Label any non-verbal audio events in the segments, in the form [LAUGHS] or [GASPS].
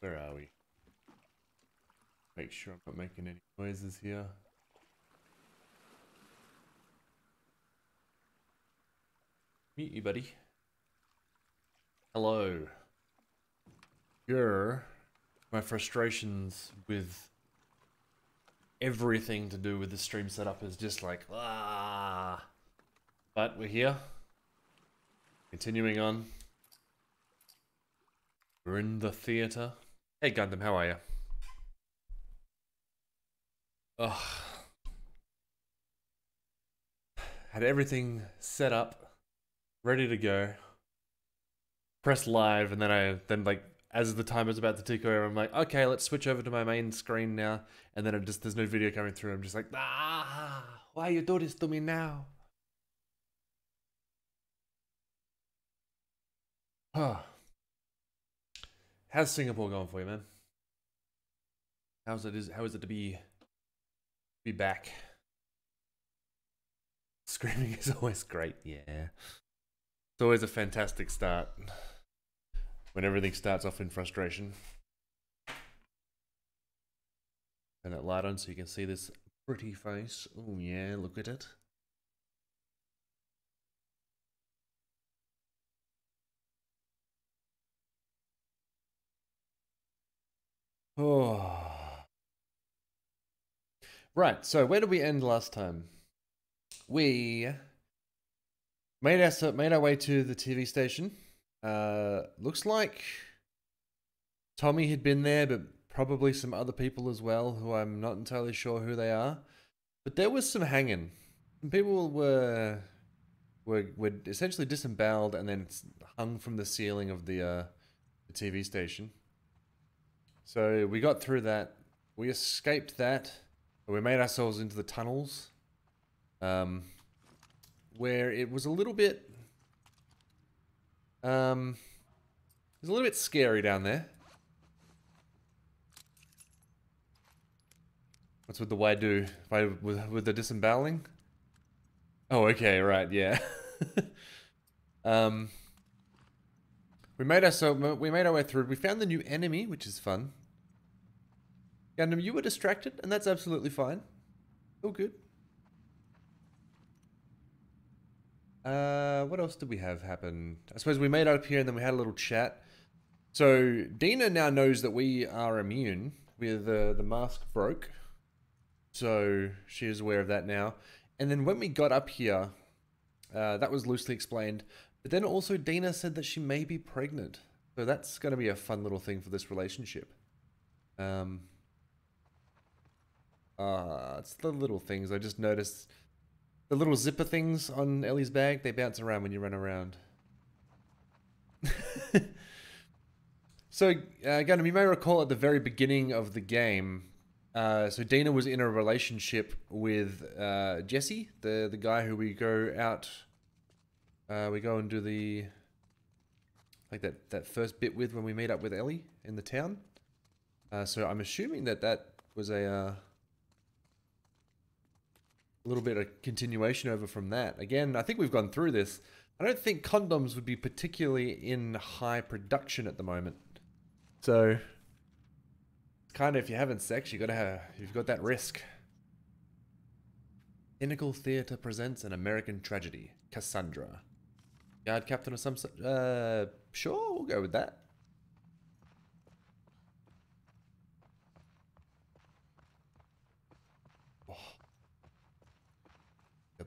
Where are we? Make sure I'm not making any noises here. Meet you, buddy. Hello. You're my frustrations with everything to do with the stream setup is just like ah. But we're here. Continuing on. We're in the theater. Hey Gundam, how are you? Ugh. Had everything set up, ready to go. Press live, and then I then like as the timer's about to tick over, I'm like, okay, let's switch over to my main screen now. And then it just there's no video coming through. I'm just like, ah, why you do this to me now? [SIGHS] Huh. How's Singapore going for you, man? How's it is how is it to be be back? [LAUGHS] Screaming is always great, yeah. It's always a fantastic start when everything starts off in frustration. Turn that light on so you can see this pretty face. Oh yeah, look at it. Oh. [SIGHS] Right, so where did we end last time? We made our, made our way to the TV station. Uh, looks like Tommy had been there, but probably some other people as well, who I'm not entirely sure who they are. But there was some hanging. People were were were essentially disemboweled and then hung from the ceiling of the uh, the TV station. So we got through that. We escaped that. We made ourselves into the tunnels, um, where it was a little bit um, it's a little bit scary down there. What's with the why do? Why with, with the disemboweling? Oh, okay, right, yeah. [LAUGHS] um, we made our so we made our way through. We found the new enemy, which is fun. Gundam, you were distracted, and that's absolutely fine. All good. Uh, what else did we have happen? I suppose we made up here and then we had a little chat. So Dina now knows that we are immune. With uh, the mask broke, so she is aware of that now. And then when we got up here, uh, that was loosely explained. But then also Dina said that she may be pregnant, so that's going to be a fun little thing for this relationship. Um, uh, it's the little things I just noticed the little zipper things on Ellie's bag, they bounce around when you run around. [LAUGHS] so, uh, again, you may recall at the very beginning of the game, uh, so Dina was in a relationship with uh, Jesse, the the guy who we go out, uh, we go and do the like that that first bit with when we meet up with Ellie in the town. Uh, so I'm assuming that that was a uh, a little bit of continuation over from that. Again, I think we've gone through this. I don't think condoms would be particularly in high production at the moment. So, kind of if you're having sex, you gotta have you've got that risk. Pinnacle Theatre presents an American tragedy, Cassandra. Guard captain or some uh sure, we'll go with that.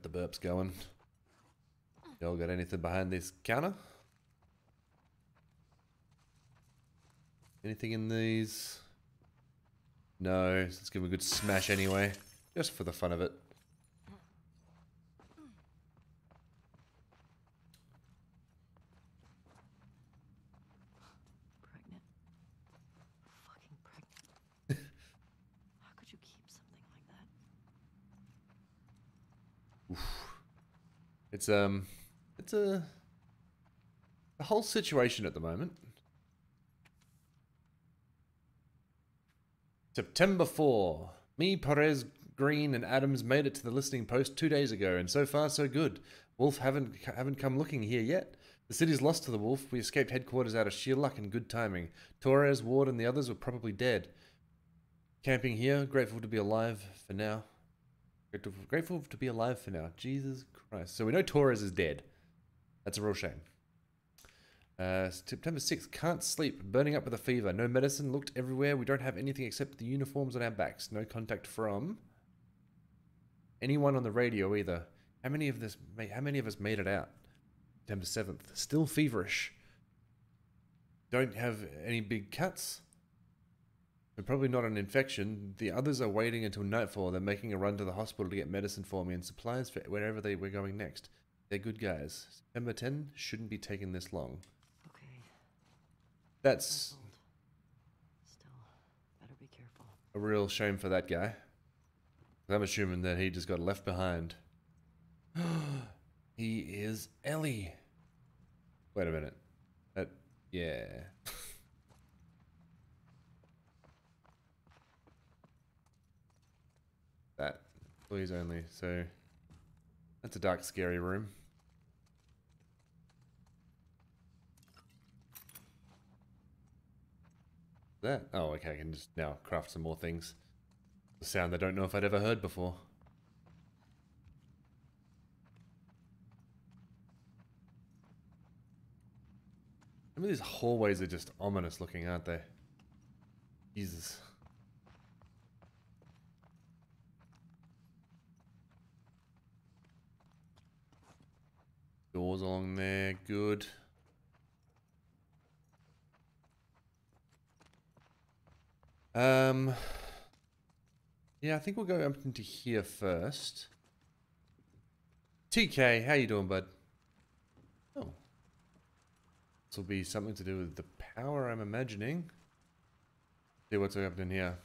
The burps going. Y'all got anything behind this counter? Anything in these? No, let's give them a good smash anyway. Just for the fun of it. It's um, it's a a whole situation at the moment. September 4. Me, Perez, Green, and Adams made it to the listening post two days ago, and so far so good. Wolf haven't haven't come looking here yet. The city's lost to the wolf. We escaped headquarters out of sheer luck and good timing. Torres, Ward, and the others were probably dead. Camping here, grateful to be alive for now. Grateful, grateful to be alive for now. Jesus Christ. So we know Torres is dead. That's a real shame. Uh, September 6th, can't sleep, burning up with a fever. No medicine, looked everywhere. We don't have anything except the uniforms on our backs. No contact from anyone on the radio either. How many of this? How many of us made it out? September 7th, still feverish. Don't have any big cuts. But probably not an infection. The others are waiting until nightfall. They're making a run to the hospital to get medicine for me and supplies for wherever they were going next. They're good guys. September 10 shouldn't be taking this long. Okay. That's Still, better be careful. a real shame for that guy. I'm assuming that he just got left behind. [GASPS] he is Ellie. Wait a minute. That, yeah. [LAUGHS] that. Employees only. So, that's a dark, scary room. That? Oh, okay. I can just now craft some more things. A sound I don't know if I'd ever heard before. Some of these hallways are just ominous looking, aren't they? Jesus. Doors along there, good. Um, yeah, I think we'll go up into here first. TK, how you doing, bud? Oh. This will be something to do with the power, I'm imagining. See what's happening here.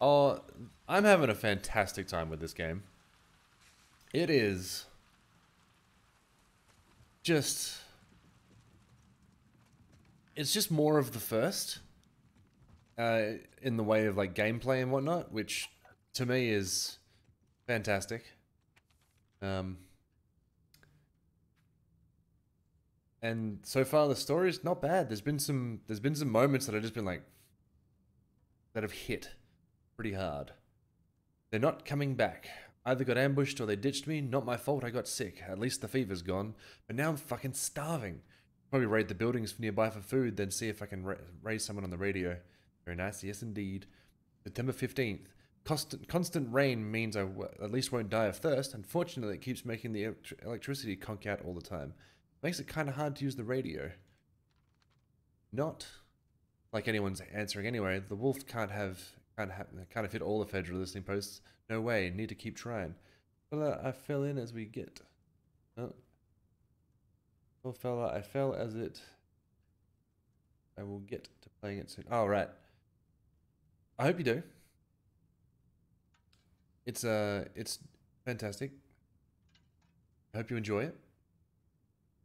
Oh, I'm having a fantastic time with this game. It is just... It's just more of the first. Uh, in the way of like gameplay and whatnot, which to me is fantastic. Um, and so far the story's not bad. There's been some there's been some moments that I've just been like that have hit pretty hard. They're not coming back. Either got ambushed or they ditched me. Not my fault. I got sick. At least the fever's gone. But now I'm fucking starving. Probably raid the buildings nearby for food, then see if I can ra raise someone on the radio. Very nice. Yes, indeed. September 15th. Constant, constant rain means I at least won't die of thirst. Unfortunately, it keeps making the elect- electricity conk out all the time. Makes it kind of hard to use the radio. Not like anyone's answering anyway. The wolf can't have can't have can't fit all the federal listening posts. No way. Need to keep trying. Fella, I fell in as we get. Oh. Fella, I fell as it. I will get to playing it soon. Oh, right. I hope you do. It's uh, it's fantastic. I hope you enjoy it.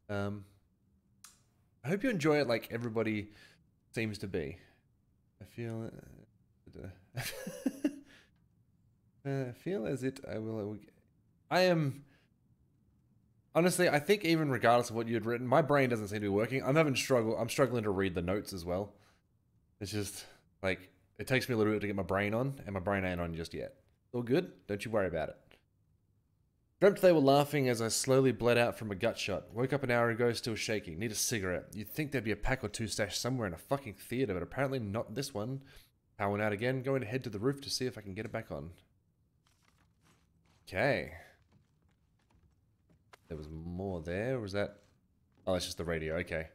Um, I hope you enjoy it like everybody seems to be. I feel. Uh, [LAUGHS] I feel as it. I will. I am. Honestly, I think even regardless of what you had written, my brain doesn't seem to be working. I'm having struggle. I'm struggling to read the notes as well. It's just like it takes me a little bit to get my brain on, and my brain ain't on just yet. All good. Don't you worry about it. Dreamt they were laughing as I slowly bled out from a gut shot. Woke up an hour ago, still shaking. Need a cigarette. You'd think there'd be a pack or two stashed somewhere in a fucking theater, but apparently not this one. Powering out again. Going to head to the roof to see if I can get it back on. Okay. There was more there. Was that? Oh, it's just the radio. Okay.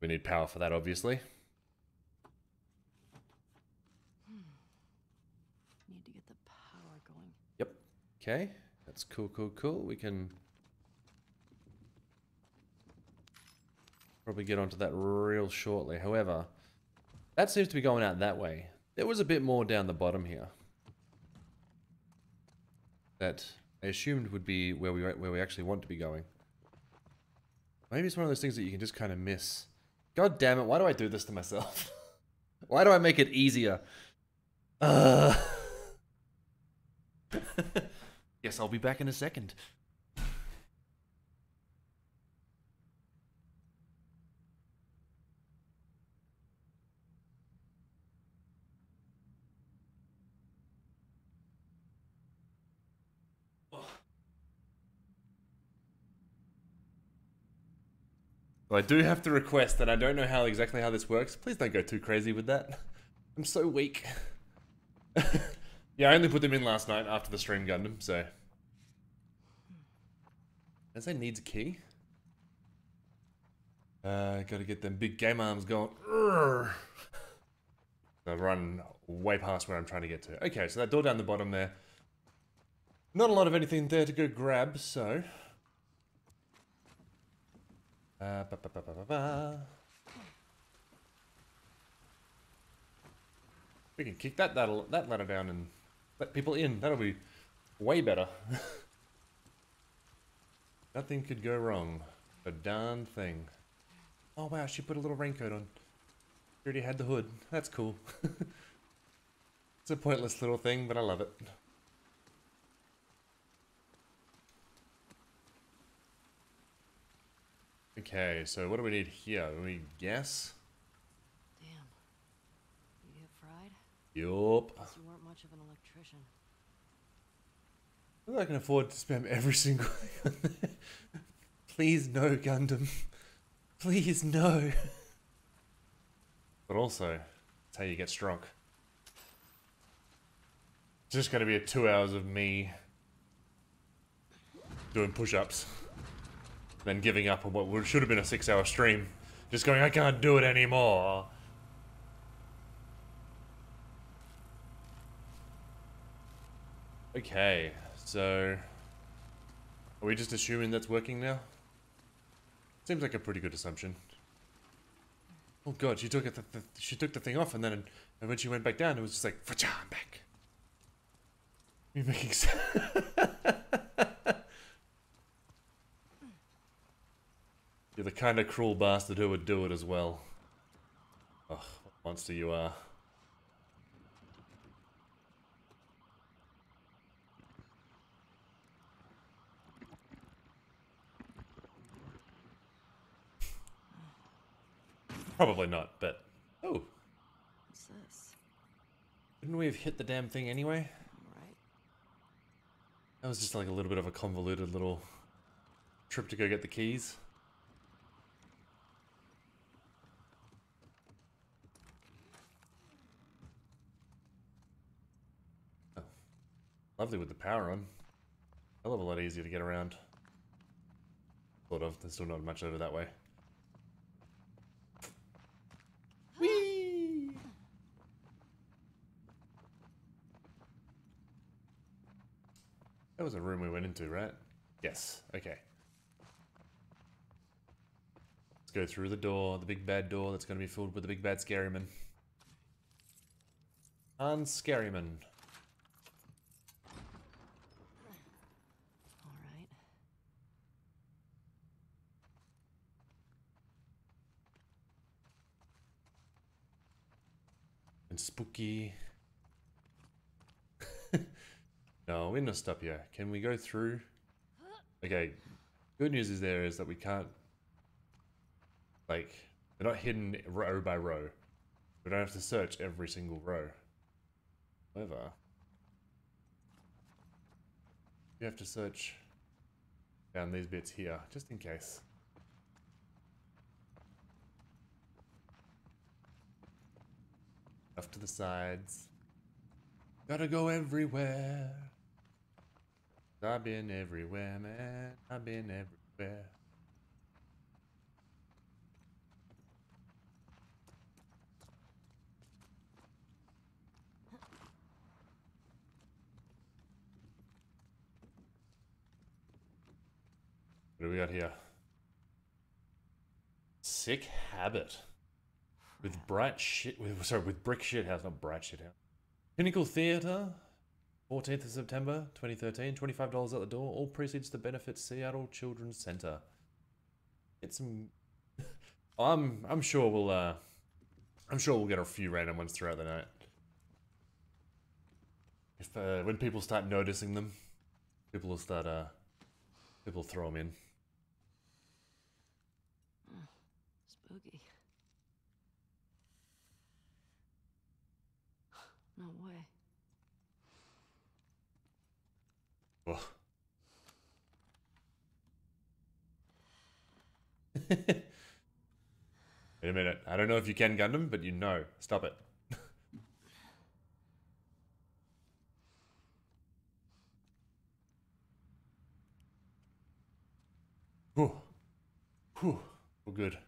We need power for that, obviously. Hmm. Need to get the power going. Yep. Okay, that's cool, cool, cool. We can probably get onto that real shortly. However, that seems to be going out that way. There was a bit more down the bottom here that I assumed would be where we where we actually want to be going. Maybe it's one of those things that you can just kind of miss. God damn it! Why do I do this to myself? [LAUGHS] why do I make it easier? Uh. [LAUGHS] Guess I'll be back in a second. I do have to request that I don't know how exactly how this works. Please don't go too crazy with that. I'm so weak. [LAUGHS] yeah, I only put them in last night after the stream Gundam, so. I needs a key. Uh, gotta get them big game arms going. I've run way past where I'm trying to get to. Okay, so that door down the bottom there. Not a lot of anything there to go grab, so. Uh, ba, ba, ba. We can kick that that'll, that ladder down and let people in. That'll be way better. [LAUGHS] Nothing could go wrong. A darn thing. Oh wow, she put a little raincoat on. She already had the hood. That's cool. [LAUGHS] it's a pointless little thing, but I love it. Okay, so what do we need here? We guess? Damn. You get fried? Yup. You weren't much of an electrician. I can afford to spam every single thing on there. Please no, Gundam. Please no. But also, that's how you get strong. It's just gonna be a two hours of me doing push-ups. Then giving up on what should have been a six-hour stream. Just going, I can't do it anymore. Okay, so are we just assuming that's working now? Seems like a pretty good assumption. Oh god, she took it. The, the, she took the thing off, and then and when she went back down, it was just like, "Facha, I'm back." Me making [LAUGHS] sense. You're the kind of cruel bastard who would do it as well. Oh, what monster you are. Probably not, but oh, What's this? didn't we have hit the damn thing anyway? Alright. That was just like a little bit of a convoluted little trip to go get the keys. Lovely with the power on. Hell of a lot easier to get around. Sort of. There's still not much over that way. That was a room we went into, right? Yes. Okay. Let's go through the door, the big bad door that's going to be filled with the big bad scary scaryman. Unscaryman. Alright. And spooky. [LAUGHS] no, we're not stop here. Can we go through? Okay, good news is there is that we can't, like, they're not hidden row by row. We don't have to search every single row. However, you have to search down these bits here, just in case. Off to the sides. Gotta go everywhere. I've been everywhere, man. I've been everywhere. What do we got here? Sick habit. With bright shit, with, sorry, with brick shit house, not bright shit house. Pinnacle Theatre, 14th of September 2013, $25 at the door. All proceeds to benefit Seattle Children's Center. Get some. I'm I'm sure we'll uh, I'm sure we'll get a few random ones throughout the night. If uh, when people start noticing them, people will start uh, people will throw them in. Spooky. No way. Whoa. [LAUGHS] Wait a minute. I don't know if you can Gundam, but you know. Stop it. [LAUGHS] Whew. Whew. We're good.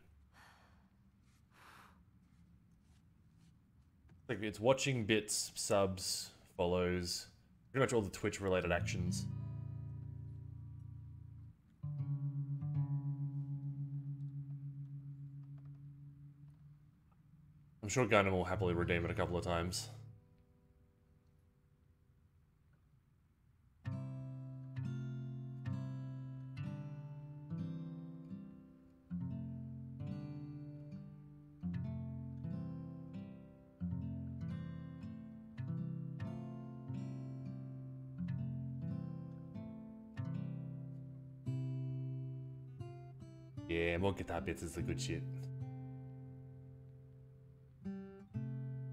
Like it's watching bits, subs, follows, pretty much all the Twitch related actions. I'm sure Gundam will happily redeem it a couple of times. Bits is the good shit.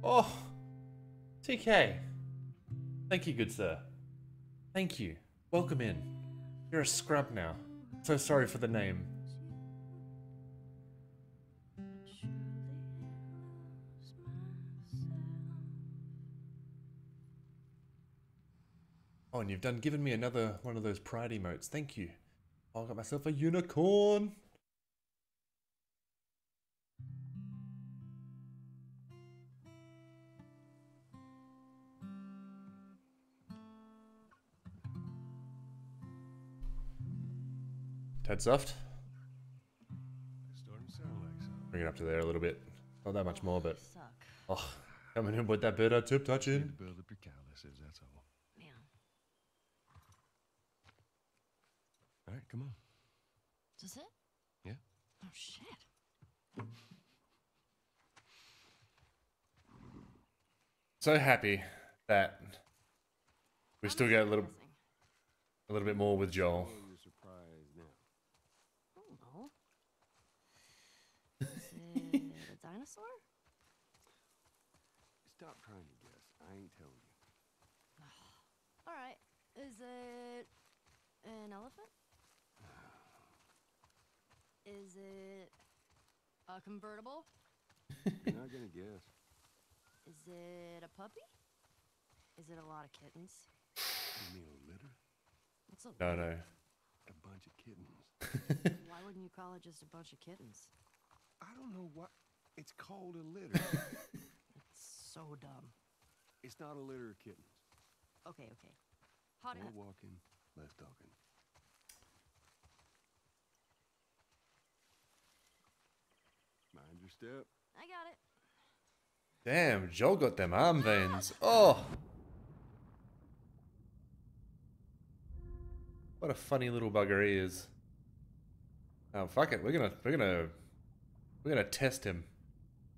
Oh, TK. Thank you, good sir. Thank you. Welcome in. You're a scrub now. So sorry for the name. Oh, and you've done given me another one of those pride emotes. Thank you. I got myself a unicorn. Ted Soft. Starting to sound like something. Bring it up to there a little bit. Not that much more, but Suck. oh, coming in with that bit of tip Need touching. build up your calluses, that's all. Man. All right, come on. Is this it? Yeah. Oh, shit. So happy that we still get a little a little bit more with Joel. Oh, you're surprised now. I don't know. Is it a dinosaur? Stop trying to guess. I ain't telling you. All right. Is it an elephant? Is it a convertible? You're not gonna guess. Is it a puppy? Is it a lot of kittens? You mean a litter? What's a No, no. A bunch of kittens. [LAUGHS] Why wouldn't you call it just a bunch of kittens? I don't know what. It's called a litter. [LAUGHS] It's so dumb. it's not a litter of kittens. Okay, okay. How did More walking, less talking. Mind your step. I got it. Damn, Joel got them arm veins. Oh. What a funny little bugger he is. Oh fuck it, we're gonna we're gonna we're gonna test him.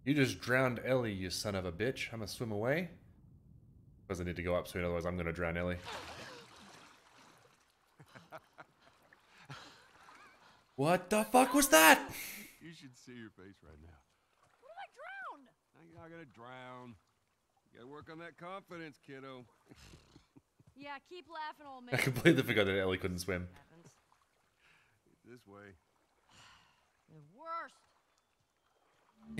You just drowned Ellie, you son of a bitch. I'm gonna swim away. Because I need to go up soon, otherwise I'm gonna drown Ellie. What the fuck was that? You should see your face right now. What if I drowned? Now You're not gonna drown. You gotta work on that confidence, kiddo. [LAUGHS] Yeah, keep laughing, old [LAUGHS] man. I completely forgot that Ellie couldn't swim. This way. [SIGHS] The worst. [LAUGHS]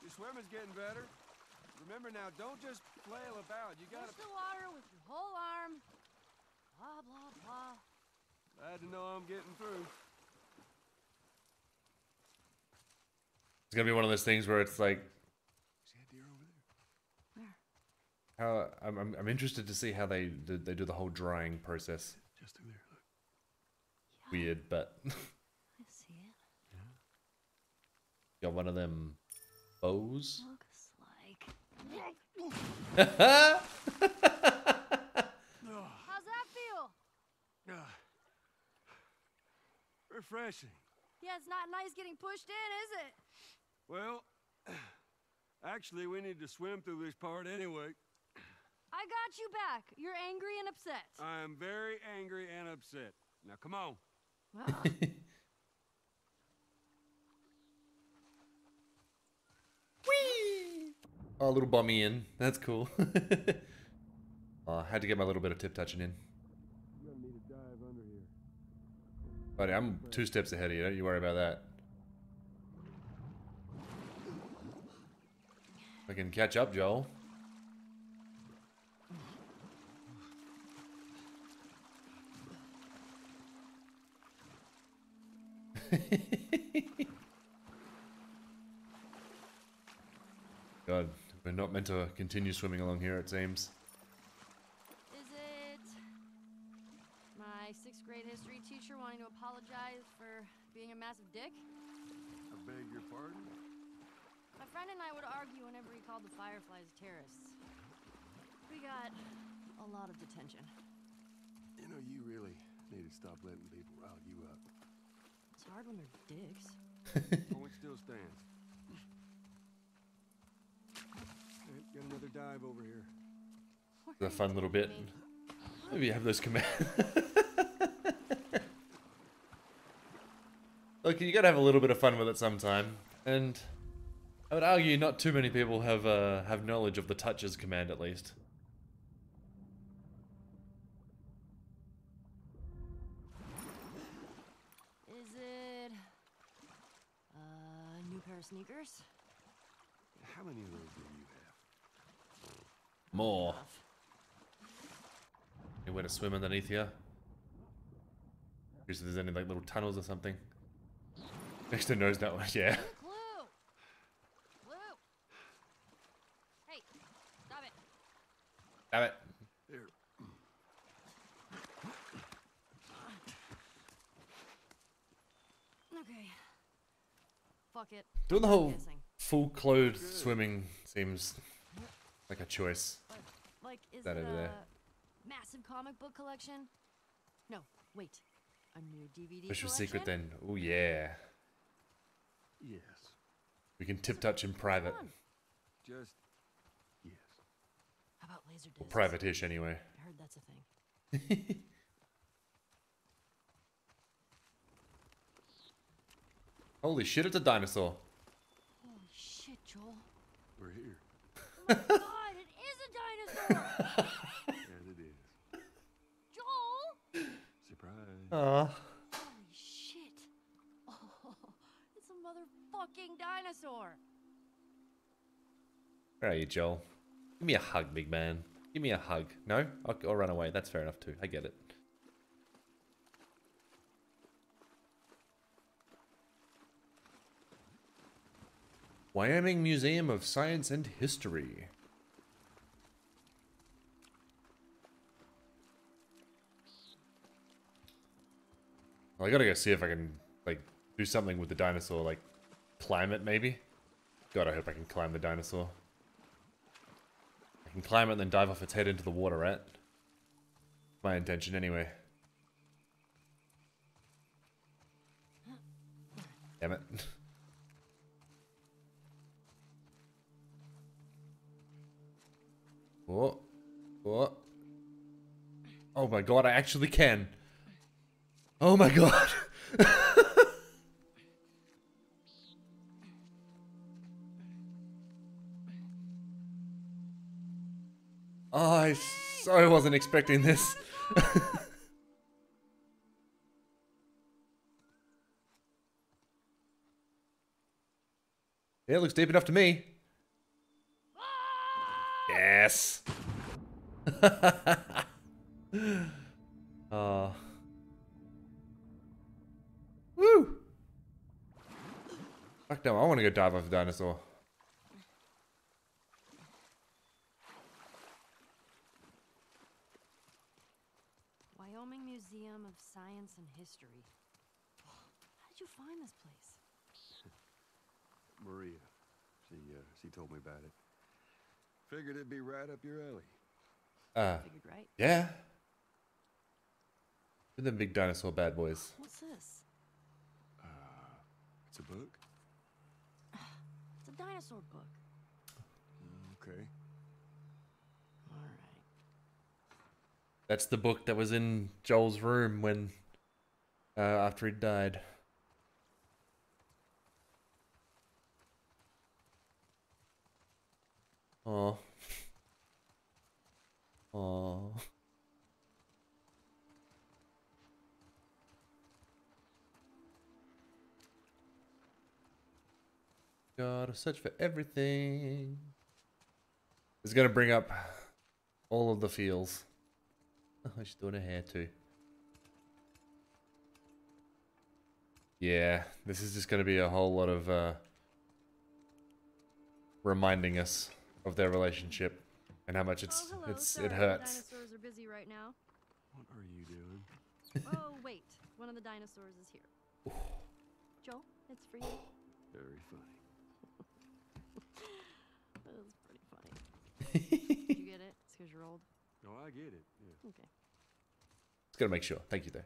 Your swimming's getting better. Remember now, don't just flail about. You gotta. Push the water with your whole arm. Blah blah blah. Glad to know I'm getting through. It's gonna be one of those things where it's like, See that deer over there? Where? how I'm I'm, I'm interested to see how they do, they do the whole drying process. Just through there. Look. Weird, but [LAUGHS] I see it. got one of them bows. Looks like. [LAUGHS] How's that feel? Ah. Refreshing. Yeah, it's not nice getting pushed in, is it? Well, [CLEARS THROAT] actually, we need to swim through this part anyway. I got you back. You're angry and upset. I am very angry and upset. Now, come on. [LAUGHS] Well, oh, a little bummy in. That's cool. I [LAUGHS] uh, had to get my little bit of tip touching in. Buddy, I'm two steps ahead of you. Don't you worry about that. I can catch up, Joel. [LAUGHS] God, we're not meant to continue swimming along here, it seems. Grade history teacher wanting to apologize for being a massive dick? I beg your pardon? My friend and I would argue whenever he called the Fireflies terrorists. We got a lot of detention. You know, you really need to stop letting people rile you up. It's hard when they're dicks. [LAUGHS] Point still stands. Hey, got another dive over here. It's a fun little bit. telling? Maybe you have those commands. [LAUGHS] Look, you gotta have a little bit of fun with it sometime. And I would argue not too many people have uh, have knowledge of the touches command at least. Is it a new pair of sneakers? How many of those do you have? More. Enough. You want to swim underneath here? If there's any like little tunnels or something. Next to nose that one, yeah. Clue! Clue! Hey, stop it. Damn it. There. Okay. Fuck it. Doing the whole full clothed swimming seems like a choice. But, like, is That it over a there. massive comic book collection? No, wait. A new DVD Special collection? secret then. Oh yeah. Yes. We can tip touch in private. Just yes. How about laser Or discs? private-ish anyway. I heard that's a thing. [LAUGHS] Holy shit, it's a dinosaur. Holy shit, Joel. We're here. Oh my [LAUGHS] god, it is a dinosaur! [LAUGHS] As it is. Joel! Surprise. Aw. Holy shit. Oh, it's a motherfucking dinosaur. Where are you, Joel? Give me a hug, big man. Give me a hug. No? I'll, I'll run away. That's fair enough too. I get it. Wyoming Museum of Science and History. I gotta go see if I can like do something with the dinosaur, like climb it maybe. God, I hope I can climb the dinosaur. I can climb it and then dive off its head into the water, right? My intention anyway. Damn it. What? [LAUGHS] What? Oh, oh. oh my god, I actually can. Oh my god. [LAUGHS] Oh, I so wasn't expecting this. [LAUGHS] it looks deep enough to me. Yes. oh. [LAUGHS] Woo! Fuck no, I want to go dive off a dinosaur. Wyoming Museum of Science and History. How did you find this place? [LAUGHS] Maria. She uh, she told me about it. Figured it'd be right up your alley. Uh, Figured right. yeah. We're the big dinosaur bad boys. What's this? Uh, it's a book. [SIGHS] It's a dinosaur book. Okay. All right. That's the book that was in Joel's room when, uh, after he died. Oh. Oh. Gotta search for everything. It's gonna bring up all of the feels. Oh, she's doing her hair too. Yeah, this is just gonna be a whole lot of uh, reminding us of their relationship and how much it's oh, it's Sorry, it hurts. Dinosaurs are busy right now. What are you doing? [LAUGHS] oh, wait. One of the dinosaurs is here. [SIGHS] Joel, it's for you. Very funny. [LAUGHS] That was pretty funny. [LAUGHS] Did you get it? It's because you're old. No, I get it. Yeah. Okay. Just gotta make sure. Thank you, though.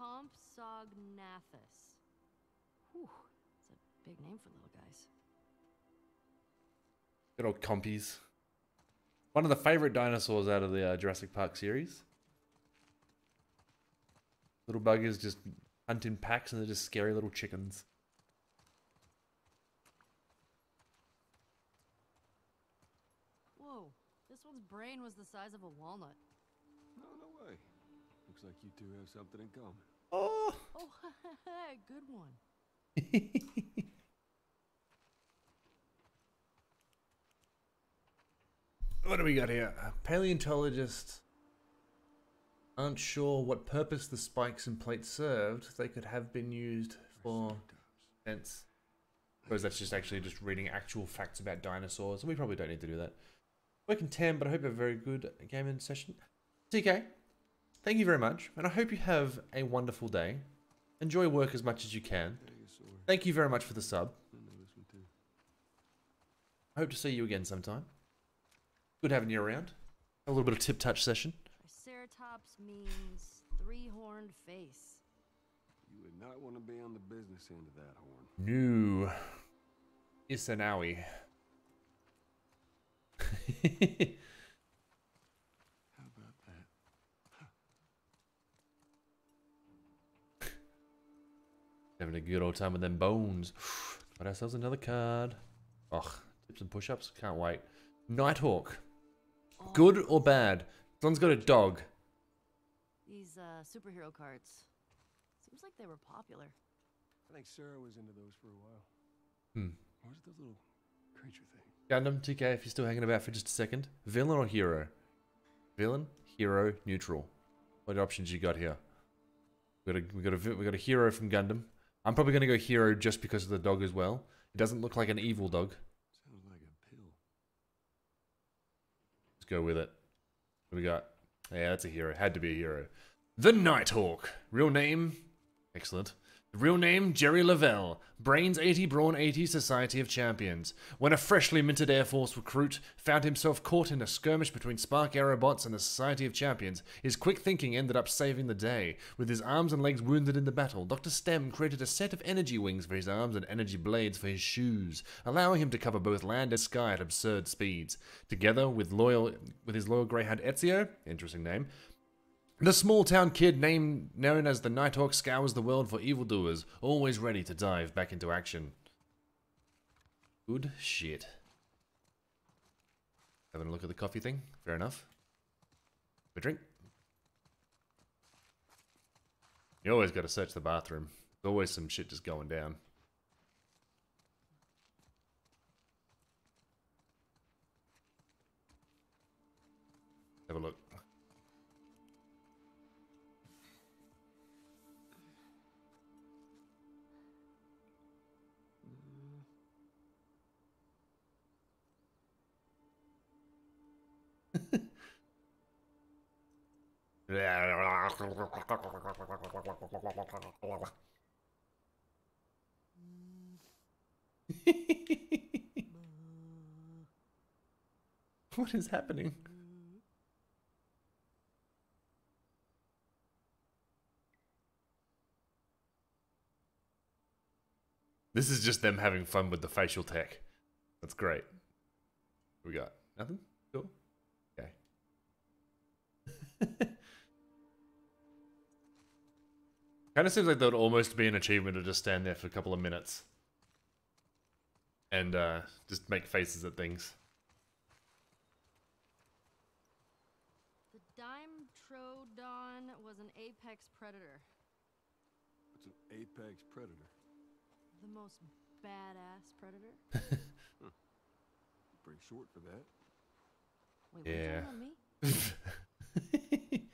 Compsognathus. Whew. It's a big name for little guys. Good old compies. One of the favorite dinosaurs out of the uh, Jurassic Park series. Little buggers just hunt in packs and they're just scary little chickens. Whoa. This one's brain was the size of a walnut. No, no way. Looks like you two have something in common. Oh! Oh, [LAUGHS] good one. [LAUGHS] what do we got here? Paleontologists aren't sure what purpose the spikes and plates served. They could have been used for sense. Whereas that's just actually just reading actual facts about dinosaurs. and We probably don't need to do that. Working 10, but I hope you have a very good gaming session. TK, thank you very much, and I hope you have a wonderful day. Enjoy work as much as you can. Thank you very much for the sub. I know this one too. I hope to see you again sometime. Good having you around. A little bit of tip touch session. Triceratops means three-horned face. You would not want to be on the business end of that horn. New Isanawi. How about that? [LAUGHS] Having a good old time with them bones. Got ourselves another card. Ugh, tips and push ups. Can't wait. Nighthawk. Good or bad? Someone's got a dog. These uh, superhero cards. Seems like they were popular. I think Sarah was into those for a while. Hmm. Or was it little creature thing? Gundam, TK, if you're still hanging about for just a second. Villain or hero? Villain, hero, neutral. What options you got here? We got a we got a we got a hero from Gundam. I'm probably gonna go hero just because of the dog as well. It doesn't look like an evil dog. Sounds like a pill. Let's go with it. What we got? Yeah, that's a hero. Had to be a hero. The Nighthawk. Real name? Excellent. Real name, Jerry Lavelle. Brains 80, Brawn 80, Society of Champions. When a freshly minted Air Force recruit found himself caught in a skirmish between Spark Aerobots and the Society of Champions, his quick thinking ended up saving the day. With his arms and legs wounded in the battle, Dr. Stem created a set of energy wings for his arms and energy blades for his shoes, allowing him to cover both land and sky at absurd speeds. Together with loyal with his loyal greyhound Ezio, interesting name, the small town kid named known as the Nighthawk scours the world for evildoers, always ready to dive back into action. Good shit. Having a look at the coffee thing? Fair enough. A drink? You always gotta search the bathroom. There's always some shit just going down. Have a look. [LAUGHS] what is happening? This is just them having fun with the facial tech. That's great. What we got nothing. Cool. Okay. [LAUGHS] Kind of seems like that would almost be an achievement to just stand there for a couple of minutes. And uh, just make faces at things. The Dimetrodon was an apex predator. It's an apex predator? The most badass predator. huh. [LAUGHS] Pretty short for that. Wait, yeah. [LAUGHS]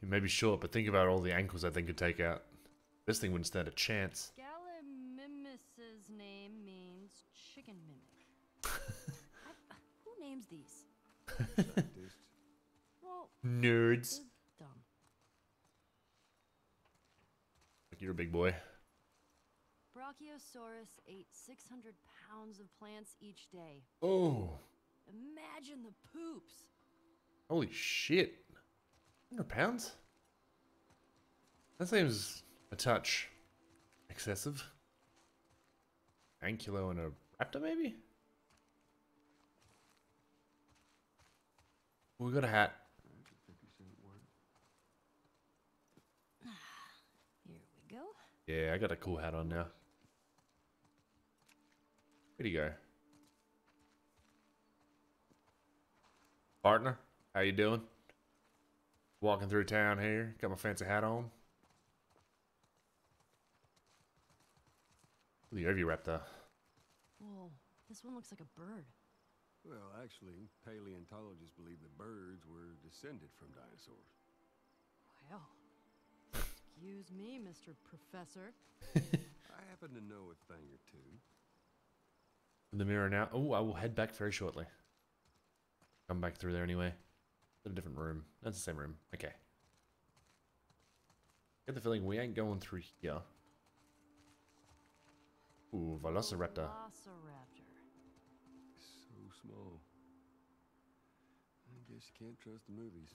He may be short, but think about all the ankles that thing could take out. This thing wouldn't stand a chance. Gallimimus's name means chicken mimic. [LAUGHS] I, who names these? Well, Nerds. they're dumb. You're a big boy. Brachiosaurus ate 600 pounds of plants each day. Oh. Imagine the poops. Holy shit. 100 pounds? That seems a touch excessive. Ankylo and a raptor, maybe? We got a hat. That's a 50 cent worth. Here we go. Yeah, I got a cool hat on now. Where'd he go? Partner, how you doing? Walking through town here, got my fancy hat on. The Oviraptor. Whoa, this one looks like a bird. Well, actually, paleontologists believe the birds were descended from dinosaurs. Well, excuse me, Mr. Professor. [LAUGHS] I happen to know a thing or two. In the mirror now. Oh, I will head back very shortly. Come back through there anyway. In a different room. That's the same room. Okay. Get the feeling we ain't going through here. Ooh, Velociraptor. Velociraptor. So small. I guess you can't trust the movies.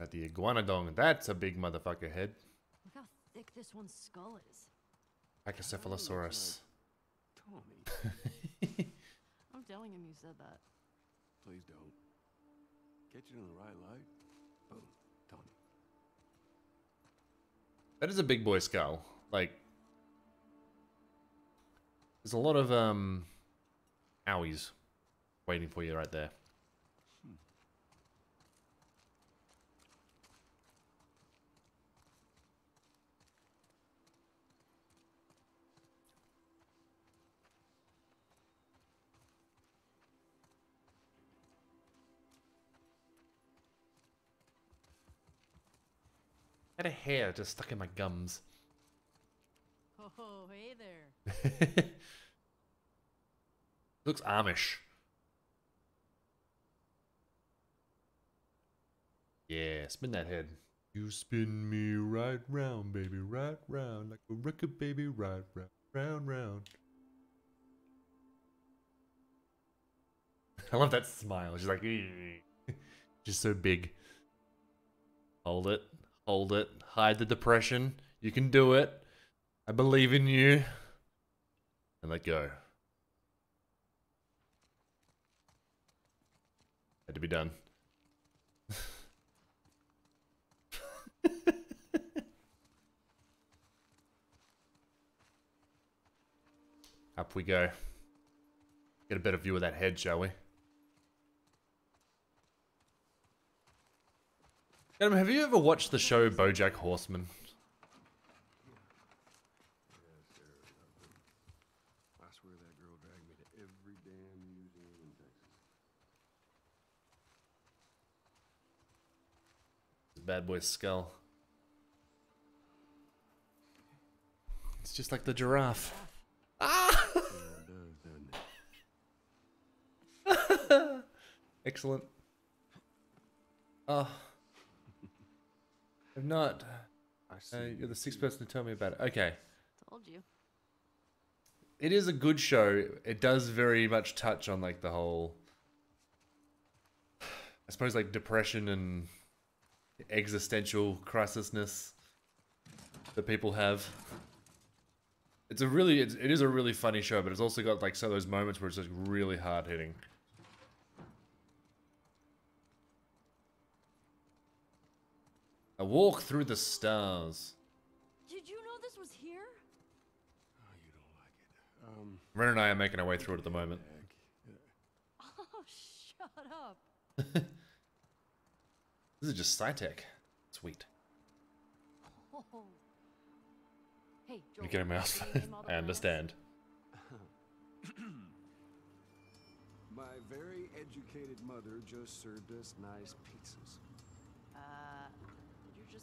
At the iguanodon. That's a big motherfucker head. Look how thick this one's skull is. Pachycephalosaurus. Tommy, [LAUGHS] I'm telling him you said that. Please don't. Catch it in the right light. Boom, Tommy. That is a big boy skull. Like, there's a lot of um, owies waiting for you right there. Had a hair just stuck in my gums. Oh, hey there. [LAUGHS] Looks Amish. Yeah, spin that head. You spin me right round, baby, right round, like a record, baby, right round, round, round. [LAUGHS] I love that smile. She's like, [LAUGHS] she's so big. Hold it, hold it, hide the depression. You can do it. I believe in you. And let go. Had to be done. [LAUGHS] Up we go. Get a better view of that head, shall we? Adam, have you ever watched the show BoJack Horseman? Yes, sir. I swear that girl dragged me to every damn museum in Texas. Bad boy's skull. It's just like the giraffe. Yeah, it does, doesn't it? Excellent. Oh. I've not. I see. Uh, you're the sixth person to tell me about it. Okay. Told you. It is a good show. It does very much touch on like the whole I suppose like depression and existential crisisness that people have. It's a really it's, it is a really funny show, but it's also got like some of those moments where it's just really hard hitting. A walk through the stars. Did you know this was here? Oh, you don't like it. Um, Ren and I are making our way through it at the moment. heck. Oh, [LAUGHS] shut up. [LAUGHS] This is just SciTech. Sweet. Oh. Hey, Joel. You get a mouse. can you name all the [LAUGHS] I understand. [COUGHS] My very educated mother just served us nice pizzas.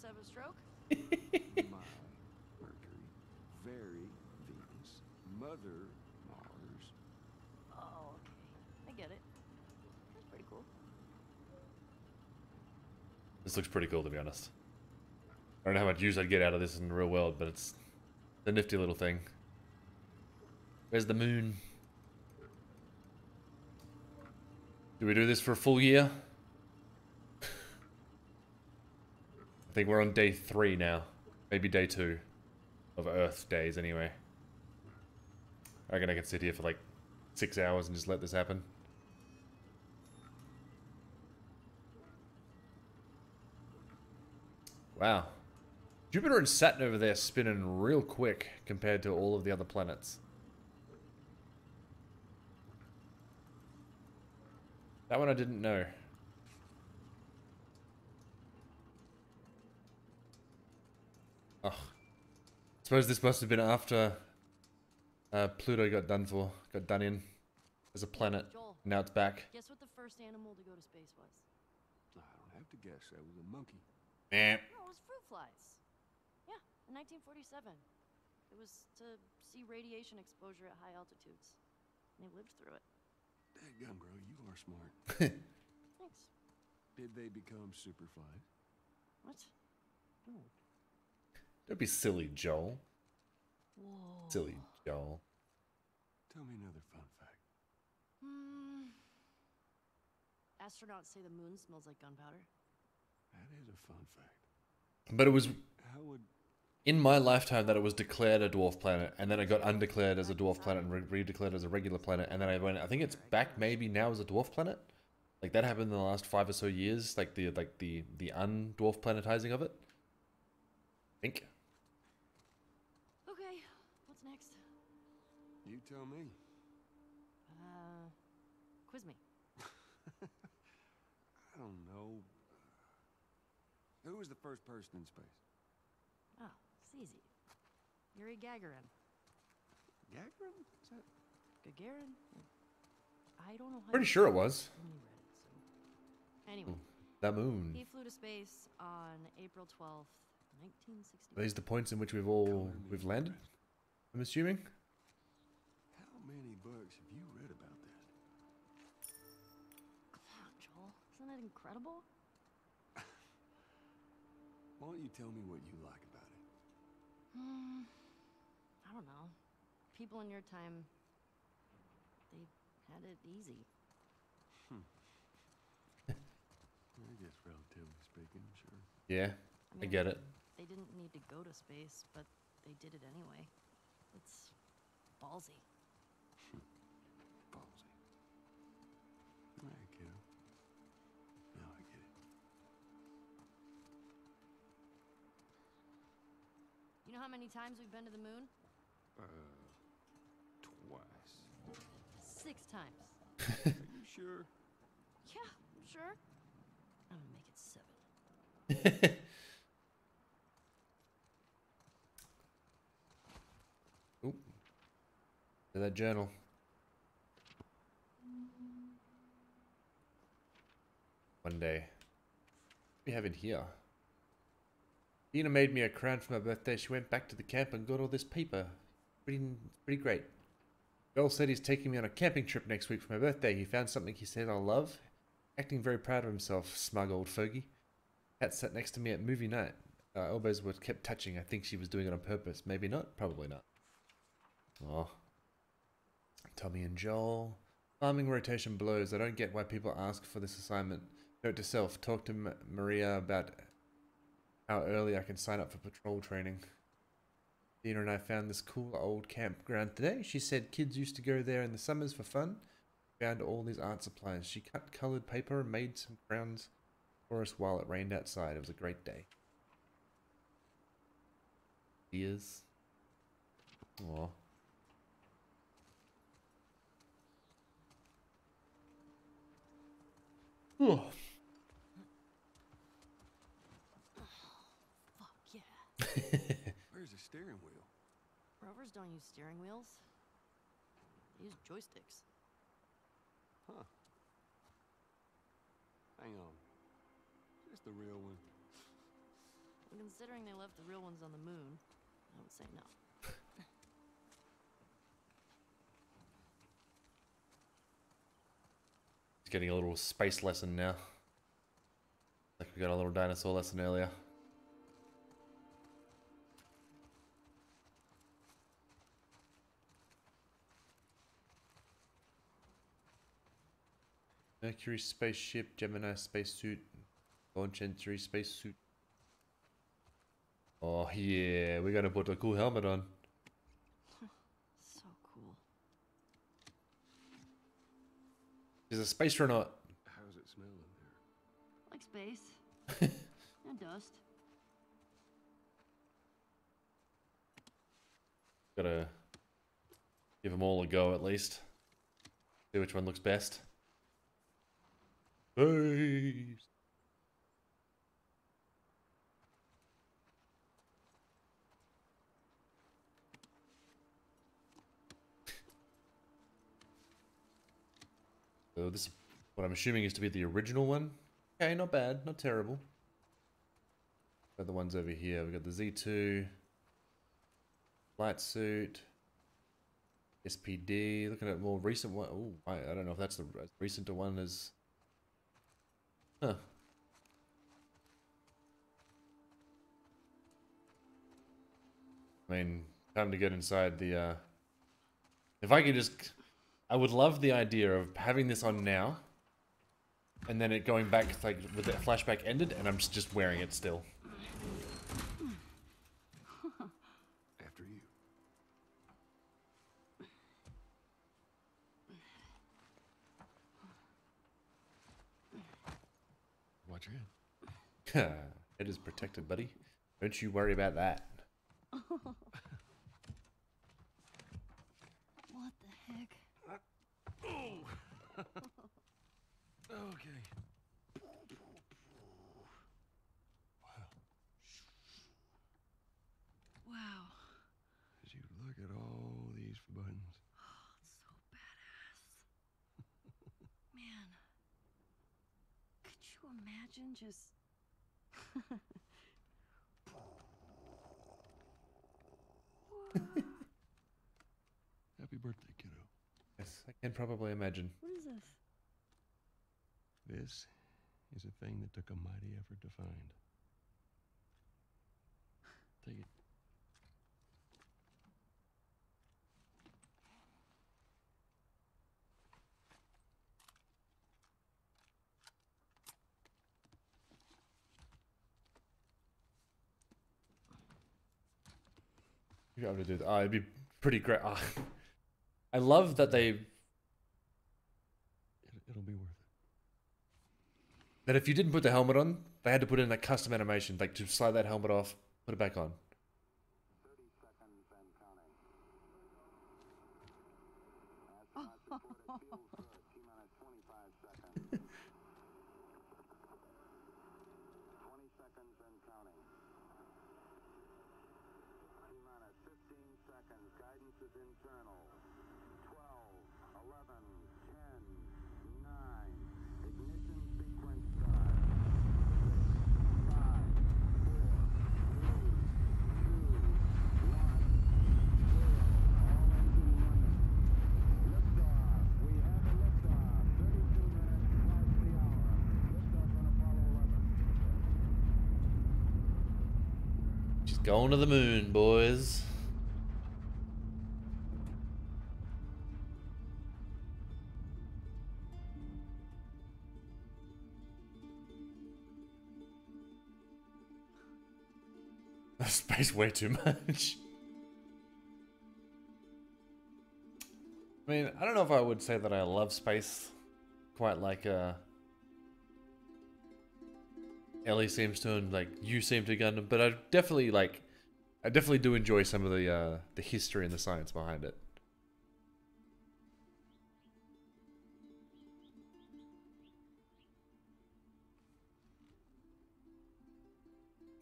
Did have a stroke? [LAUGHS] My Mercury, very Venus, mother Mars. Oh, okay. I get it. That's pretty cool. This looks pretty cool, to be honest. I don't know how much use I'd get out of this in the real world, but it's a nifty little thing. Where's the moon? Do we do this for a full year? Think we're on day three now. Maybe day two of Earth days, anyway. I reckon I can sit here for like six hours and just let this happen. Wow. Jupiter and Saturn over there spinning real quick compared to all of the other planets. That one I didn't know. Suppose this must have been after uh, Pluto got done for, got done in as a planet. Joel, Now it's back. guess what the first animal to go to space was? I don't have to guess. That was a monkey. Eh. No, it was fruit flies. Yeah, in 1947. It was to see radiation exposure at high altitudes. And they lived through it. Dadgum, bro, you are smart. [LAUGHS] Thanks. Did they become superflies? What? No. Don't be silly, Joel. Whoa. Silly Joel. Tell me another fun fact. Hmm. Astronauts say the moon smells like gunpowder. That is a fun fact. But it was How would in my lifetime that it was declared a dwarf planet, and then it got undeclared as a dwarf planet and re- redeclared as a regular planet, and then I went. I think it's back maybe now as a dwarf planet. Like that happened in the last five or so years, like the like the the undwarf planetizing of it. I think. Okay, what's next? you tell me? Uh, quiz me. [LAUGHS] I don't know. Who was the first person in space? Oh, it's easy. Yuri Gagarin. Gagarin? Is that? Gagarin? I don't know how Pretty sure it was. I only read it, so. Anyway, The moon. he flew to space on April 12th, 1960. These the points in which we've all we've landed. I'm assuming. How many books have you read about this? Come on, Joel. Isn't that incredible? [LAUGHS] Why don't you tell me what you like about it? Hmm. I don't know. People in your time, they had it easy. [LAUGHS] I guess relatively speaking, sure. Yeah, I get it. They didn't need to go to space, but they did it anyway. It's ballsy. Ballsy. You know how many times we've been to the moon? Uh, twice. Six times. [LAUGHS] Are you sure? Yeah, sure. I'm gonna make it seven. [LAUGHS] Oop. To that journal. One day. What do we have in here? Dina made me a crown for my birthday. She went back to the camp and got all this paper. Pretty, pretty great. Joel said he's taking me on a camping trip next week for my birthday. He found something he said I'll love. Acting very proud of himself, smug old fogey. Kat sat next to me at movie night. Our elbows were kept touching. I think she was doing it on purpose. Maybe not. Probably not. Oh. Tommy and Joel. Farming rotation blows. I don't get why people ask for this assignment. Note to self. Talk to M- Maria about how early I can sign up for patrol training. Dina and I found this cool old campground today. She said kids used to go there in the summers for fun. Found all these art supplies. She cut colored paper and made some crowns for us while it rained outside. It was a great day. Ears. Aw. Oh. [LAUGHS] Where's the steering wheel? Rovers don't use steering wheels. They use joysticks. Huh. Hang on. Is this the real one? And considering they left the real ones on the moon, I would say no. He's getting a little space lesson now. Like we got a little dinosaur lesson earlier. Mercury spaceship, Gemini spacesuit, launch entry spacesuit. Oh yeah, we're gonna put a cool helmet on. [LAUGHS] So cool. He's a space astronaut. does it smell in there? Like space. [LAUGHS] and dust. Gotta give them all a go at least. See which one looks best. Space. So this is what I'm assuming is to be the original one. Okay, not bad, not terrible. Got the ones over here. We've got the Z2, flight suit, SPD. Looking at more recent one. Oh, I, I don't know if that's the recent one as. Huh. I mean, time to get inside the. uh If I could just, I would love the idea of having this on now, and then it going back like with the flashback ended, and I'm just wearing it still. After you. Watch your hand. It is protected, buddy. Don't you worry about that. [LAUGHS] What the heck? Okay. Wow. As you look at all these buttons. Oh, [GASPS] It's so badass. [LAUGHS] Man. Could you imagine just. [LAUGHS] Happy birthday, kiddo. Yes, I can probably imagine. What is this? This is a thing that took a mighty effort to find. Take it. You're able to do that. Oh, it'd be pretty great. Oh, [LAUGHS] I love that they it. It'll be worth it. that if you didn't put the helmet on, they had to put in a custom animation, like to slide that helmet off, put it back on. Going to the moon, boys. [LAUGHS] Space way too much. I mean, I don't know if I would say that I love space quite like uh Ellie seems to and like you seem to Gundam, but I definitely like I definitely do enjoy some of the uh, the history and the science behind it.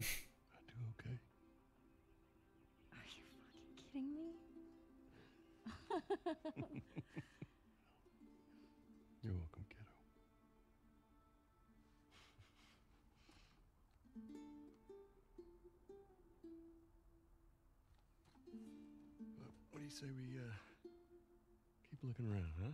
[LAUGHS] I do okay. Are you fucking kidding me? [LAUGHS] say we uh, keep looking around, huh?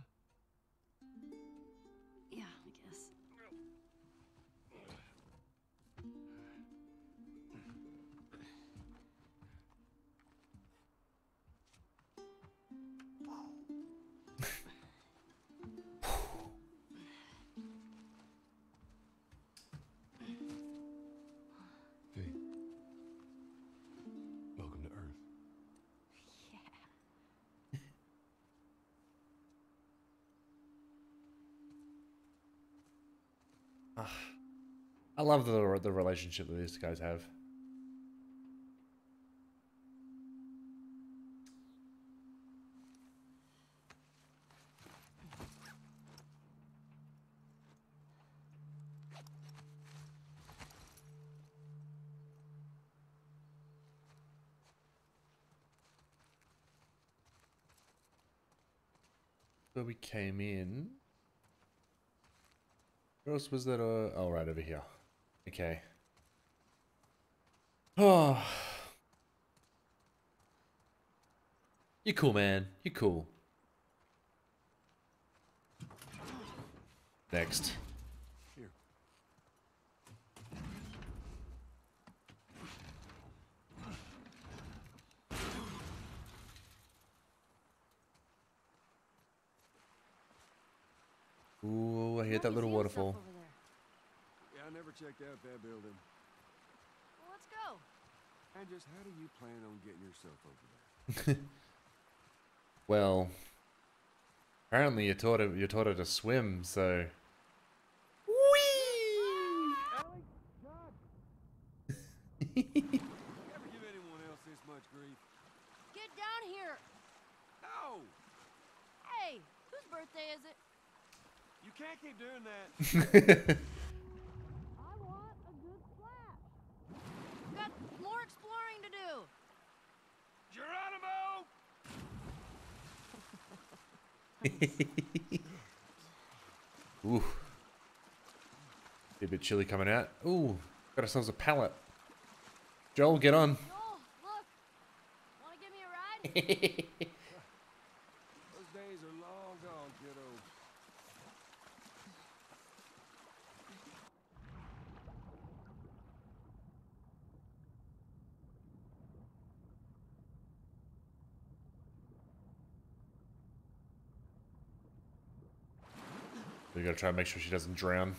I love the the relationship that these guys have. Where we came in. Where else was that? Uh, oh, right over here. Okay. Oh. [SIGHS] You're cool, man. You're cool. Next. Here. Ooh, I hear How'd that little waterfall. Yeah, I never checked out that building. Well, let's go. And just how do you plan on getting yourself over there? [LAUGHS] Well, apparently you taught her you taught her to swim, so. [LAUGHS] Ever give anyone else this much grief? Get down here. No! Hey, whose birthday is it? You can't keep doing that. [LAUGHS] I want a good splash. Got more exploring to do. Geronimo! [LAUGHS] Ooh. Be a bit chilly coming out. Ooh, got ourselves a pallet. Joel, get on. Joel, look. Want to give me a ride? [LAUGHS] Those days are long gone, kiddo. We gotta try and make sure she doesn't drown.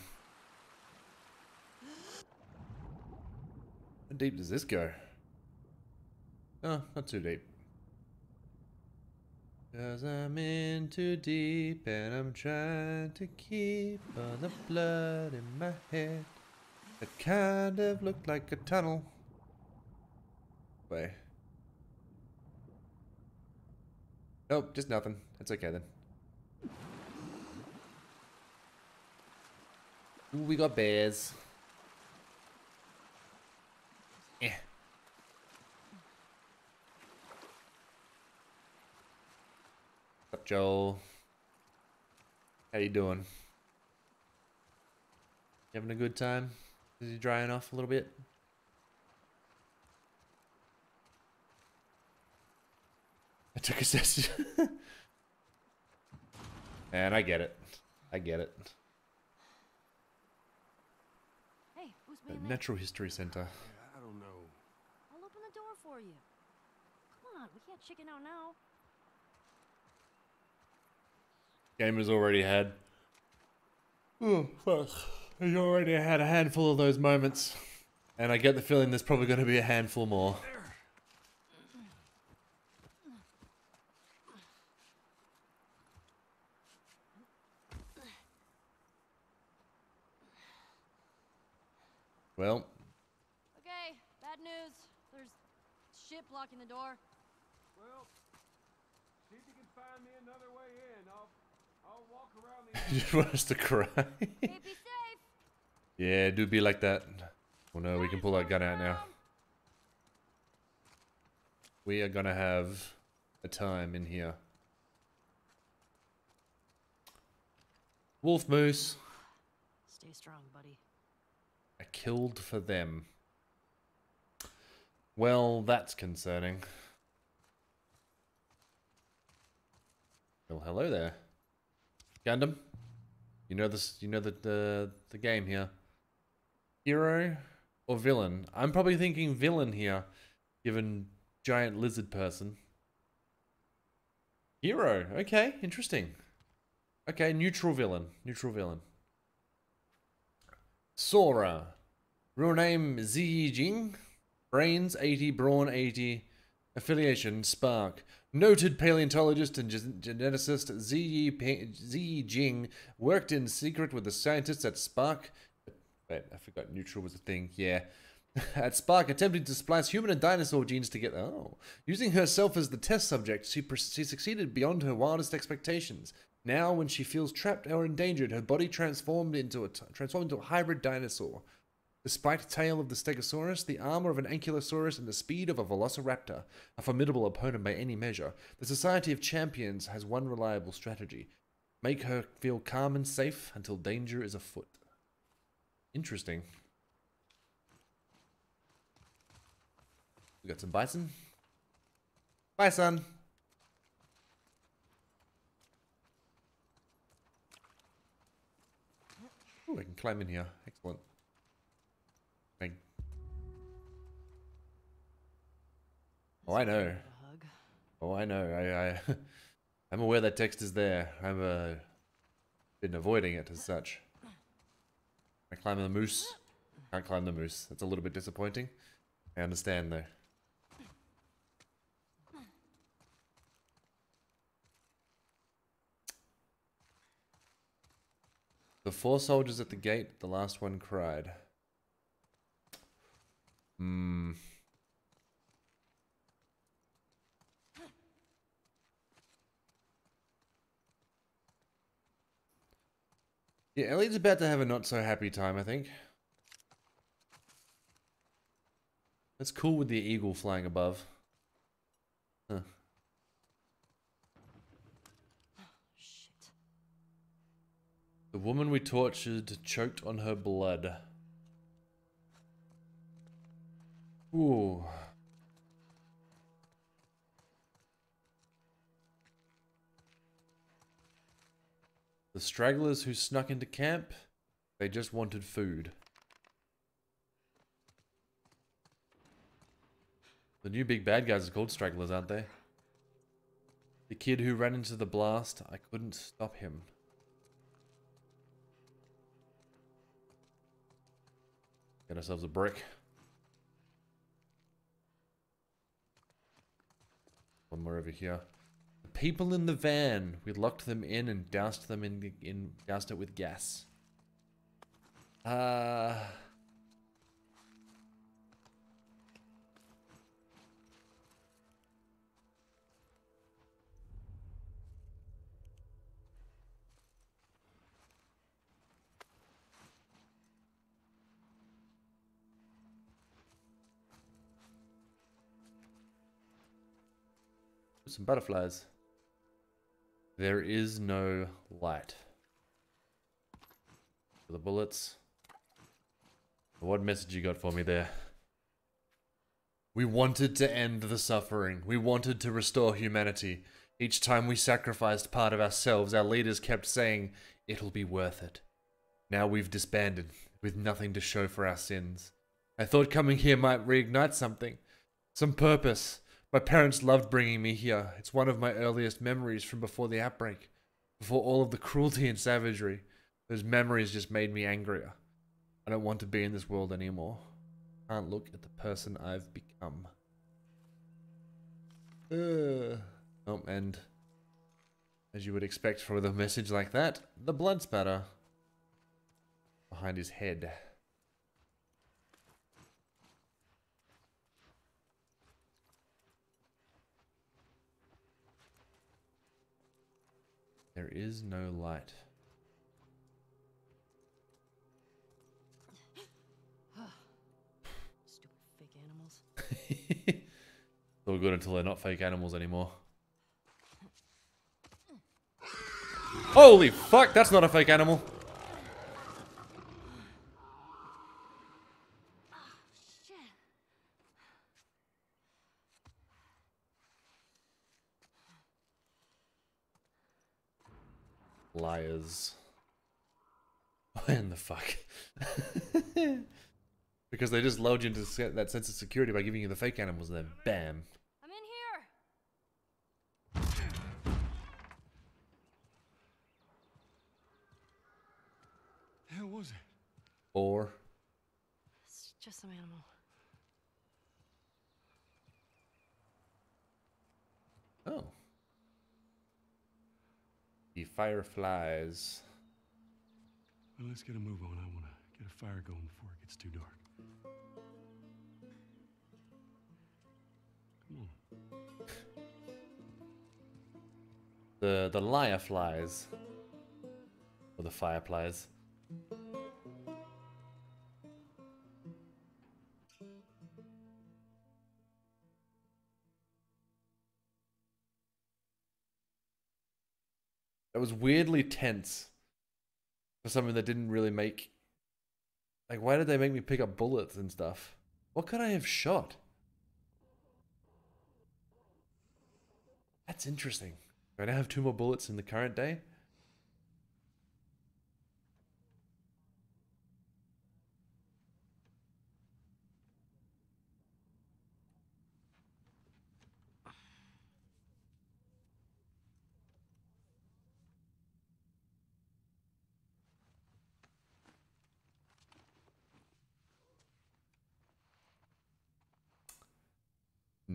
How deep does this go? Oh, not too deep. Cause I'm in too deep and I'm trying to keep all the blood in my head. It kind of looked like a tunnel. Way. Nope, just nothing. It's okay then. Ooh, we got bears. Eh. What's up, Joel? How you doing? You having a good time? Is he drying off a little bit? I took a [LAUGHS] session. Man, I get it. I get it. Hey, The being? Natural History Center. I don't know. I'll open the door for you. Come on, we can't chicken out now. Game has already had. Oh, fuck. He's already had a handful of those moments. And I get the feeling there's probably going to be a handful more. Well, Okay, bad news. There's shit blocking the door. Well, see if you can find me another way in. I'll, I'll walk around the. [LAUGHS] you just want us to cry. Hey, be safe. yeah, do be like that. Oh no, we can pull that gun out now. We are gonna have a time in here. Wolf Moose. Stay strong, buddy. Killed for them. Well, that's concerning. Well, hello there. Gundam. You know this you know the the, the game here. Hero or villain? I'm probably thinking villain here, given giant lizard person. Hero. Okay, interesting. Okay, neutral villain. Neutral villain. Sora. Real name Ziyi Jing. Brains 80, Brawn 80. Affiliation Spark. Noted paleontologist and geneticist Pe- Jing worked in secret with the scientists at Spark. Wait, I forgot neutral was a thing. Yeah. [LAUGHS] At Spark, attempting to splice human and dinosaur genes together. Oh. Using herself as the test subject, she, she succeeded beyond her wildest expectations. Now, when she feels trapped or endangered, her body transformed into a transformed into a hybrid dinosaur. The spiked tail of the Stegosaurus, the armor of an Ankylosaurus, and the speed of a Velociraptor, a formidable opponent by any measure, the Society of Champions has one reliable strategy make her feel calm and safe until danger is afoot. Interesting. We got some bison. Bison! Ooh, I can climb in here. Oh, I know. Oh, I know. I, I, [LAUGHS] I'm aware that text is there. I've uh, been avoiding it as such. I climb the moose. Can't climb the moose. That's a little bit disappointing. I understand though. The four soldiers at the gate, the last one cried. Hmm. Yeah, Ellie's about to have a not so happy time, I think. That's cool with the eagle flying above. Huh. Shit. The woman we tortured choked on her blood. Ooh. The stragglers who snuck into camp, they just wanted food. The new big bad guys are called stragglers, aren't they? The kid who ran into the blast, I couldn't stop him. Get ourselves a brick. One more over here. People in the van. We locked them in and doused them in, in doused it with gas. Uh Some butterflies. There is no light. For the bullets. What message you got for me there? We wanted to end the suffering. We wanted to restore humanity. Each time we sacrificed part of ourselves, our leaders kept saying, it'll be worth it. Now we've disbanded, with nothing to show for our sins. I thought coming here might reignite something. Some purpose. My parents loved bringing me here. It's one of my earliest memories from before the outbreak, before all of the cruelty and savagery. Those memories just made me angrier. I don't want to be in this world anymore. Can't look at the person I've become. Ugh. Oh, and as you would expect from a message like that, the blood spatter behind his head. There is no light. [SIGHS] Stupid fake animals. it's all good until they're not fake animals anymore. Holy fuck, that's not a fake animal. Shit. Liars. [LAUGHS] When the fuck? [LAUGHS] because they just lulled you into that sense of security by giving you the fake animals and then bam. I'm in here. The hell was it? Or It's just some animal. Oh. The fireflies. Well, let's get a move on. I want to get a fire going before it gets too dark. Come on. The the liar flies. Or the fireflies. That was weirdly tense for something that didn't really make like why did they make me pick up bullets and stuff? What could I have shot? That's interesting. Do I now have two more bullets in the current day?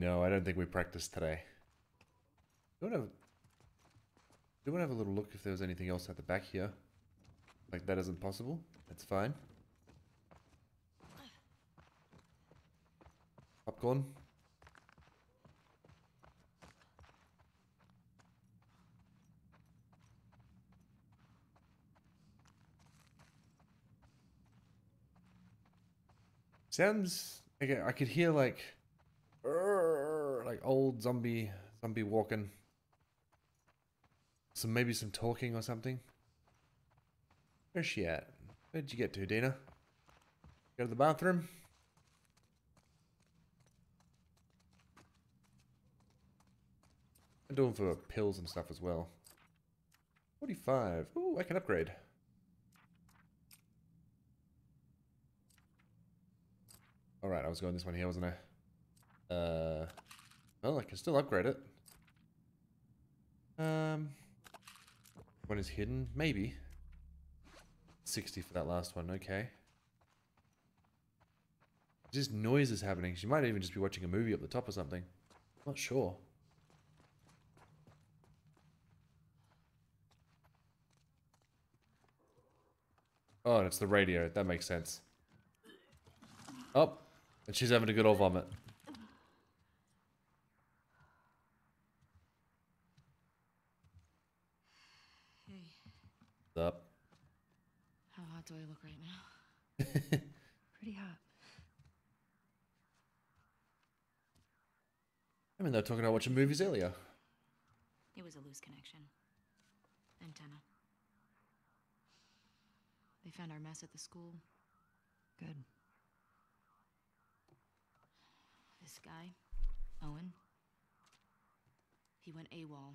No, I don't think we practiced today. Do want to do want to have a little look if there was anything else at the back here? Like that isn't possible? That's fine. Popcorn? Sounds like I could hear like like old zombie zombie walking. Some maybe some talking or something. Where's she at? Where'd you get to, Dina? Go to the bathroom? I'm doing for pills and stuff as well. 45. Ooh, I can upgrade. Alright, I was going this one here, wasn't I? Uh, well, I can still upgrade it. Um, one is hidden, maybe. 60 for that last one, okay. Just noises happening. She might even just be watching a movie up the top or something. Not sure. Oh, and it's the radio. That makes sense. Oh, and she's having a good old vomit. Hey, Up. how hot do I look right now? Pretty hot. I mean, they were talking about watching movies earlier. It was a loose connection. Antenna. They found our mess at the school. Good. This guy, Owen, he went AWOL.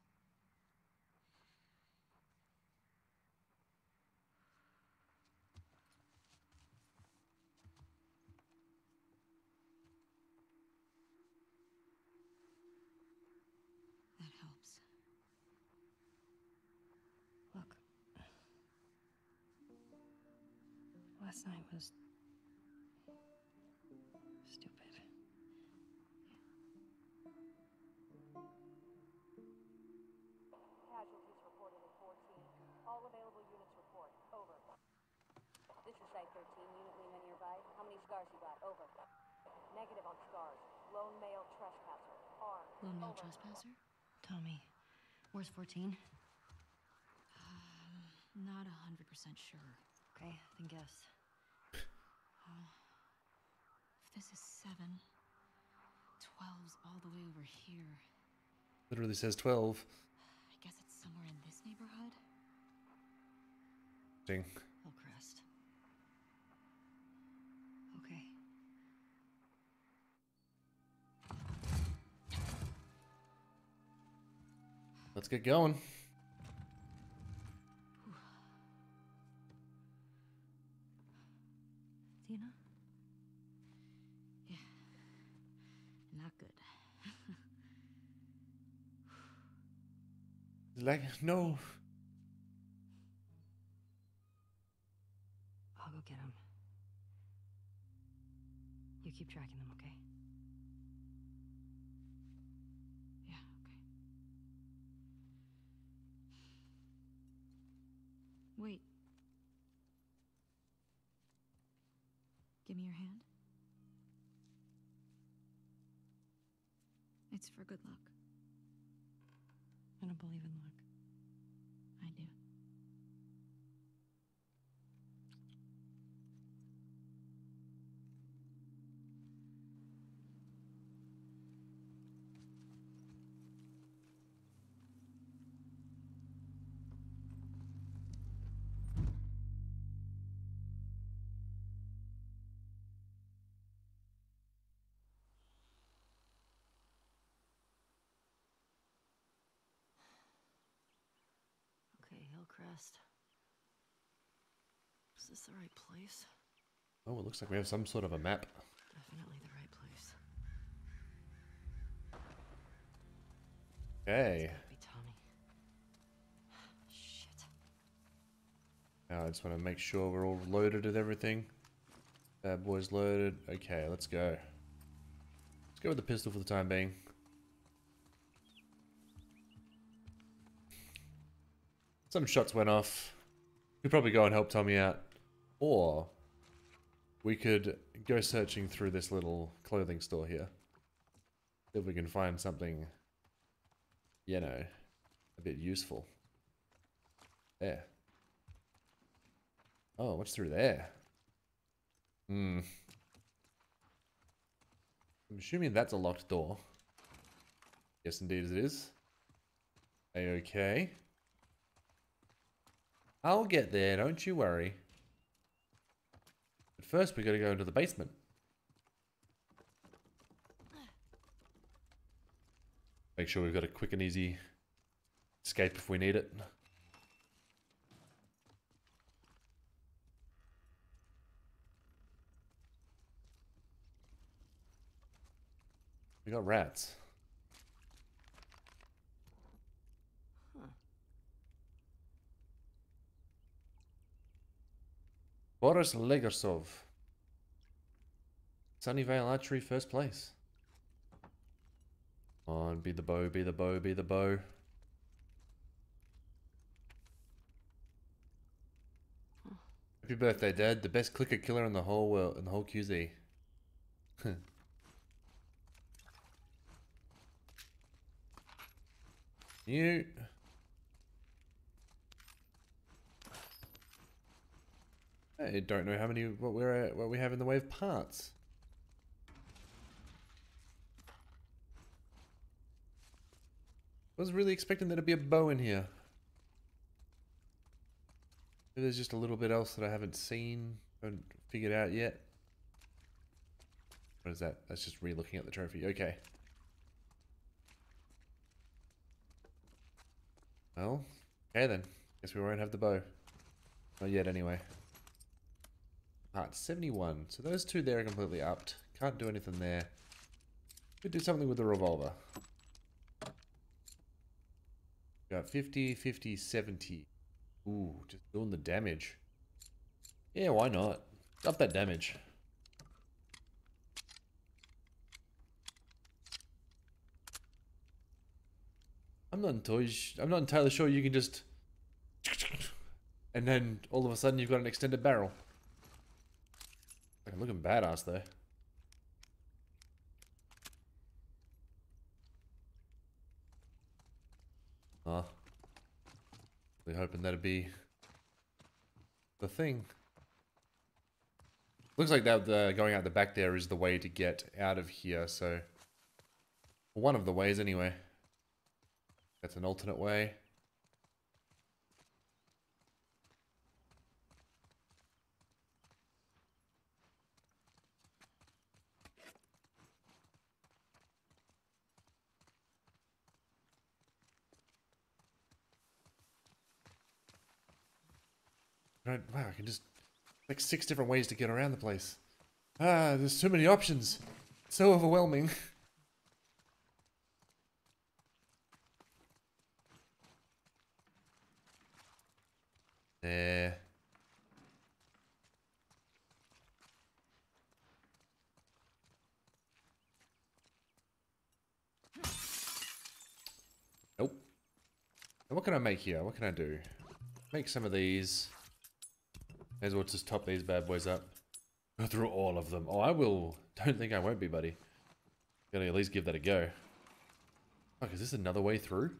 last night was stupid. Casualties reported in 14. All available units report. Over. This is Site 13. Unit Lima nearby. How many scars you got? Over. Negative on scars. Lone male trespasser. Armed. Lone male Over. trespasser? Tommy. Where's 14? Um, not 100% sure. Okay, then guess. If this is seven, twelve's all the way over here. Literally says 12. I guess it's somewhere in this neighborhood. Ding. Oh, Hillcrest. Okay. Let's get going. Like, no. I'll go get him. You keep tracking them, okay? Yeah, okay. Wait. Give me your hand. It's for good luck. I don't believe in luck. I do. Hillcrest. Is this the right place? Oh, it looks like we have some sort of a map. Definitely the right place. Okay. Be Tommy. [SIGHS] Shit. Now I just want to make sure we're all loaded with everything. Bad boy's loaded. Okay, let's go. Let's go with the pistol for the time being. Some shots went off. We could probably go and help Tommy out. Or we could go searching through this little clothing store here. See if we can find something, you know, a bit useful. There. Oh, what's through there? Hmm. I'm assuming that's a locked door. Yes, indeed it is. A-okay. I'll get there, don't you worry. But first we gotta go into the basement. Make sure we've got a quick and easy escape if we need it. We got rats. Boris Legasov. Sunnyvale Archery, first place. Come on, be the bow, be the bow, be the bow. Happy birthday, Dad. The best clicker killer in the whole world, in the whole QZ. [LAUGHS] you. I don't know how many what we're at, what we have in the way of parts. I was really expecting there to be a bow in here. Maybe there's just a little bit else that I haven't seen, haven't figured out yet. What is that? That's just re-looking at the trophy. Okay. Well, okay then. Guess we won't have the bow. Not yet, anyway. Part 71. So those two there are completely upped. Can't do anything there. Could do something with the revolver. Got 50, 50, 70. Ooh, just doing the damage. Yeah, why not? Up that damage. I'm not entirely, I'm not entirely sure you can just... And then all of a sudden you've got an extended barrel. A looking badass though. Ah. Oh. We're hoping that'd be the thing. Looks like that the going out the back there is the way to get out of here, so one of the ways anyway. That's an alternate way. Right, wow, I can just like six different ways to get around the place. Ah, there's too many options. so overwhelming. [LAUGHS] There. Nope. What can I make here? What can I do? Make some of these. As well just top these bad boys up. Go through all of them. Oh, I will. Don't think I won't be, buddy. Gotta at least give that a go. Fuck, is this another way through?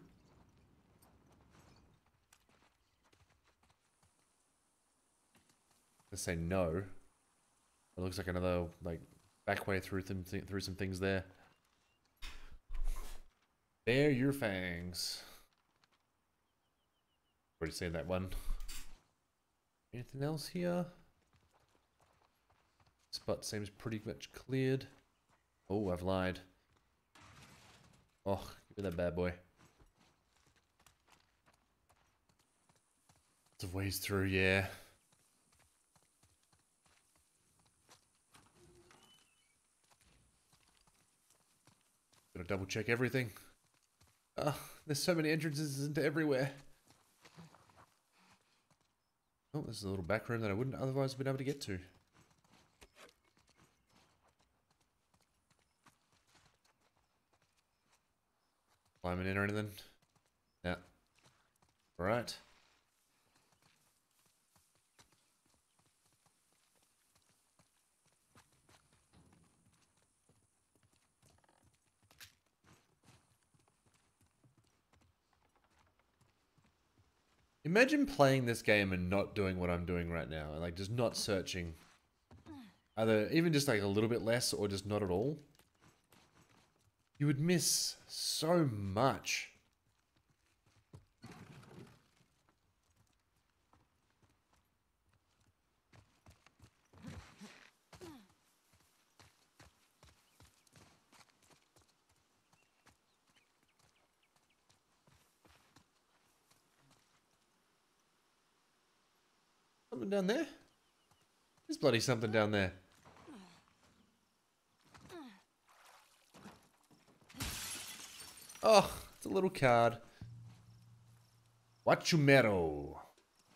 Let's say no. It looks like another like back way through th through some things there. Bare your fangs. Already seen that one. Anything else here? Spot seems pretty much cleared. Oh, I've lied. Oh, give me that bad boy. Lots of ways through, yeah. Gotta double check everything. Oh, there's so many entrances into everywhere. Oh, this is a little back room that I wouldn't otherwise have been able to get to. Climbing in or anything? Yeah. Right. Imagine playing this game and not doing what I'm doing right now, and like just not searching. Either even just like a little bit less or just not at all. You would miss so much. Something down there? There's bloody something down there. Oh, it's a little card. Wachumero.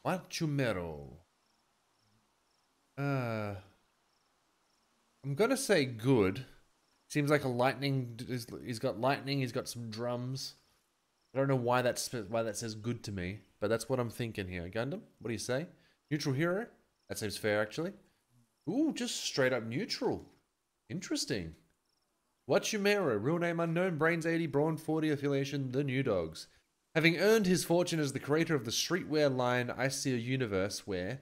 Wachumero. Uh, I'm gonna say good. Seems like a lightning. He's got lightning. He's got some drums. I don't know why that's why that says good to me, but that's what I'm thinking here. Gundam, what do you say? Neutral hero? That seems fair, actually. Ooh, just straight up neutral. Interesting. What's your Wachumero, real name unknown, brains 80, brawn 40, affiliation, the New Dogs. Having earned his fortune as the creator of the streetwear line I See a Universe where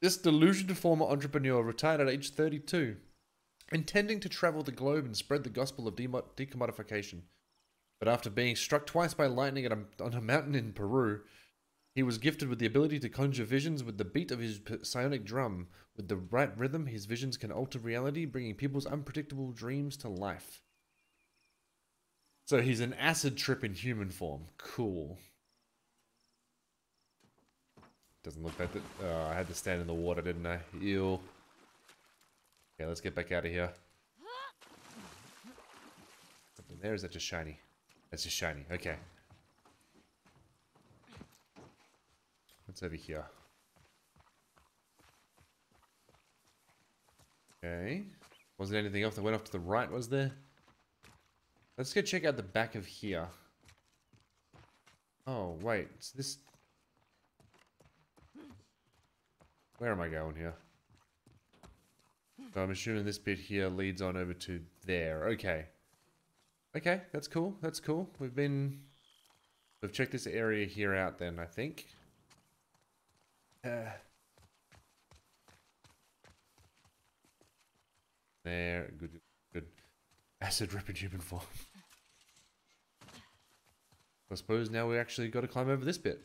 this delusioned former entrepreneur retired at age 32, intending to travel the globe and spread the gospel of decommodification. But after being struck twice by lightning on a mountain in Peru, he was gifted with the ability to conjure visions with the beat of his psionic drum. With the right rhythm, his visions can alter reality, bringing people's unpredictable dreams to life. So he's an acid trip in human form. Cool. Doesn't look that. Oh, I had to stand in the water, didn't I? Ew. Okay, let's get back out of here. Something there, is that just shiny? That's just shiny. Okay. What's over here? Okay. Wasn't anything else that went off to the right, was there? Let's go check out the back of here. Oh, wait. Is this... Where am I going here? So I'm assuming this bit here leads on over to there. Okay. Okay, that's cool. That's cool. We've been... We've checked this area here out then, I think. Uh, there. Good. Good. Acid ripping human form. I suppose now we actually got to climb over this bit.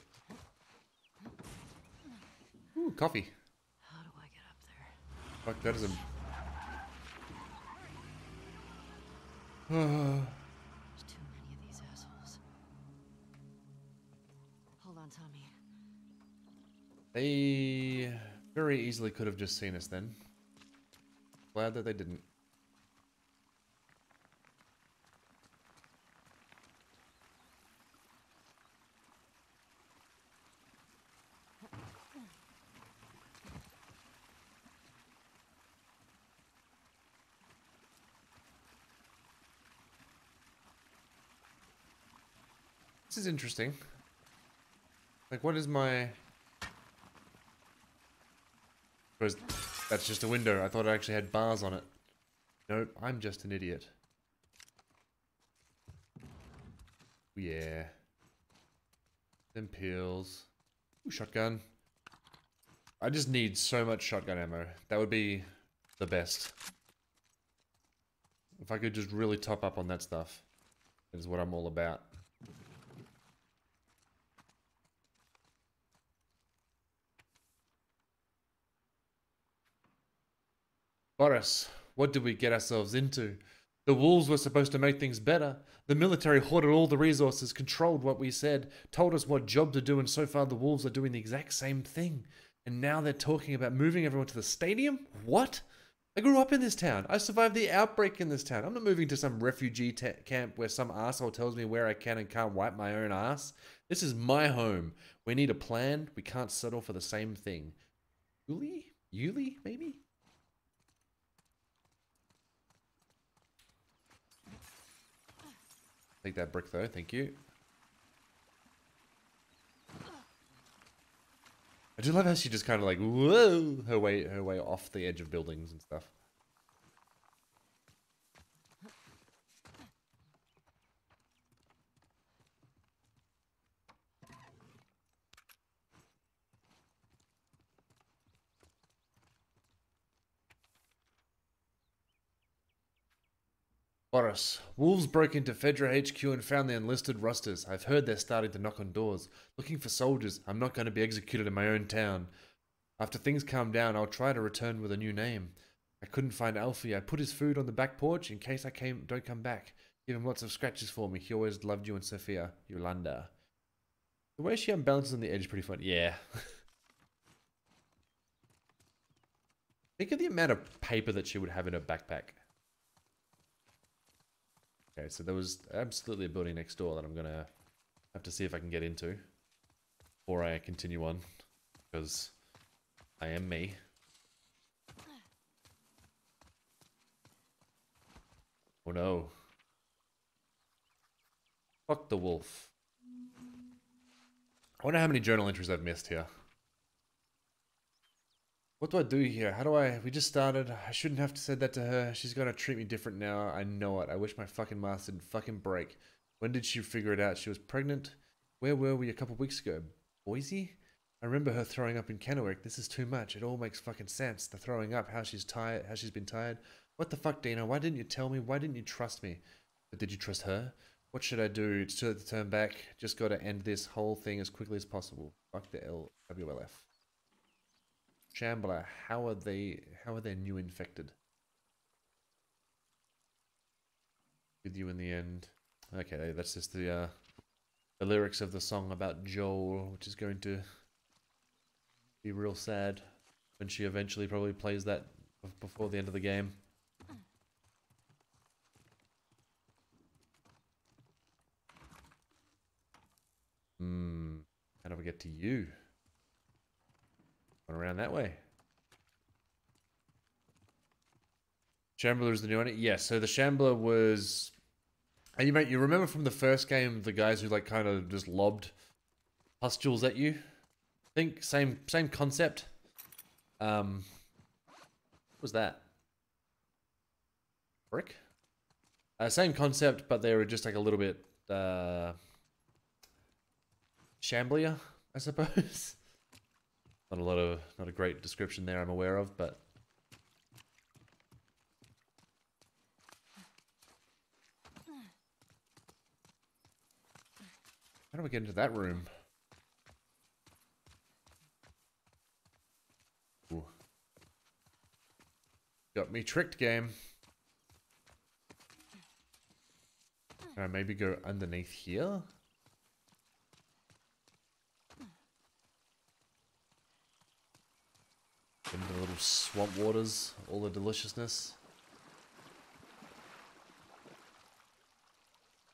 Ooh, coffee. How do I get up there? Fuck, that is a... [SIGHS] [SIGHS] [SIGHS] They very easily could have just seen us then. Glad that they didn't. This is interesting. Like, what is my... Suppose that's just a window. I thought it actually had bars on it. Nope, I'm just an idiot. Yeah. Then pills. Ooh, shotgun. I just need so much shotgun ammo. That would be the best. If I could just really top up on that stuff. That is what I'm all about. Boris, what did we get ourselves into? The wolves were supposed to make things better. The military hoarded all the resources, controlled what we said, told us what job to do, and so far the wolves are doing the exact same thing. And now they're talking about moving everyone to the stadium? What? I grew up in this town. I survived the outbreak in this town. I'm not moving to some refugee camp where some asshole tells me where I can and can't wipe my own ass. This is my home. We need a plan. We can't settle for the same thing. Yuli? Yuli, maybe? Take that brick though, thank you. I do love how she just kind of like whoa her way her way off the edge of buildings and stuff. Boris, wolves broke into Fedra HQ and found the enlisted rusters. I've heard they're starting to knock on doors, looking for soldiers. I'm not going to be executed in my own town. After things calm down, I'll try to return with a new name. I couldn't find Alfie. I put his food on the back porch in case I came don't come back. Give him lots of scratches for me. He always loved you and Sophia, Yolanda. The way she unbalances on the edge is pretty fun. Yeah. [LAUGHS] Think of the amount of paper that she would have in her backpack. Okay, so there was absolutely a building next door that I'm gonna have to see if I can get into before I continue on, because I am me. Oh no. Fuck the wolf. I wonder how many journal entries I've missed here. What do I do here? How do I... We just started. I shouldn't have to said that to her. She's gonna treat me different now. I know it. I wish my fucking mask didn't fucking break. When did she figure it out? She was pregnant? Where were we a couple weeks ago? Boise? I remember her throwing up in Kennewick. This is too much. It all makes fucking sense. The throwing up, how she's tired, how she's been tired. What the fuck, Dina? Why didn't you tell me? Why didn't you trust me? But did you trust her? What should I do? It's too late to turn back. Just gotta end this whole thing as quickly as possible. Fuck the L WLF. Shambler, how are they how are they new infected? With you in the end. Okay, that's just the uh the lyrics of the song about Joel, which is going to be real sad when she eventually probably plays that before the end of the game. Hmm. How do we get to you? Going around that way. Shambler's the new one. Yes, so the Shambler was. And you mate, you remember from the first game the guys who like kind of just lobbed pustules at you? I think same same concept. Um, what was that? brick. Uh, same concept, but they were just like a little bit uh, shamblier, I suppose. [LAUGHS] not a lot of, not a great description there I'm aware of, but how do we get into that room? Ooh. Got me tricked, game. Can I maybe go underneath here? Into the little swamp waters, all the deliciousness.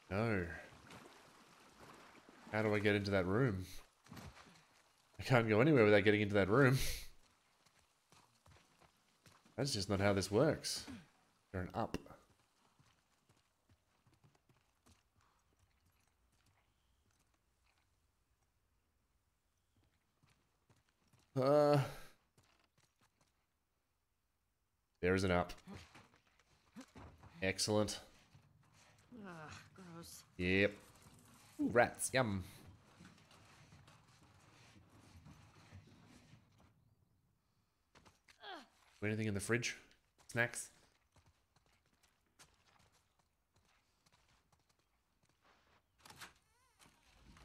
No. How do I get into that room? I can't go anywhere without getting into that room. That's just not how this works. Turn up. Uh, there's an up. Excellent. Ugh, gross. Yep. Ooh, rats. Yum. Anything in the fridge? Snacks?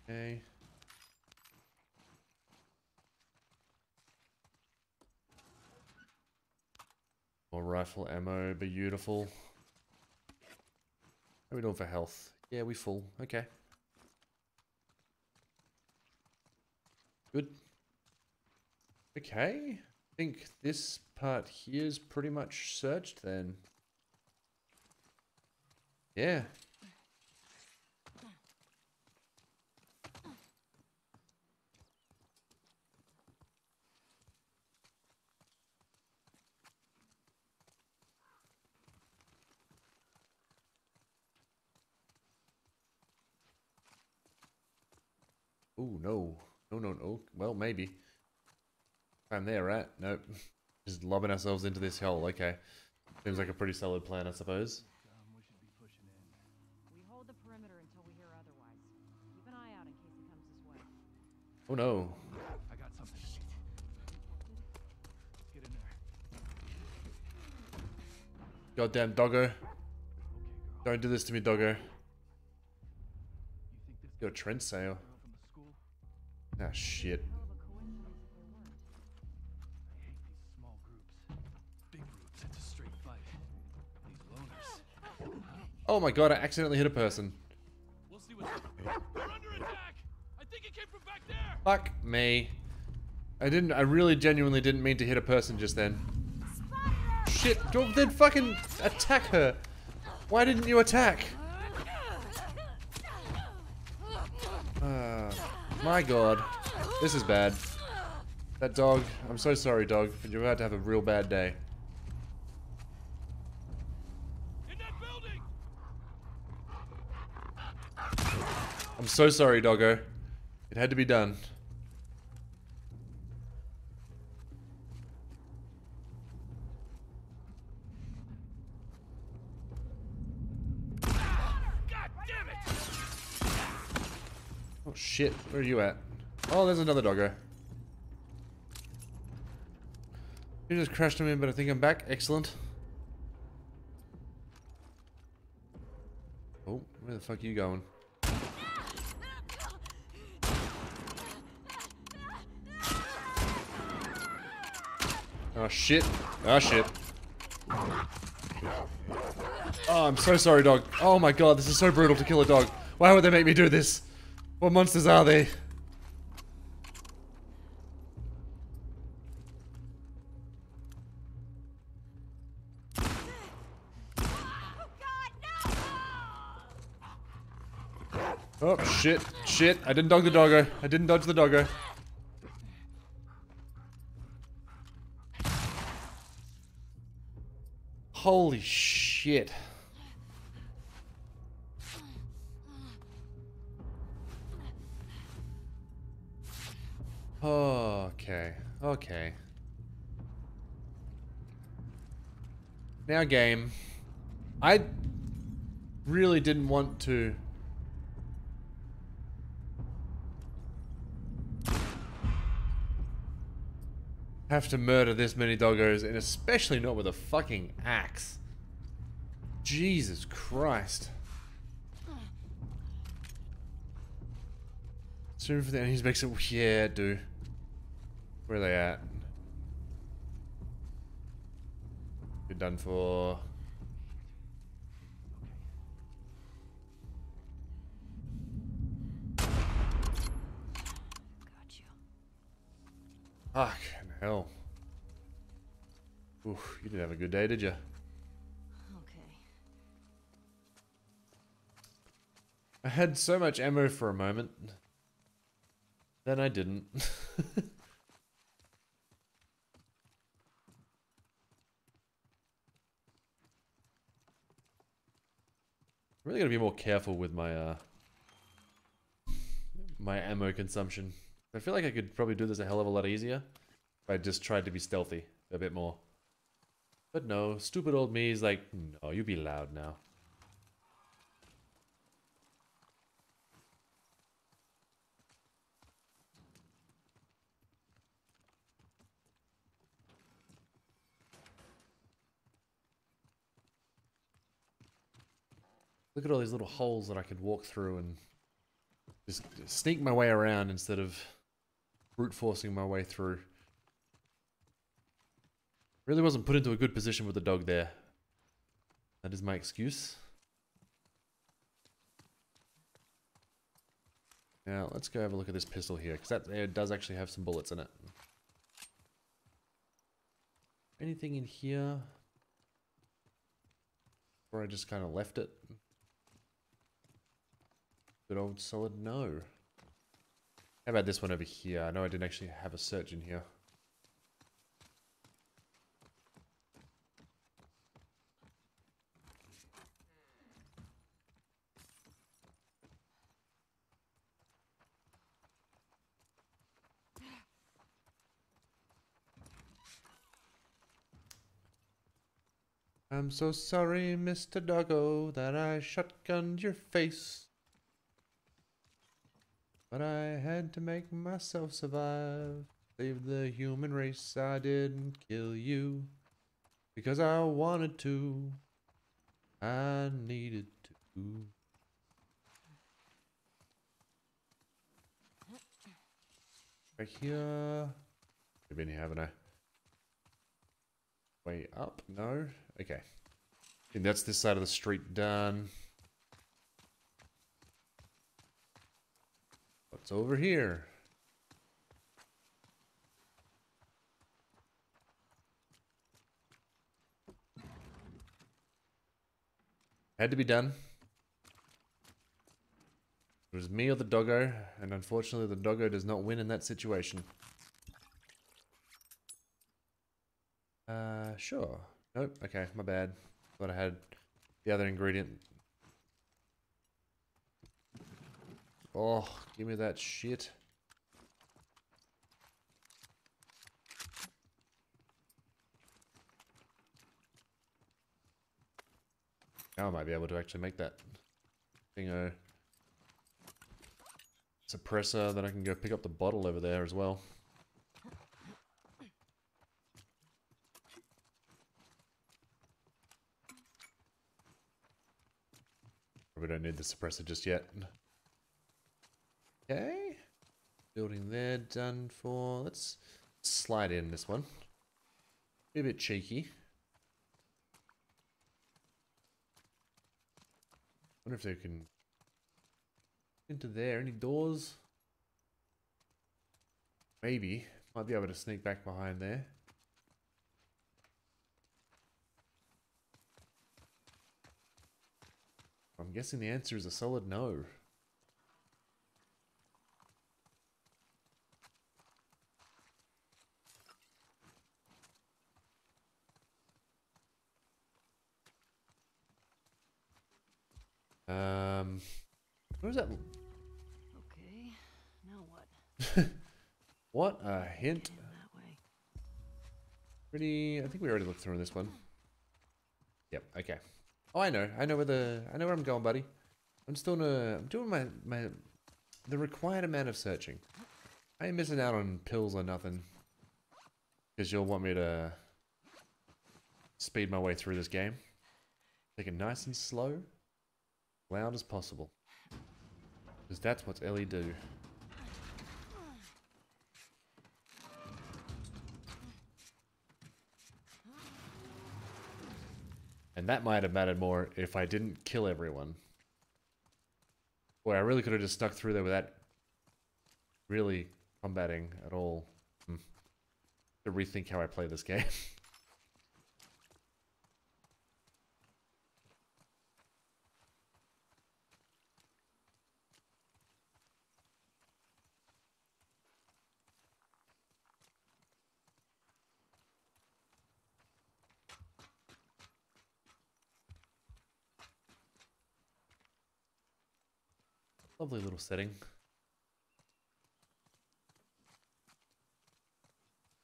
Okay. More rifle ammo, beautiful. How are we doing for health? Yeah, we full. Okay. Good. Okay. I think this part here is pretty much searched then. Yeah. Oh no. No, no, no. Well, maybe. I'm there, right? Nope. [LAUGHS] Just lobbing ourselves into this hole. Okay. Seems like a pretty solid plan, I suppose. We hold the perimeter until we hear otherwise. Keep an eye out in case he comes this way. Oh no. I got something. Let's get in there. Goddamn doggo. Okay. Don't do this to me, doggo. You think this Got a trend sale. Ah, hate these small groups. Big groups, it's a straight fight. These loners. Oh my god, I accidentally hit a person. We'll see under attack! I think it came from back there! Fuck me. I didn't, I really genuinely didn't mean to hit a person just then. Shit, don't- then fucking attack her. Why didn't you attack? Ah, my god. This is bad. That dog, I'm so sorry dog, but you're about to have a real bad day. In that building! I'm so sorry, doggo. It had to be done. Shit, where are you at? Oh, there's another doggo. You just crashed him in, but I think I'm back. Excellent. Oh, where the fuck are you going? Oh shit. Oh shit. Oh, I'm so sorry, dog. Oh my god, this is so brutal to kill a dog. Why would they make me do this? What monsters are they? Oh shit, shit, I didn't dodge the doggo. I didn't dodge the doggo. Holy shit. Okay, okay. Now game. I really didn't want to. Have to murder this many doggos, and especially not with a fucking axe. Jesus Christ. Soon for the enemies makes it. Yeah, do. Where are they at? You're done for. Got you. Ah, Fucking hell. Oof, you didn't have a good day, did you? Okay. I had so much ammo for a moment. Then I didn't. [LAUGHS] really gotta be more careful with my uh my ammo consumption. I feel like I could probably do this a hell of a lot easier if I just tried to be stealthy a bit more. But no, stupid old me is like, no, you be loud now. Look at all these little holes that I could walk through and just sneak my way around instead of brute forcing my way through. Really wasn't put into a good position with the dog there. That is my excuse. Now, let's go have a look at this pistol here, because that does actually have some bullets in it. Anything in here? Or I just kind of left it? Good old solid no. How about this one over here? I know I didn't actually have a search in here. I'm so sorry, Mr. Doggo, that I shotgunned your face. But I had to make myself survive. Save the human race. I didn't kill you. Because I wanted to. I needed to. Right here. I've been here, haven't I? Way up? No? Okay. And that's this side of the street done. What's over here? Had to be done. It was me or the doggo, and unfortunately the doggo does not win in that situation. Uh, sure. Nope, okay, my bad. Thought I had the other ingredient. Oh, give me that shit. Now I might be able to actually make that thing a suppressor, then I can go pick up the bottle over there as well. We don't need the suppressor just yet. Okay. Building there, done for. Let's slide in this one. Be a bit cheeky. wonder if they can into there. Any doors? Maybe. Might be able to sneak back behind there. I'm guessing the answer is a solid no. Um, what was that? Okay. Now what? [LAUGHS] What a hint. Damn that way. Pretty. I think we already looked through this one. Yep. Okay. Oh, I know. I know where the. I know where I'm going, buddy. I'm still doing. A, I'm doing my my the required amount of searching. I ain't missing out on pills or nothing. Because you'll want me to speed my way through this game. Take it nice and slow, loud as possible. Because that's what Ellie do. And that might have mattered more if I didn't kill everyone. Boy, I really could have just stuck through there without really combating at all. Hmm. To rethink how I play this [LAUGHS] game. Lovely little setting.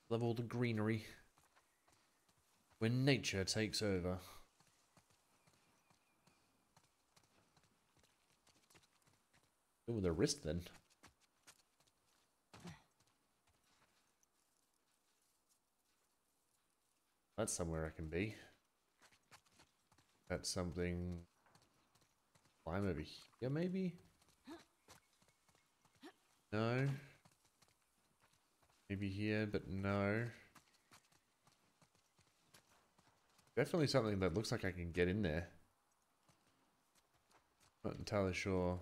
Love all the greenery. When nature takes over. Ooh, the wrist then. That's somewhere I can be. That's something. Climb over here, maybe? No. Maybe here, but no. Definitely something that looks like I can get in there. Not entirely sure.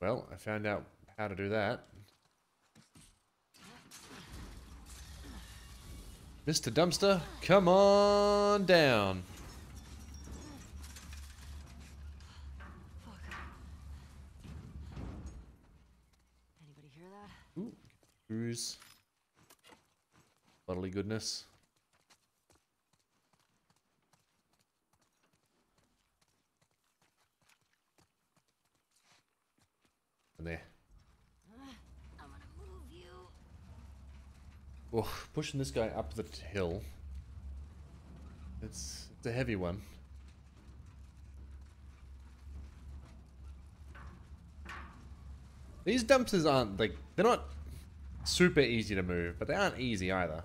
Well, I found out how to do that. Mr. Dumpster, come on down. Fuck. Anybody hear that? Ooh. Bodily goodness. And there. Ah, I'm gonna move you. Oh, pushing this guy up the hill. It's it's a heavy one. These dumpsters aren't like they're not super easy to move, but they aren't easy either.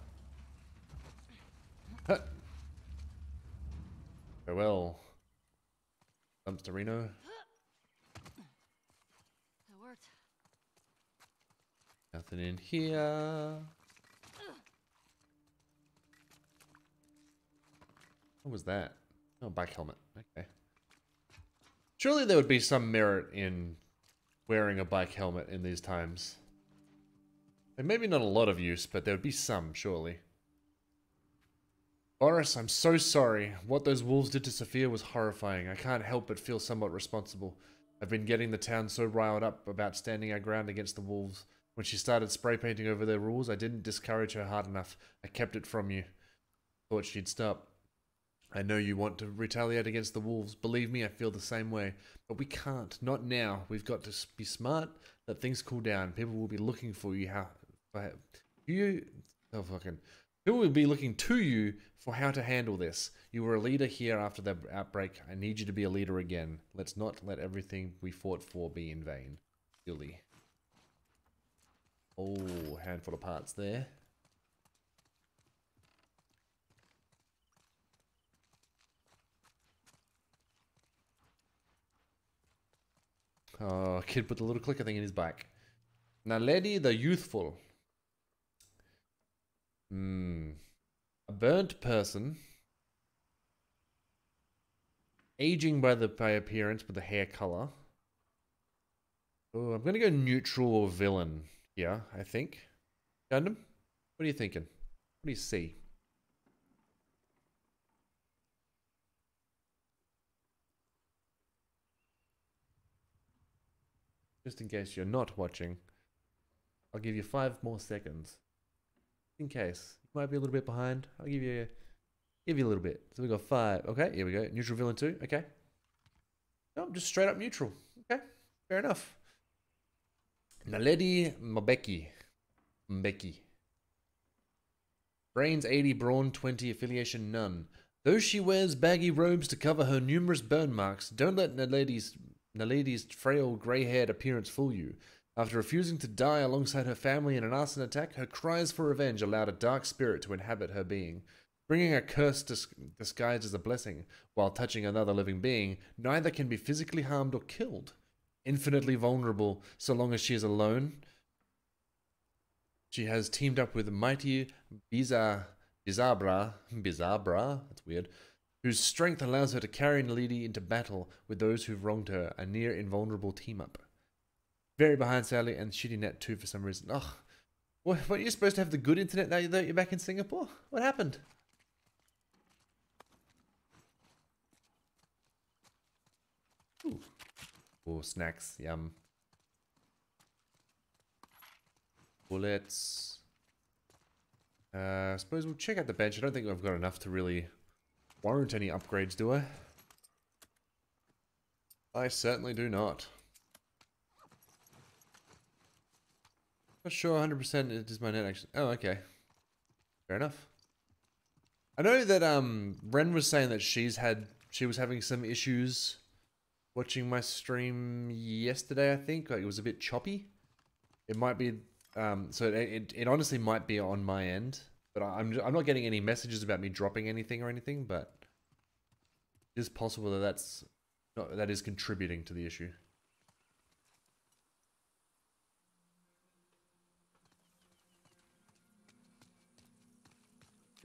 Huh. Oh, Farewell, dumpsterino. That worked. Nothing in here. What was that? Oh, bike helmet. Okay. Surely there would be some merit in wearing a bike helmet in these times. And maybe not a lot of use, but there would be some, surely. Boris, I'm so sorry. What those wolves did to Sophia was horrifying. I can't help but feel somewhat responsible. I've been getting the town so riled up about standing our ground against the wolves. When she started spray painting over their rules, I didn't discourage her hard enough. I kept it from you. Thought she'd stop. I know you want to retaliate against the wolves. Believe me, I feel the same way. But we can't. Not now. We've got to be smart. Let things cool down. People will be looking for you. How? You. Oh fucking. People will be looking to you for how to handle this. You were a leader here after the outbreak. I need you to be a leader again. Let's not let everything we fought for be in vain. Billy. Oh, handful of parts there. Oh, kid put the little clicker thing in his back. Naledi the Youthful. Hmm. A burnt person. Aging by the by appearance with the hair color. Oh, I'm gonna go neutral or villain here, I think. Gundam? What are you thinking? What do you see? Just in case you're not watching, I'll give you five more seconds. In case. You might be a little bit behind. I'll give you give you a little bit. So we got five. Okay, here we go. Neutral villain two. Okay. No, just straight up neutral. Okay. Fair enough. Naledi Mbeki. Mbeki. Brains 80, Brawn 20, affiliation none. Though she wears baggy robes to cover her numerous burn marks, don't let Naledi's, Naledi's frail grey-haired appearance fool you. After refusing to die alongside her family in an arson attack, her cries for revenge allowed a dark spirit to inhabit her being. Bringing a curse dis- disguised as a blessing while touching another living being, neither can be physically harmed or killed. Infinitely vulnerable so long as she is alone, she has teamed up with mighty Biza, Bizabra, Bizabra, that's weird, whose strength allows her to carry Naledi into battle with those who've wronged her, a near invulnerable team up. Very behind Sally and shitty net too for some reason. Ugh. What, what, you're supposed to have the good internet now that you're back in Singapore? What happened? Ooh. Ooh, snacks, yum. Bullets. Uh, I suppose we'll check out the bench. I don't think I've got enough to really warrant any upgrades, do I? I certainly do not. Not sure 100% it is my net actually. Oh, okay. Fair enough. I know that um Ren was saying that she's had she was having some issues watching my stream yesterday, I think. Like it was a bit choppy. It might be um so it it, it honestly might be on my end, but I- I'm I'm not getting any messages about me dropping anything or anything, but it is possible that that's not, that is contributing to the issue.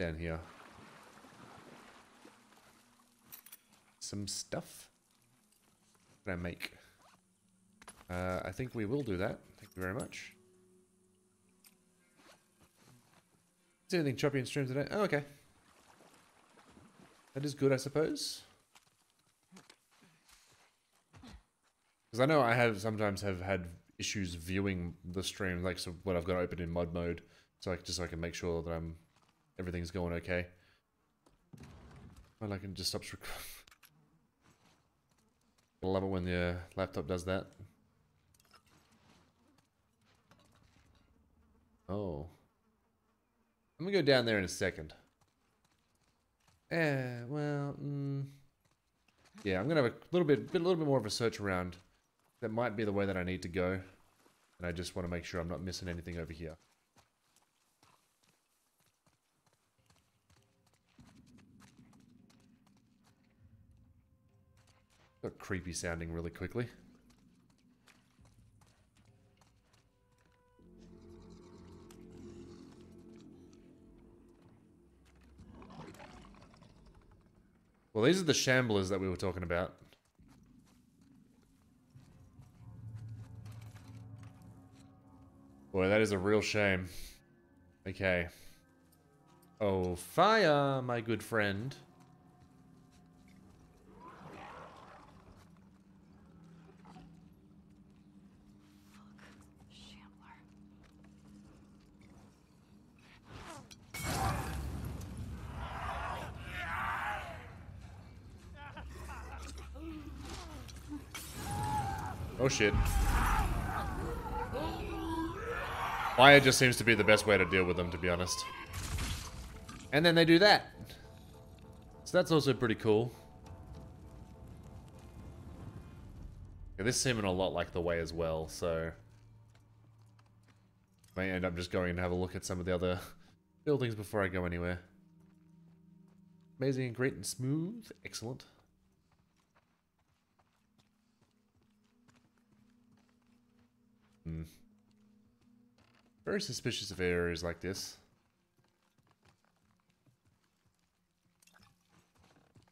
Down here. Some stuff. What can I make? Uh, I think we will do that. Thank you very much. Is anything choppy in stream today? Oh, okay. That is good, I suppose. Because I know I have sometimes have had issues viewing the stream, like so what I've got open in mod mode, so I just so I can make sure that I'm everything's going okay. Well, I can just stop. [LAUGHS] I love it when the uh, laptop does that. Oh. I'm gonna go down there in a second. Eh, well, mm, yeah, I'm gonna have a little bit, bit, a little bit more of a search around. That might be the way that I need to go, and I just want to make sure I'm not missing anything over here. Got creepy sounding really quickly. Well, these are the shamblers that we were talking about. Boy, that is a real shame. Okay. Oh, fire, my good friend. Oh shit. Fire just seems to be the best way to deal with them, to be honest. And then they do that. So that's also pretty cool. Yeah, this seeming a lot like the way as well, so... May end up just going and have a look at some of the other buildings before I go anywhere. Amazing and great and smooth. Excellent. Hmm. Very suspicious of areas like this.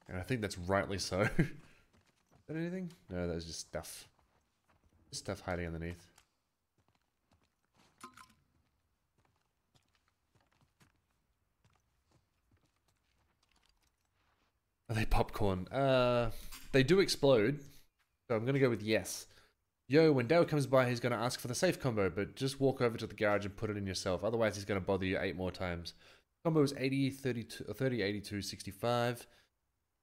And I think that's rightly so. [LAUGHS] Is that anything? No, that's just stuff. Just stuff hiding underneath. Are they popcorn? Uh, they do explode. So I'm going to go with yes. Yo, when Dale comes by, he's going to ask for the safe combo, but just walk over to the garage and put it in yourself. Otherwise, he's going to bother you eight more times. Combo is 80, 32, uh, 30, 82, 65.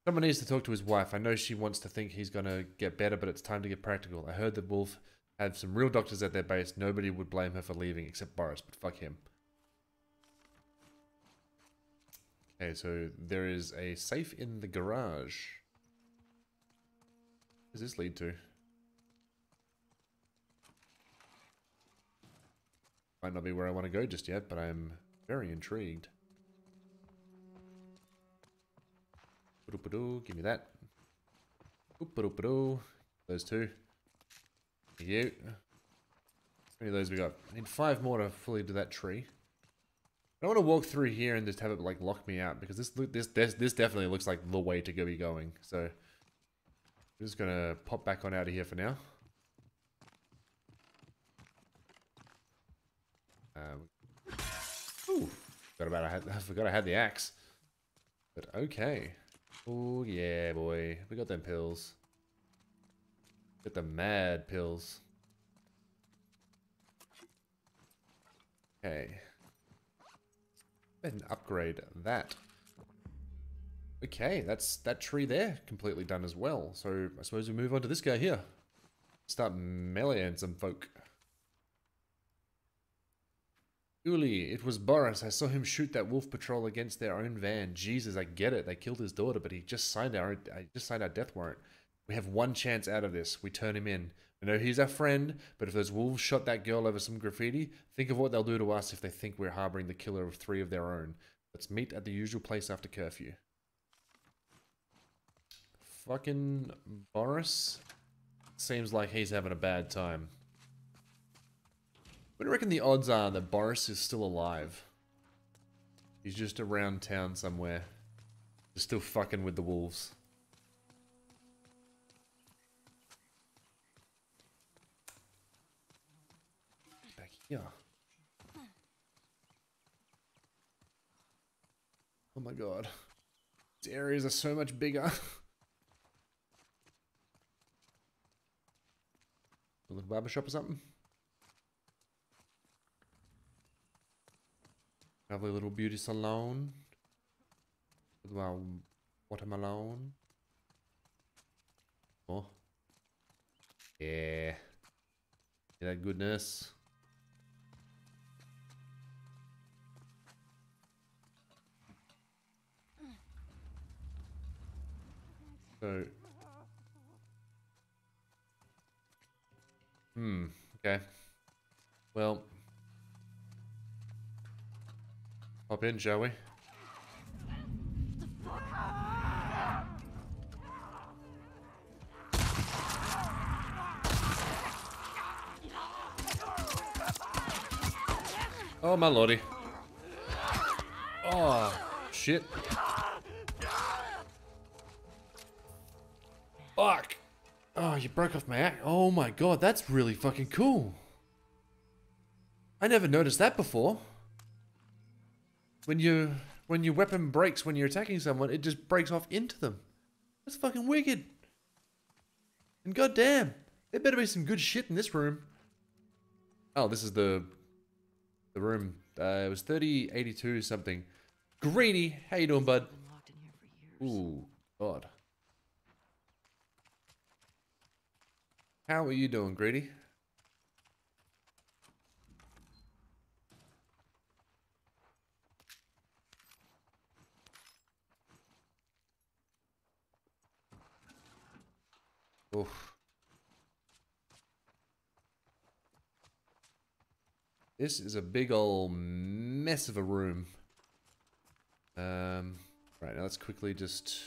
Someone needs to talk to his wife. I know she wants to think he's going to get better, but it's time to get practical. I heard that Wolf had some real doctors at their base. Nobody would blame her for leaving except Boris, but fuck him. Okay, so there is a safe in the garage. What does this lead to? Might not be where I want to go just yet, but I'm very intrigued. Give me that. Those two. You. How many of those we got? I need five more to fully do that tree. I don't want to walk through here and just have it like lock me out because this this this this definitely looks like the way to go be going. So I'm just gonna pop back on out of here for now. Um, ooh, forgot about I had [LAUGHS] I forgot I had the axe. But okay. Oh yeah, boy, we got them pills. Got the mad pills. Okay. And upgrade that. Okay, that's that tree there completely done as well. So I suppose we move on to this guy here. Start meleeing some folk. Uli, it was Boris. I saw him shoot that wolf patrol against their own van. Jesus, I get it. They killed his daughter, but he just signed our I just signed our death warrant. We have one chance out of this. We turn him in. I know he's our friend, but if those wolves shot that girl over some graffiti, think of what they'll do to us if they think we're harboring the killer of three of their own. Let's meet at the usual place after curfew. Fucking Boris seems like he's having a bad time. What do you reckon the odds are that Boris is still alive? He's just around town somewhere. Just still fucking with the wolves. Back here. Oh my god. These areas are so much bigger. [LAUGHS] A little barber shop or something? Lovely little beauty salon. With our watermelon. Oh. Yeah. Yeah, that goodness. So. Hmm. Okay. Well. Hop in, shall we? Oh, my lordy. Oh, shit. Fuck. Oh, you broke off my act. Oh my god, that's really fucking cool. I never noticed that before. When you when your weapon breaks when you're attacking someone, it just breaks off into them. That's fucking wicked. And goddamn, there better be some good shit in this room. Oh, this is the the room. Uh, it was 3082 something. Greedy, how you doing, bud? Been locked in here for years. Ooh, God. How are you doing, Greedy? Oof. This is a big old mess of a room. Um, right, now let's quickly just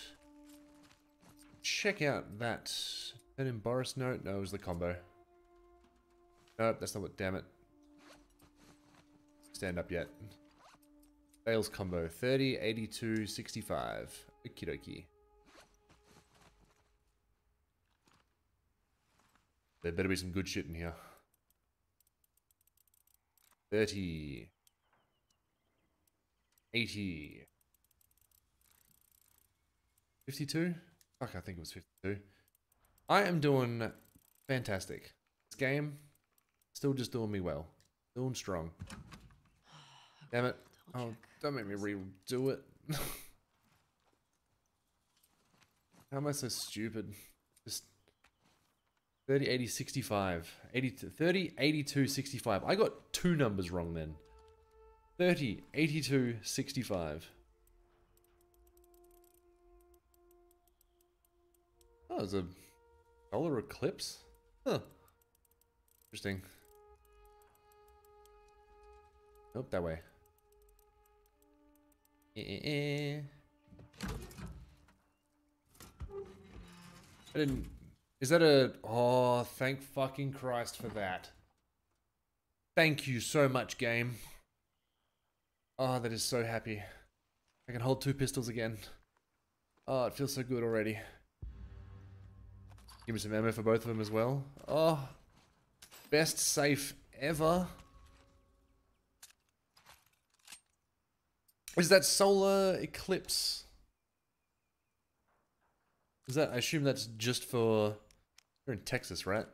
check out that. An Boris note? No, it was the combo. Nope, that's not what, damn it. Stand up yet. Sales combo, 30, 82, 65. Okie dokie. There better be some good shit in here. 30. 80. 52? Fuck, I think it was 52. I am doing fantastic. This game, still just doing me well. Doing strong. [SIGHS] Damn it. Oh, don't make me redo it. [LAUGHS] How am I so stupid? 30, 80, 65. 80, 30, 82, 65. I got two numbers wrong then. 30, 82, 65. Oh, it's a solar eclipse? Huh. Interesting. Nope, that way. Eh, eh, eh. I didn't is that a. Oh, thank fucking Christ for that. Thank you so much, game. Oh, that is so happy. I can hold two pistols again. Oh, it feels so good already. Give me some ammo for both of them as well. Oh, best safe ever. Is that solar eclipse? Is that? I assume that's just for. You're in Texas, right?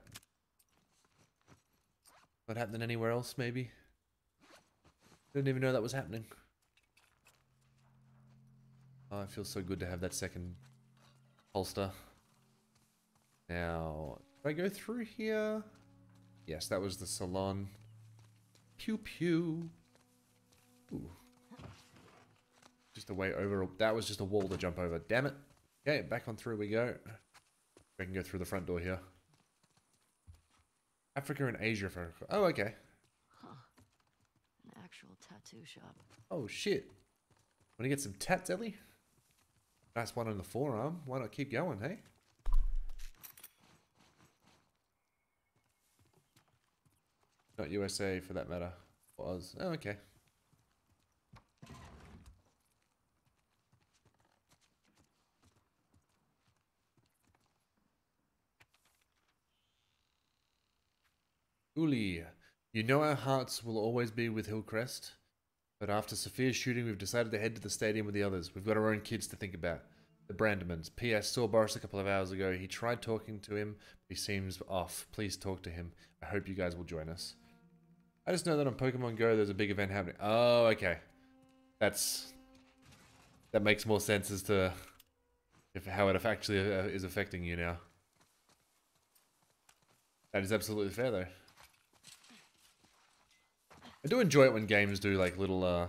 Not happening anywhere else, maybe? Didn't even know that was happening. Oh, it feels so good to have that second holster. Now, did I go through here? Yes, that was the salon. Pew pew. Ooh. Just a way over. That was just a wall to jump over. Damn it. Okay, back on through we go. We can go through the front door here. Africa and Asia for. Oh, okay. Huh. An actual tattoo shop. Oh shit. Want to get some tats, Ellie? Nice one on the forearm. Why not keep going, hey? Not USA for that matter. Was. Oh, okay. Uli, you know our hearts will always be with Hillcrest, but after Sophia's shooting, we've decided to head to the stadium with the others. We've got our own kids to think about. The Brandemans. P.S. Saw Boris a couple of hours ago. He tried talking to him, but he seems off. Please talk to him. I hope you guys will join us. I just know that on Pokemon Go, there's a big event happening. Oh, okay. That's that makes more sense as to if how it actually uh, is affecting you now. That is absolutely fair, though. I do enjoy it when games do like little, uh,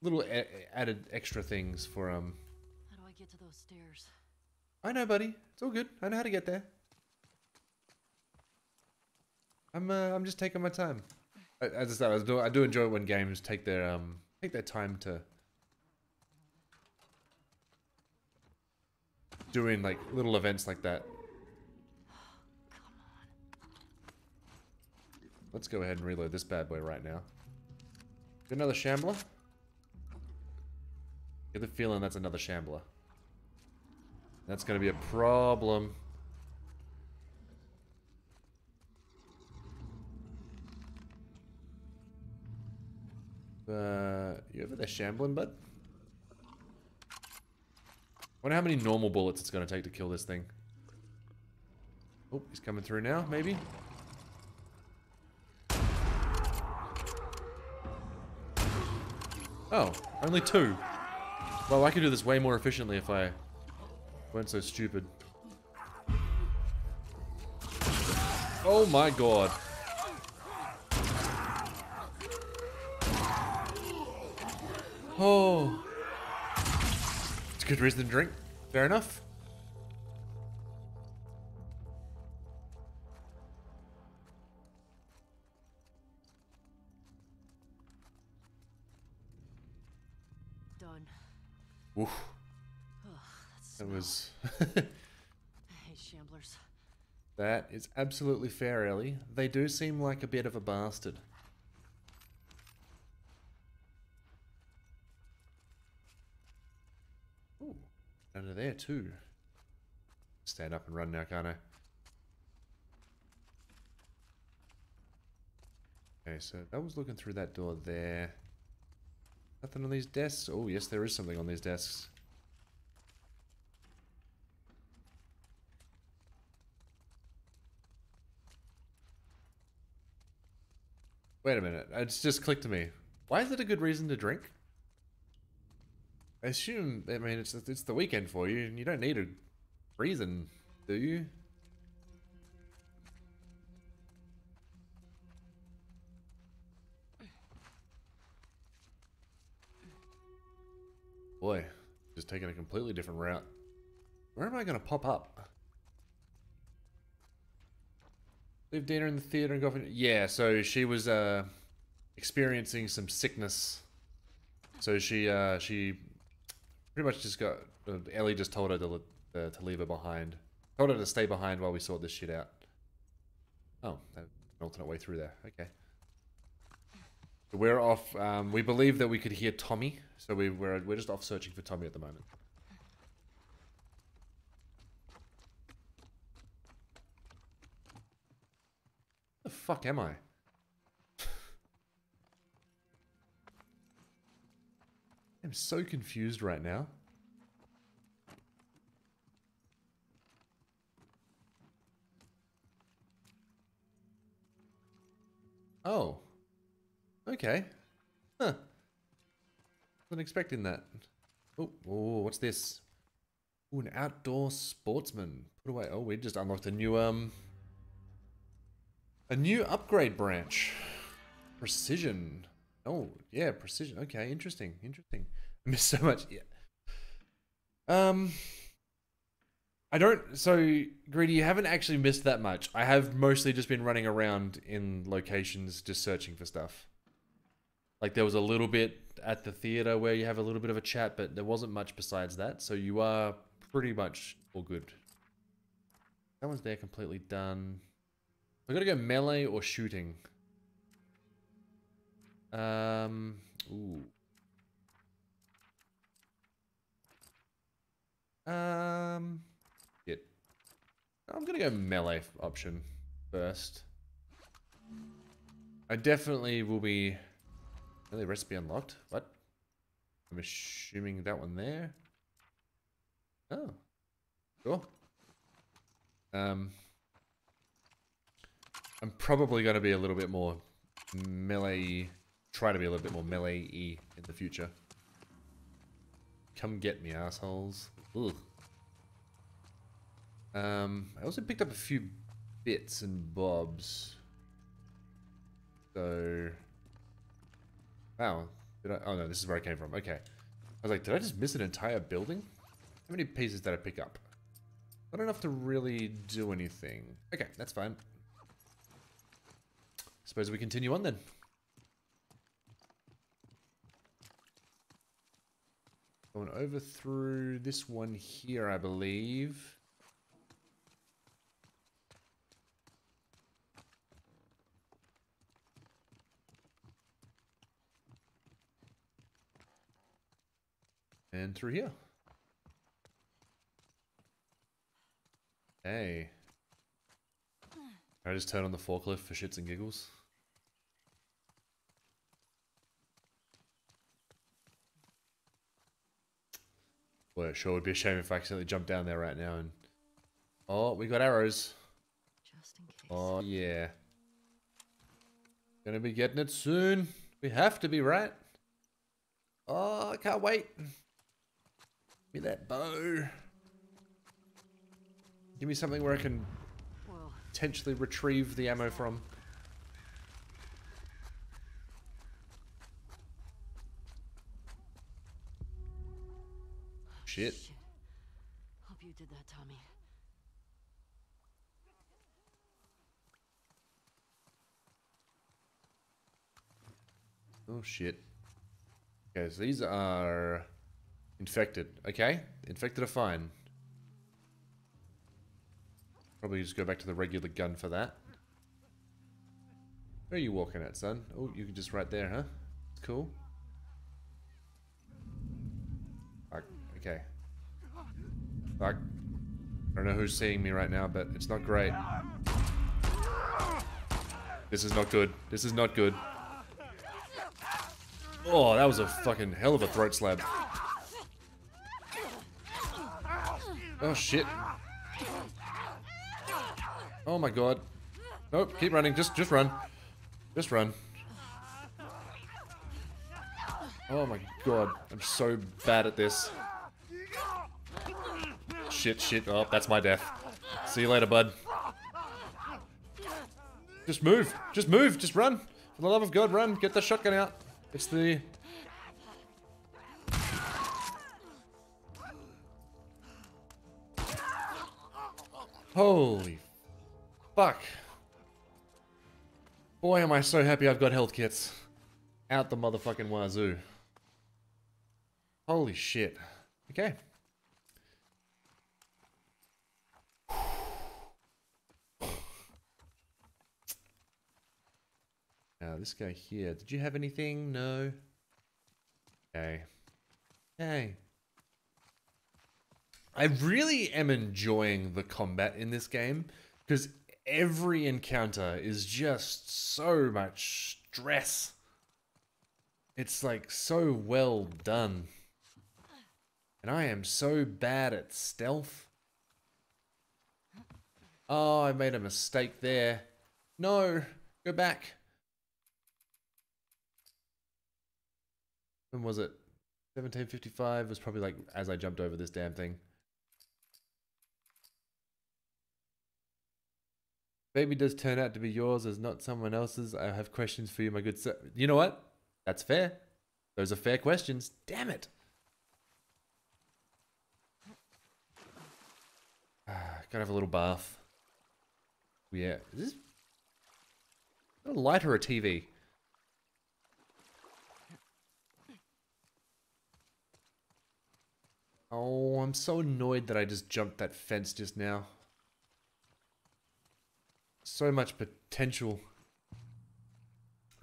little a- added extra things for um. How do I get to those stairs? I know, buddy. It's all good. I know how to get there. I'm uh, I'm just taking my time. I- As I said, I do, I do enjoy it when games take their um take their time to doing like little events like that. Let's go ahead and reload this bad boy right now. Get another shambler. Get the feeling that's another shambler. That's gonna be a problem. Uh, you over there shambling, bud? Wonder how many normal bullets it's gonna take to kill this thing. Oh, he's coming through now, maybe? Oh, only two. Well, I could do this way more efficiently if I weren't so stupid. Oh my god. Oh. It's a good reason to drink. Fair enough. Oof. That was... [LAUGHS] Hate shamblers. that is absolutely fair, Ellie. They do seem like a bit of a bastard. Ooh, under there too. Stand up and run now, can't I? Okay, so that was looking through that door there. Nothing on these desks? Oh, yes, there is something on these desks. Wait a minute. It's just clicked to me. Why is it a good reason to drink? I assume, I mean, it's it's the weekend for you, and you don't need a reason, do you? Boy, just taking a completely different route. Where am I going to pop up? Leave Dina in the theater and go for... Yeah, so she was uh, experiencing some sickness. So she uh, she pretty much just got... Uh, Ellie just told her to, uh, to leave her behind. Told her to stay behind while we sort this shit out. Oh, an alternate way through there. Okay. We're off. Um, we believe that we could hear Tommy, so we, we're we're just off searching for Tommy at the moment. the fuck am I? [SIGHS] I'm so confused right now. Oh. Okay. Huh. Wasn't expecting that. Oh, oh, what's this? Ooh, an outdoor sportsman. Put away. Oh, we just unlocked a new um a new upgrade branch. Precision. Oh, yeah, precision. Okay, interesting. Interesting. I missed so much. Yeah. Um I don't so greedy, you haven't actually missed that much. I have mostly just been running around in locations just searching for stuff. Like there was a little bit at the theater where you have a little bit of a chat, but there wasn't much besides that. So you are pretty much all good. That one's there completely done. We gotta go melee or shooting. Um, ooh. Um, shit. I'm gonna go melee option first. I definitely will be. Melee recipe unlocked. What? I'm assuming that one there. Oh, Cool. Um, I'm probably going to be a little bit more melee. Try to be a little bit more melee-y in the future. Come get me, assholes. Ugh. Um, I also picked up a few bits and bobs. So, wow. Did I? Oh no, this is where I came from. Okay. I was like, did I just miss an entire building? How many pieces did I pick up? Not enough to really do anything. Okay, that's fine. Suppose we continue on then. Going over through this one here, I believe. And through here. Hey. Can I just turn on the forklift for shits and giggles? Well, it sure would be a shame if I accidentally jumped down there right now and... Oh, we got arrows. Just in case. Oh, yeah. Gonna be getting it soon. We have to be, right? Oh, I can't wait. Give me that bow. Give me something where I can potentially retrieve the ammo from. Shit. Hope you did that, Tommy. Oh shit. Okay, so these are infected. Okay, infected are fine. Probably just go back to the regular gun for that. Where are you walking at, son? Oh, you can just right there, huh? It's cool. Fuck. Okay. Fuck. I don't know who's seeing me right now, but it's not great. This is not good. This is not good. Oh, that was a fucking hell of a throat slab. Oh shit. Oh my god. Nope, keep running. Just just run. Just run. Oh my god. I'm so bad at this. Shit, shit. Oh, that's my death. See you later, bud. Just move. Just move. Just run. For the love of God, run. Get the shotgun out. It's the... Holy fuck. Boy, am I so happy I've got health kits. Out the motherfucking wazoo. Holy shit. Okay. Now, this guy here. Did you have anything? No. Okay. Okay. I really am enjoying the combat in this game because every encounter is just so much stress. It's like so well done. And I am so bad at stealth. Oh, I made a mistake there. No, go back. When was it? 1755 was probably like as I jumped over this damn thing. Baby does turn out to be yours as not someone else's. I have questions for you, my good sir. You know what? That's fair. Those are fair questions. Damn it. Ah, [SIGHS] gotta have a little bath. Yeah. Is this a light or a TV? Oh, I'm so annoyed that I just jumped that fence just now. So much potential.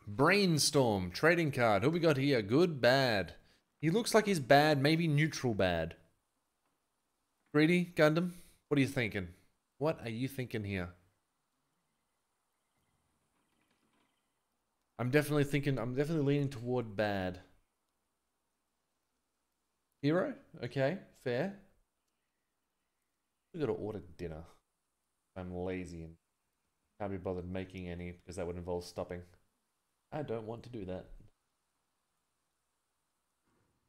Brainstorm, trading card. Who we got here? Good, bad. He looks like he's bad, maybe neutral bad. Greedy, Gundam, what are you thinking? What are you thinking here? I'm definitely thinking, I'm definitely leaning toward bad. Hero? Okay, fair. We gotta order dinner. I'm lazy and can't be bothered making any because that would involve stopping. I don't want to do that.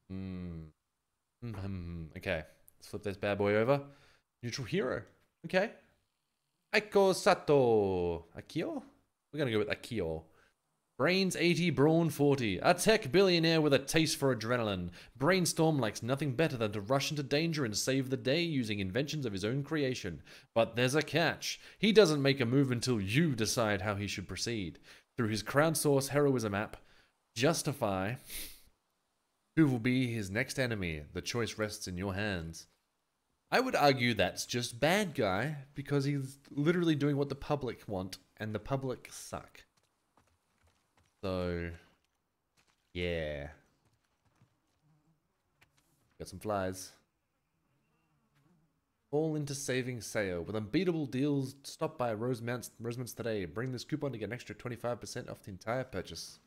Hmm. Mm-hmm. Okay. Let's flip this bad boy over. Neutral hero. Okay. Aiko Sato. Akio? We're gonna go with Akio. Brains 80, Brawn 40. A tech billionaire with a taste for adrenaline. Brainstorm likes nothing better than to rush into danger and save the day using inventions of his own creation. But there's a catch. He doesn't make a move until you decide how he should proceed. Through his crowdsource heroism app, Justify, who will be his next enemy? The choice rests in your hands. I would argue that's just bad guy because he's literally doing what the public want and the public suck. So, yeah. Got some flies. All into saving Sayo. With unbeatable deals, stop by Rosemounts, Rosemounts today. Bring this coupon to get an extra 25% off the entire purchase.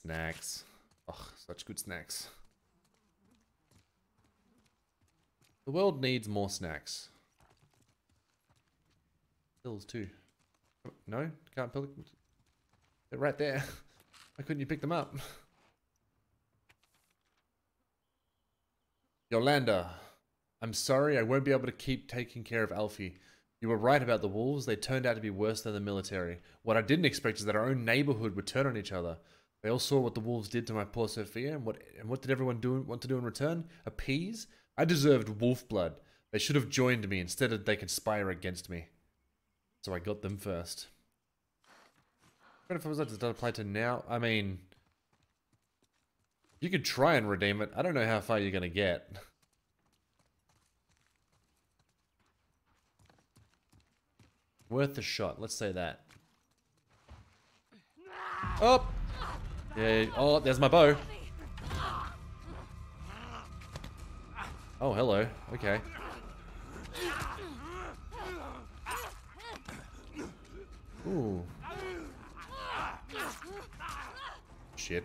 Snacks. Such good snacks. The world needs more snacks. Pills too. No? Can't pill They're right there. [LAUGHS] Why couldn't you pick them up? Yolanda, I'm sorry I won't be able to keep taking care of Alfie. You were right about the wolves. They turned out to be worse than the military. What I didn't expect is that our own neighborhood would turn on each other. They all saw what the wolves did to my poor Sophia, and what and what did everyone do want to do in return? Appease? I deserved wolf blood. They should have joined me. Instead, of they conspire against me. So I got them first. What if I was does that apply to now? I mean, you could try and redeem it. I don't know how far you're gonna get. Worth the shot. Let's say that. Oh. Yeah. Oh, there's my bow. Oh, hello. Okay. Ooh. Shit.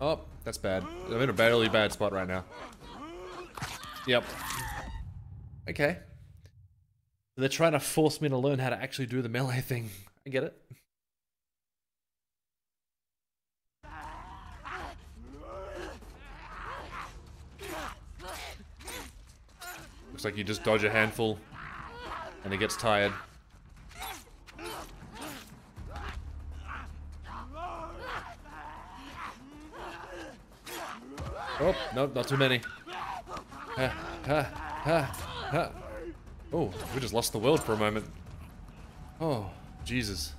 Oh, that's bad. I'm in a barely bad spot right now. Yep. Okay. They're trying to force me to learn how to actually do the melee thing. I get it. Looks like you just dodge a handful and it gets tired. Oh, no, not too many. Ha, ha, ha, ha. Oh, we just lost the world for a moment. Oh, Jesus.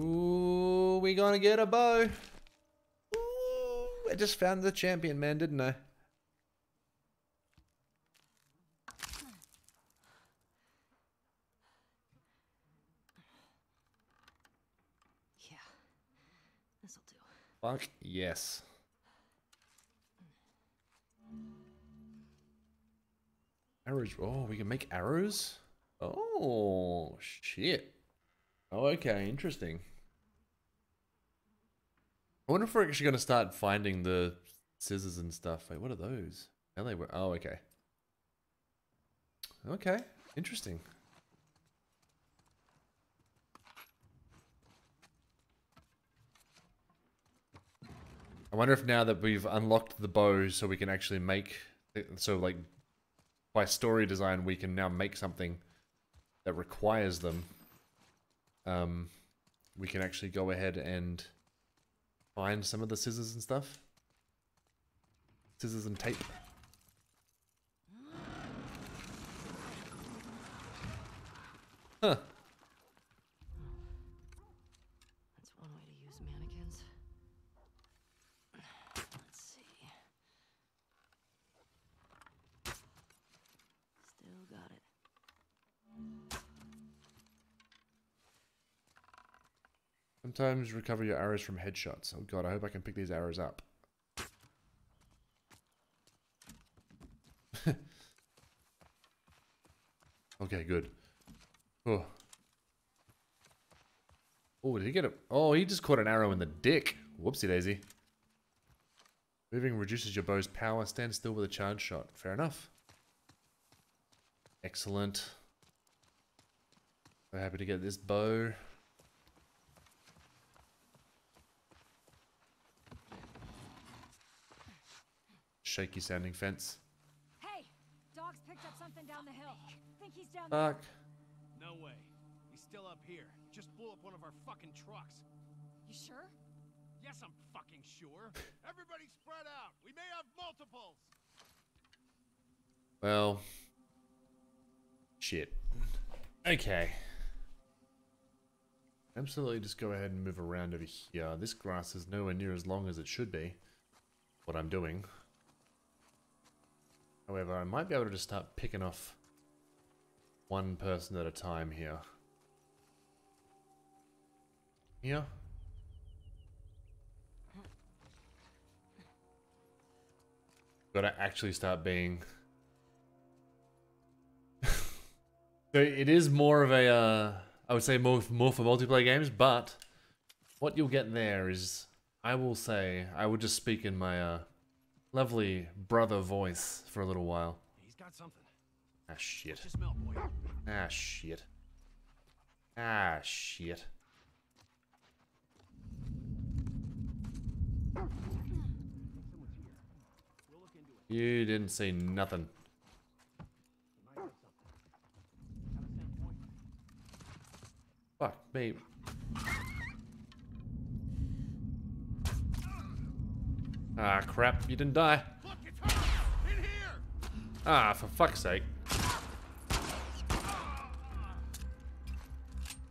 Ooh, we gonna get a bow. Ooh, I just found the champion, man, didn't I? Fuck yes. Arrows. Oh, we can make arrows? Oh, shit. Oh, okay, interesting. I wonder if we're actually going to start finding the scissors and stuff. Wait, what are those? They were. Oh, okay. Okay, interesting. I wonder if now that we've unlocked the bow, so we can actually make, so like, by story design, we can now make something that requires them. Um, we can actually go ahead and find some of the scissors and stuff. Scissors and tape. Huh. Sometimes recover your arrows from headshots. Oh god, I hope I can pick these arrows up. [LAUGHS] okay, good. Oh. Oh, did he get a... Oh, he just caught an arrow in the dick. Whoopsie daisy. Moving reduces your bow's power. Stand still with a charge shot. Fair enough. Excellent. So happy to get this bow. Shaky sounding fence. Hey! Dog's picked up something down the hill. Think he's down there. Fuck. No way. He's still up here. Just blew up one of our fucking trucks. You sure? Yes, I'm fucking sure. Everybody spread out. We may have multiples. Well. Shit. Okay. Absolutely just go ahead and move around over here. This grass is nowhere near as long as it should be. What I'm doing. However, I might be able to just start picking off one person at a time here. Here? Gotta actually start being [LAUGHS] So it is more of a, uh, I would say more more for multiplayer games, but what you'll get there is, I will say, I will just speak in my uh, lovely brother voice for a little while. He's got something. Ah shit. Smell. Ah shit. Ah shit. We'll look into it. You didn't see nothing. He might have something. Got a scent point? Fuck me. Ah crap, you didn't die. Ah, for fuck's sake.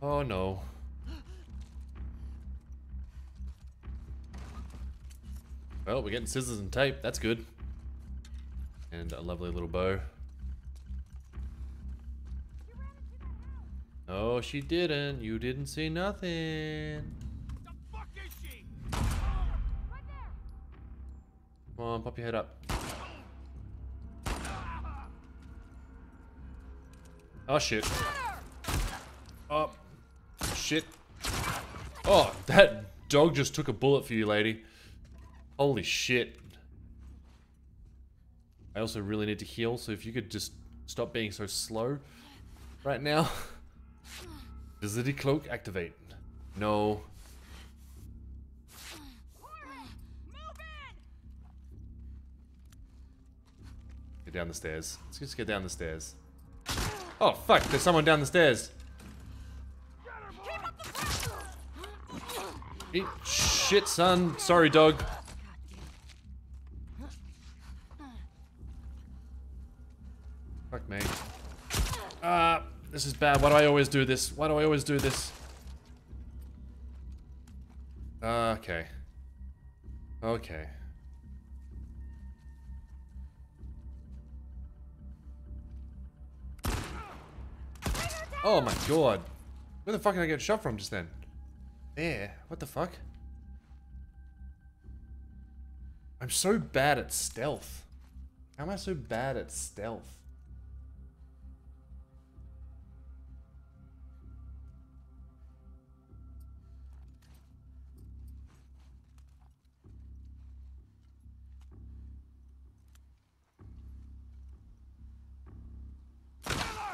Oh no. Well, we're getting scissors and tape. That's good. And a lovely little bow. No, she didn't. You didn't see nothing. Come on, pop your head up. Oh shit. Oh shit. Oh, that dog just took a bullet for you, lady. Holy shit. I also really need to heal, so if you could just stop being so slow right now. [LAUGHS] Visitor cloak activate. No. down the stairs. Let's just get down the stairs. Oh, fuck. There's someone down the stairs. Eat shit, son. Sorry, dog. Fuck me. Ah, uh, this is bad. Why do I always do this? Why do I always do this? Uh, okay. Okay. Oh my god. Where the fuck did I get shot from just then? There. What the fuck? I'm so bad at stealth. How am I so bad at stealth?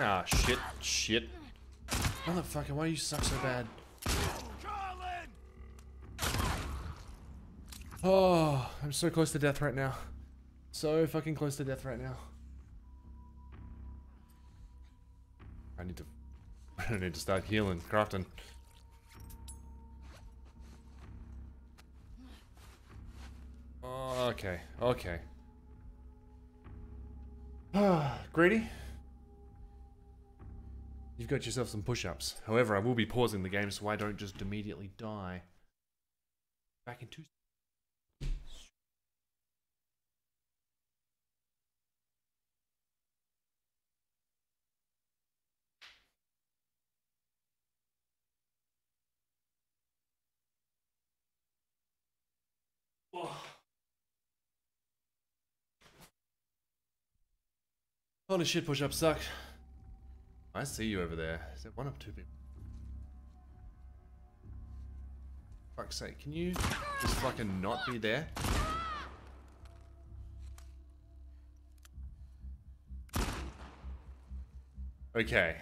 Ah, shit, shit. Motherfucker, why you suck so bad? Oh, I'm so close to death right now. So fucking close to death right now. I need to... [LAUGHS] I need to start healing, crafting. Oh, okay, okay. [SIGHS] Greedy? You've got yourself some push-ups. However, I will be pausing the game so I don't just immediately die. Back in two... Oh. Holy shit, push-ups suck. I see you over there. Is there one or two people? Fuck's sake, can you just fucking not be there? Okay.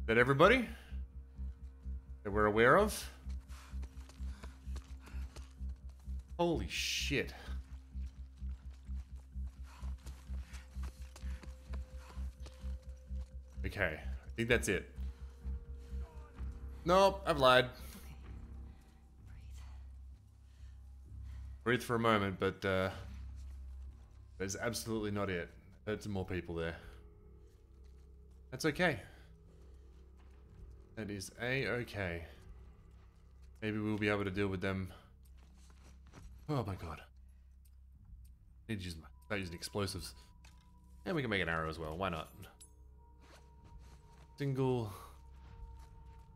Is that everybody? That we're aware of? Holy shit. Okay, I think that's it. Nope, I've lied. Breathe for a moment, but uh, that's absolutely not it. I heard some more people there. That's okay. That is a-okay. Maybe we'll be able to deal with them. Oh my god. Need to use my, start using explosives. And we can make an arrow as well, why not? Single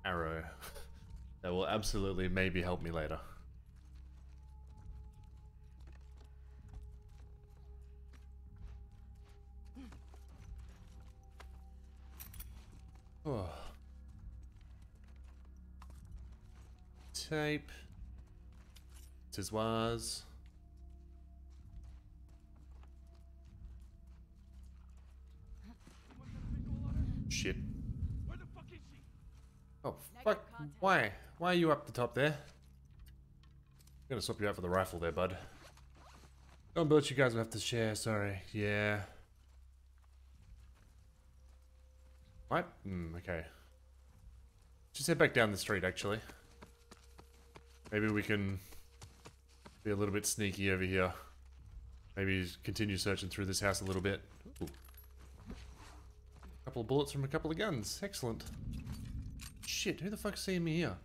arrow. [LAUGHS] that will absolutely maybe help me later. Oh. Tape. Tissoirs. Oh, fuck. Why? Why are you up the top there? I'm gonna swap you out for the rifle there, bud. Don't but you guys will have to share, sorry. Yeah. What? Hmm, okay. Just head back down the street, actually. Maybe we can be a little bit sneaky over here. Maybe continue searching through this house a little bit. Ooh. Couple of bullets from a couple of guns. Excellent. Shit, who the fuck's seeing me here?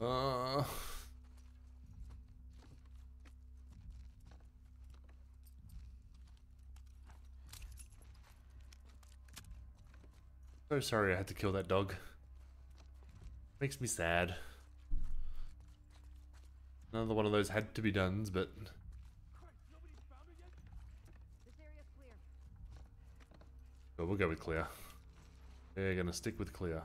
Uh... So sorry I had to kill that dog. Makes me sad. Another one of those had to be done, but Christ, nobody's found her yet? This area's clear. We'll go with clear. We're gonna stick with clear.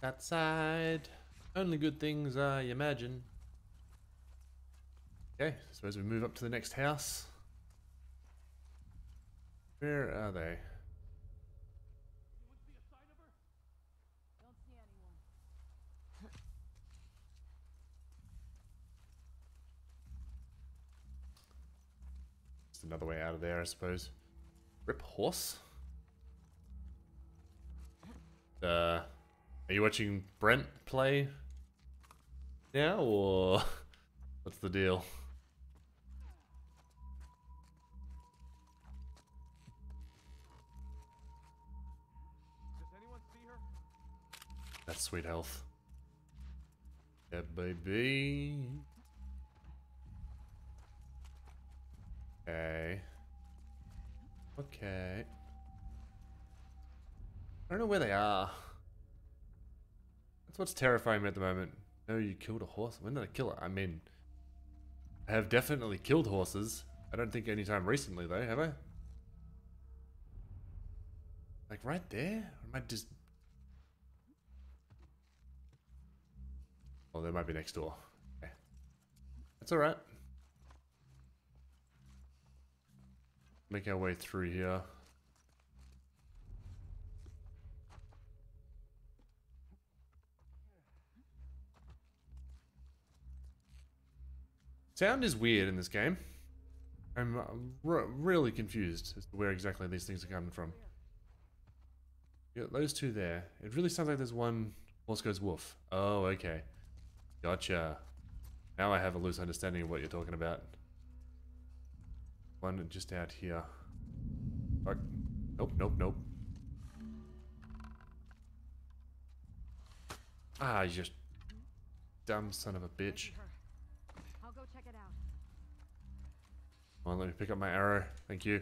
That side. Only good things I imagine. Okay, suppose we move up to the next house. Where are they? Anyone see a sign of her? Don't see anyone. Just another way out of there, I suppose. Rip horse? Uh, are you watching Brent play now, or [LAUGHS] what's the deal? Does anyone see her? That's sweet health. Yeah, baby. Okay. Okay. I don't know where they are. That's what's terrifying me at the moment. No, you killed a horse. When did I kill it? I mean, I have definitely killed horses. I don't think any time recently, though, have I? Like right there? Or am I just Oh, they might be next door. Okay. That's alright. Make our way through here. Sound is weird in this game. I'm uh, re- really confused as to where exactly these things are coming from. Yeah, those two there. It really sounds like there's one horse goes woof. Oh, okay. Gotcha. Now I have a loose understanding of what you're talking about. One just out here. Nope, nope, nope. Ah, you just dumb son of a bitch. I'll go check it out. Come on, let me pick up my arrow. Thank you.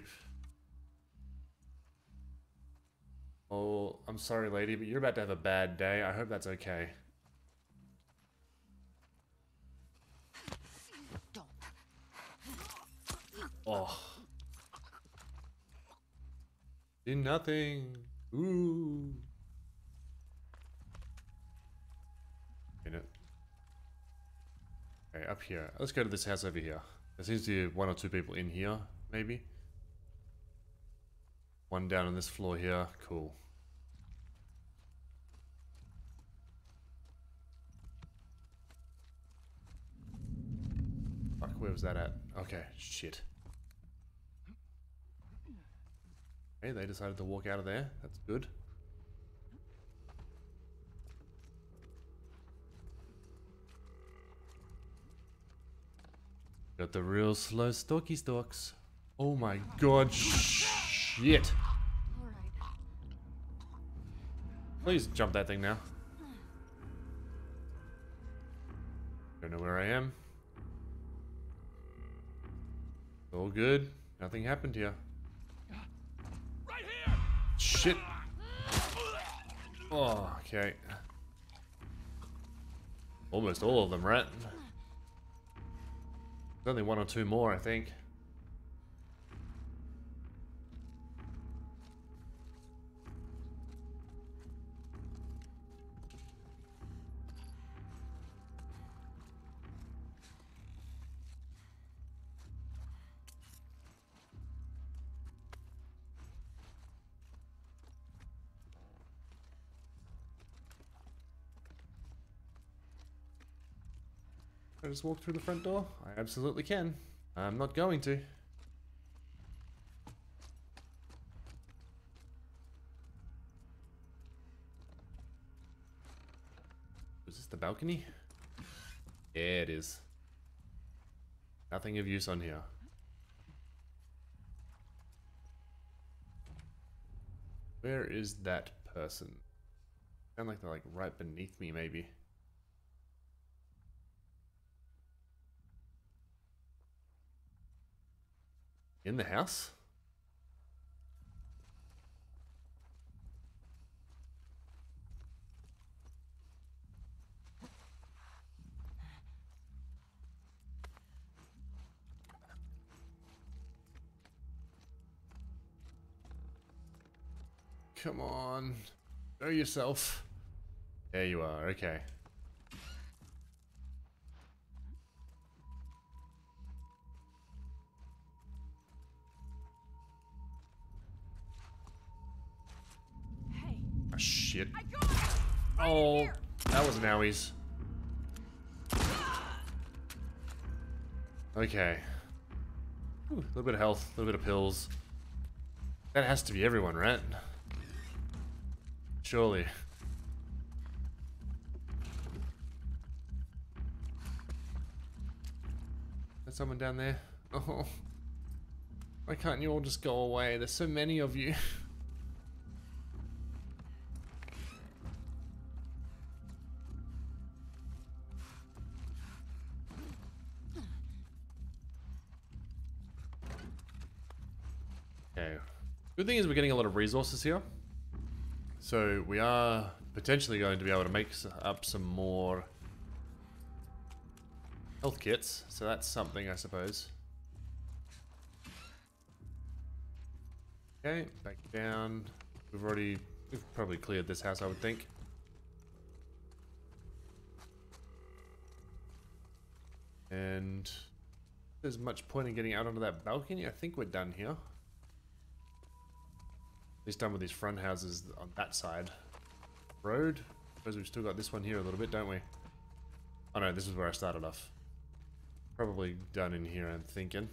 Oh, I'm sorry, lady, but you're about to have a bad day. I hope that's okay. Oh. Nothing. Ooh. Minute. Okay, up here. Let's go to this house over here. There seems to be one or two people in here, maybe. One down on this floor here. Cool. Fuck, where was that at? Okay, shit. Okay, they decided to walk out of there. That's good. Got the real slow stalky stalks. Oh my god, shit. Please jump that thing now. Don't know where I am. All good. Nothing happened here. Shit. Oh, okay. Almost all of them, right? There's only one or two more, I think. I just walk through the front door? I absolutely can. I'm not going to. Is this the balcony? Yeah, it is. Nothing of use on here. Where is that person? Sound like they're like right beneath me, maybe. In the house? Come on. Show yourself. There you are, okay. Shit. I got it! Oh, that was an owies. Okay. Ooh, a little bit of health, a little bit of pills. That has to be everyone, right? Surely. There's someone down there. [LAUGHS] Oh. Why can't you all just go away? There's so many of you. [LAUGHS] Good thing is we're getting a lot of resources here. So we are potentially going to be able to make up some more health kits. So that's something, I suppose. Okay, back down. We've already, we've probably cleared this house, I would think. And there's much point in getting out onto that balcony. I think we're done here. Least done with these front houses on that side. Road. Suppose we've still got this one here a little bit, don't we? Oh no, this is where I started off. Probably done in here, I'm thinking.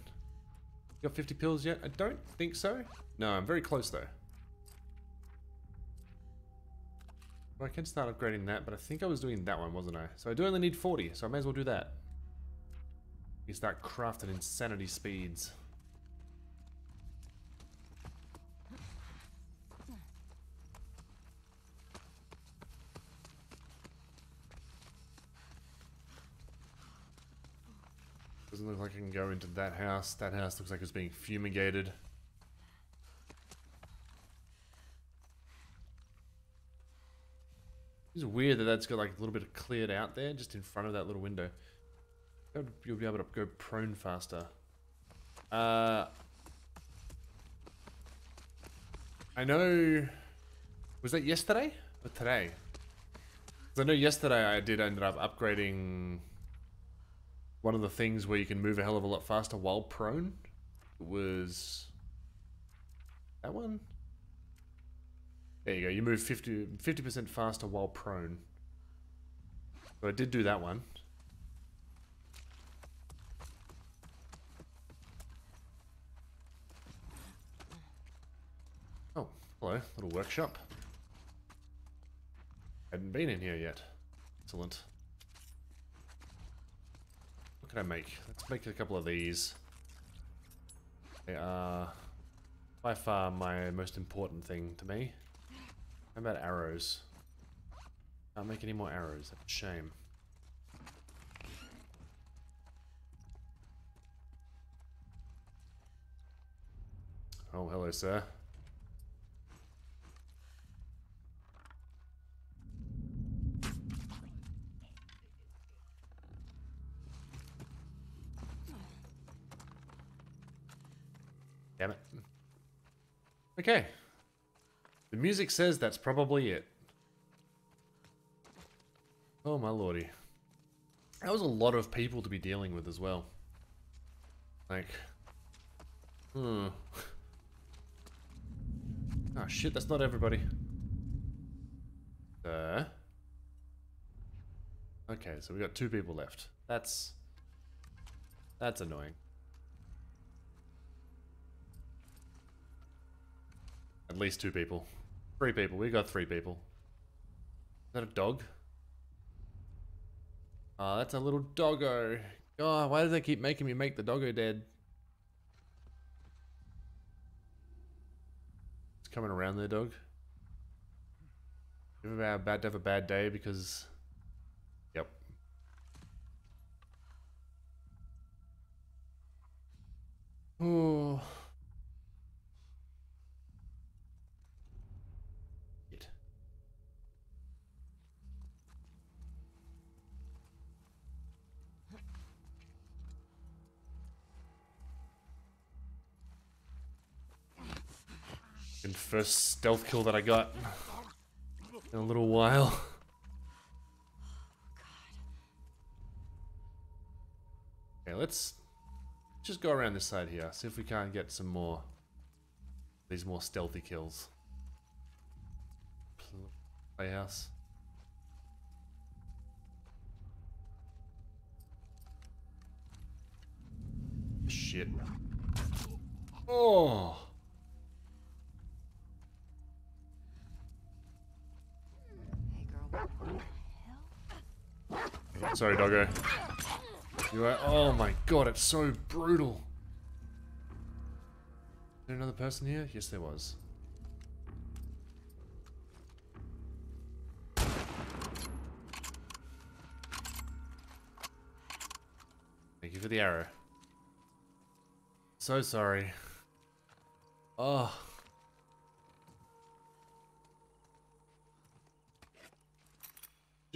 Got 50 pills yet? I don't think so. No, I'm very close though. Well, I can start upgrading that, but I think I was doing that one, wasn't I? So I do only need 40, so I may as well do that. You start crafting insanity speeds. Doesn't look like I can go into that house. That house looks like it's being fumigated. It's weird that that's got like a little bit of cleared out there, just in front of that little window. You'll be able to go prone faster. Uh, I know. Was that yesterday or today? I know yesterday I did end up upgrading one of the things where you can move a hell of a lot faster while prone. Was that one. There you go. You move 50 percent faster while prone. So I did do that one. Oh, hello, little workshop. Hadn't been in here yet. Excellent. What can I make? Let's make a couple of these. They are by far my most important thing to me. How about arrows? Can't make any more arrows. That's a shame. Oh, hello, sir. Okay. The music says that's probably it. Oh my lordy. That was a lot of people to be dealing with as well. Like, hmm. Oh shit, that's not everybody. Uh. Okay, so we got two people left. That's that's annoying. At least two people. Three people. We got three people. Is that a dog? Oh, that's a little doggo. God, why do they keep making me make the doggo dead? It's coming around there, dog. You're about to have a bad day because... Yep. Oh. First stealth kill that I got in a little while. Okay, let's just go around this side here. See if we can't get some more these more stealthy kills. Pl- Playhouse. Shit. Oh. Sorry, doggo. You are. Oh my god, it's so brutal. Is there another person here? Yes, there was. Thank you for the arrow. So sorry. Oh.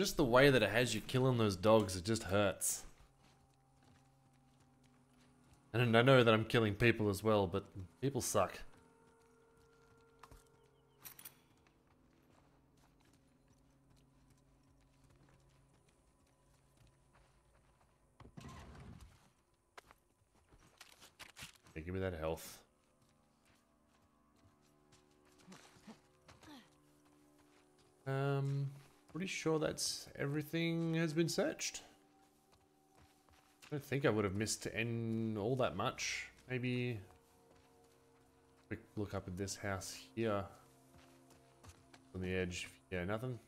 Just the way that it has you killing those dogs, it just hurts. And I know that I'm killing people as well, but people suck. Okay, give me that health. Um, pretty sure that's everything has been searched. I don't think I would have missed in all that much. Maybe quick look up at this house here on the edge. Yeah, nothing.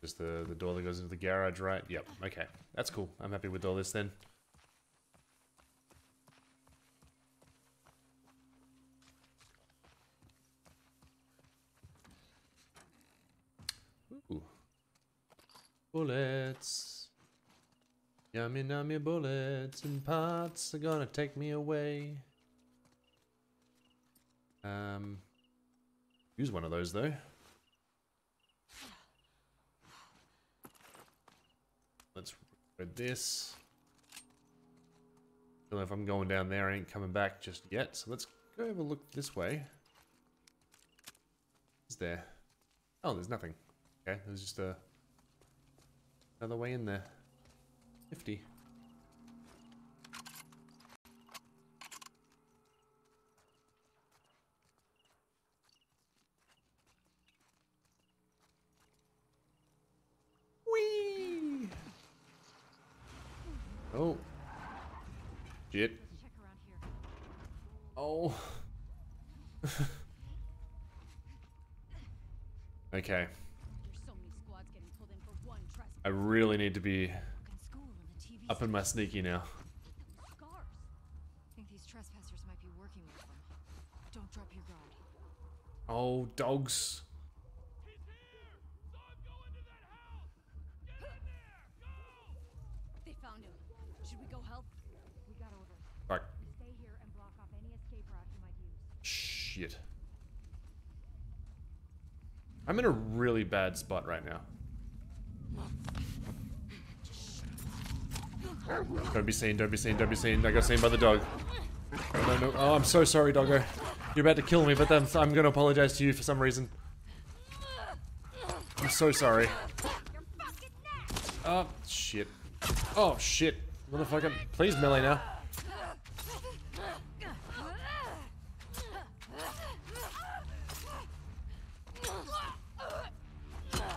Just the the door that goes into the garage, right? Yep. Okay, that's cool. I'm happy with all this then. Ooh. Bullets. Yummy, yummy bullets and parts are gonna take me away. Um, use one of those though. Let's read this. Don't know if I'm going down there. I ain't coming back just yet. So let's go have a look this way. Is there? Oh, there's nothing. Okay, there's just a another way in there. 50. Whee! Oh. Shit. Oh. [LAUGHS] okay. Really need to be up in my sneaky now. Oh, dogs. Shit. I'm in a really bad spot right now. Don't be seen, don't be seen, don't be seen. I got seen by the dog. Oh, no, no. oh I'm so sorry, doggo. You're about to kill me, but then I'm gonna apologize to you for some reason. I'm so sorry. Oh, shit. Oh, shit. Motherfucker. Please melee now.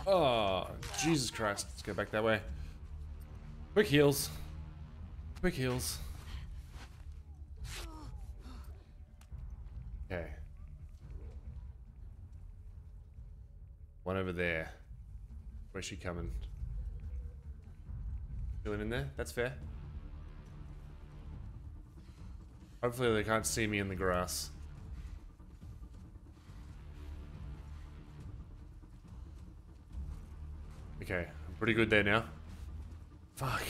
Oh, Jesus Christ. Let's go back that way. Quick heals. Quick heals. Okay. One over there. Where's she coming? Chilling in there? That's fair. Hopefully they can't see me in the grass. Okay, I'm pretty good there now. Fuck.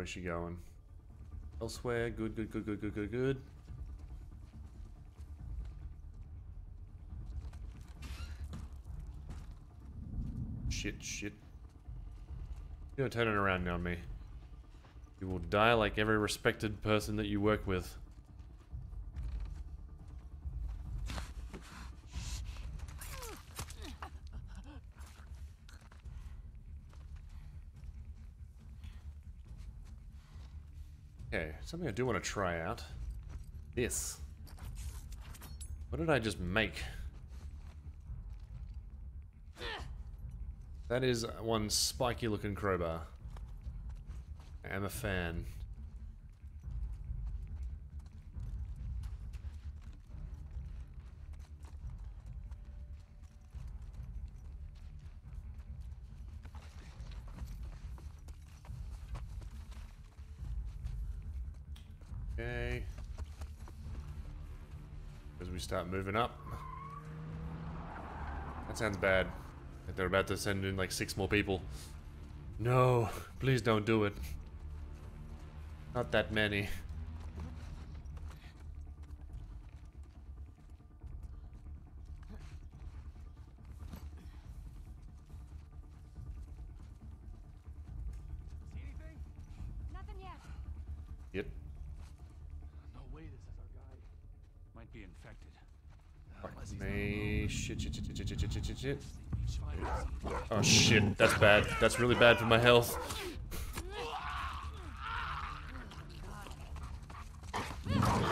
Where's she going? Elsewhere. Good, good, good, good, good, good, good. Shit, shit. You're turning around now me. You will die like every respected person that you work with. Okay, something I do want to try out. This. What did I just make? That is one spiky looking crowbar. I am a fan. Okay. As we start moving up. That sounds bad. They're about to send in like six more people. No, please don't do it. Not that many. Shit. Oh shit, that's bad. That's really bad for my health.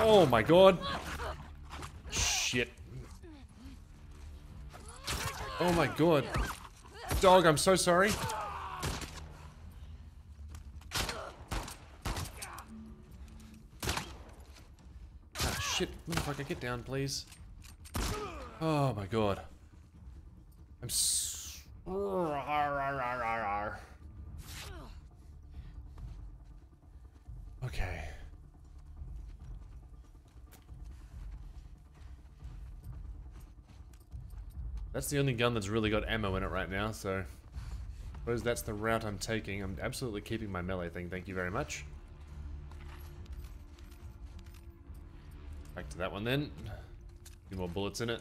Oh my god. Shit. Oh my god. Dog, I'm so sorry. Ah, shit. Motherfucker, get down, please. Oh my god. I'm s- Okay. That's the only gun that's really got ammo in it right now, so... I Suppose that's the route I'm taking. I'm absolutely keeping my melee thing, thank you very much. Back to that one then. A few more bullets in it.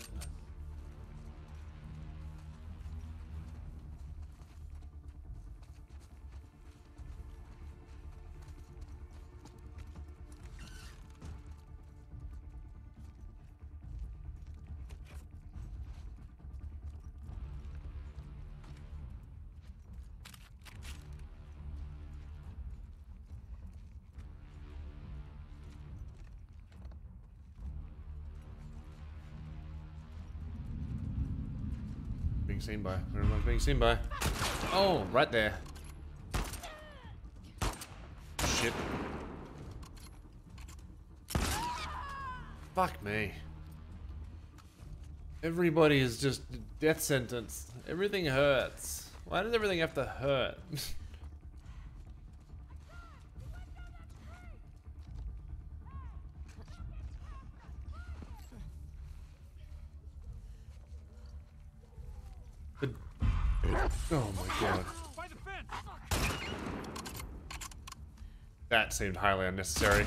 Seen by. I being seen by? Oh, right there. Shit. Fuck me. Everybody is just death sentence. Everything hurts. Why does everything have to hurt? [LAUGHS] The- oh my god. That seemed highly unnecessary.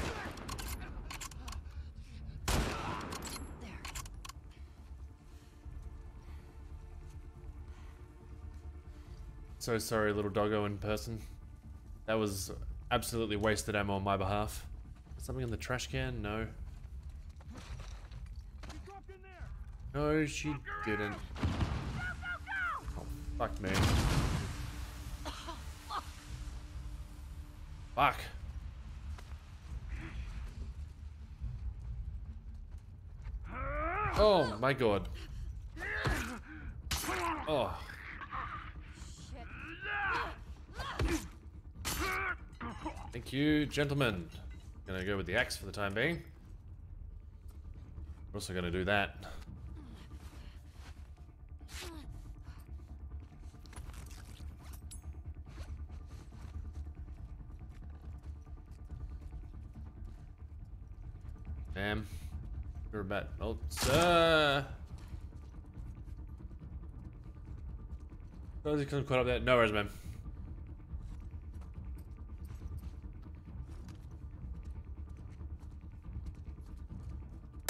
So sorry, little doggo in person. That was absolutely wasted ammo on my behalf. Something in the trash can? No. No, she didn't. Oh, fuck me. Fuck. Oh my god. Oh. Thank you, gentlemen. Gonna go with the axe for the time being. We're also gonna do that. Damn. You're about. Oh, sir. He couldn't caught up there. No worries, man.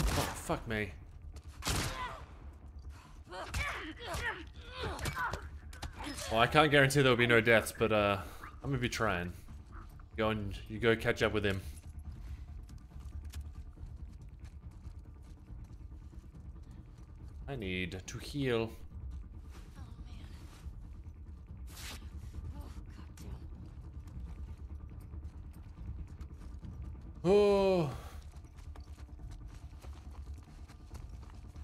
Oh, fuck me. Well, I can't guarantee there will be no deaths, but uh, I'm gonna be trying. Go and you go catch up with him. I need to heal. Oh. Am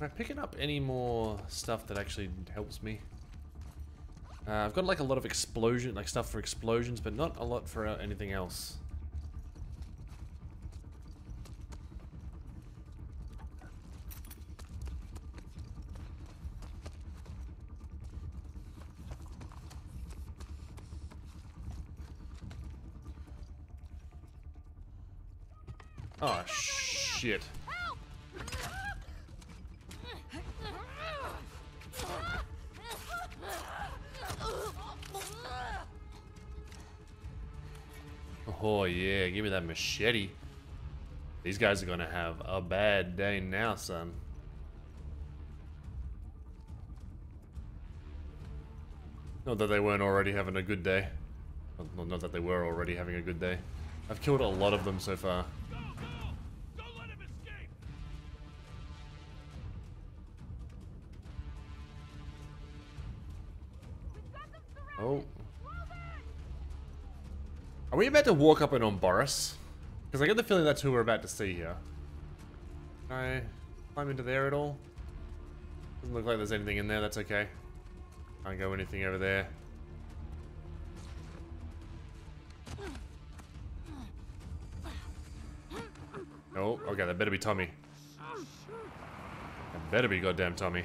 I picking up any more stuff that actually helps me? Uh, I've got like a lot of explosion, like stuff for explosions, but not a lot for uh, anything else. Machete. These guys are gonna have a bad day now, son. Not that they weren't already having a good day. Not, not that they were already having a good day. I've killed a lot of them so far. Go, go! Don't let him escape! Oh. Are we about to walk up and on Boris? Because I get the feeling that's who we're about to see here. Can I climb into there at all? Doesn't look like there's anything in there, that's okay. Can't go anything over there. Oh, okay, that better be Tommy. That better be goddamn Tommy.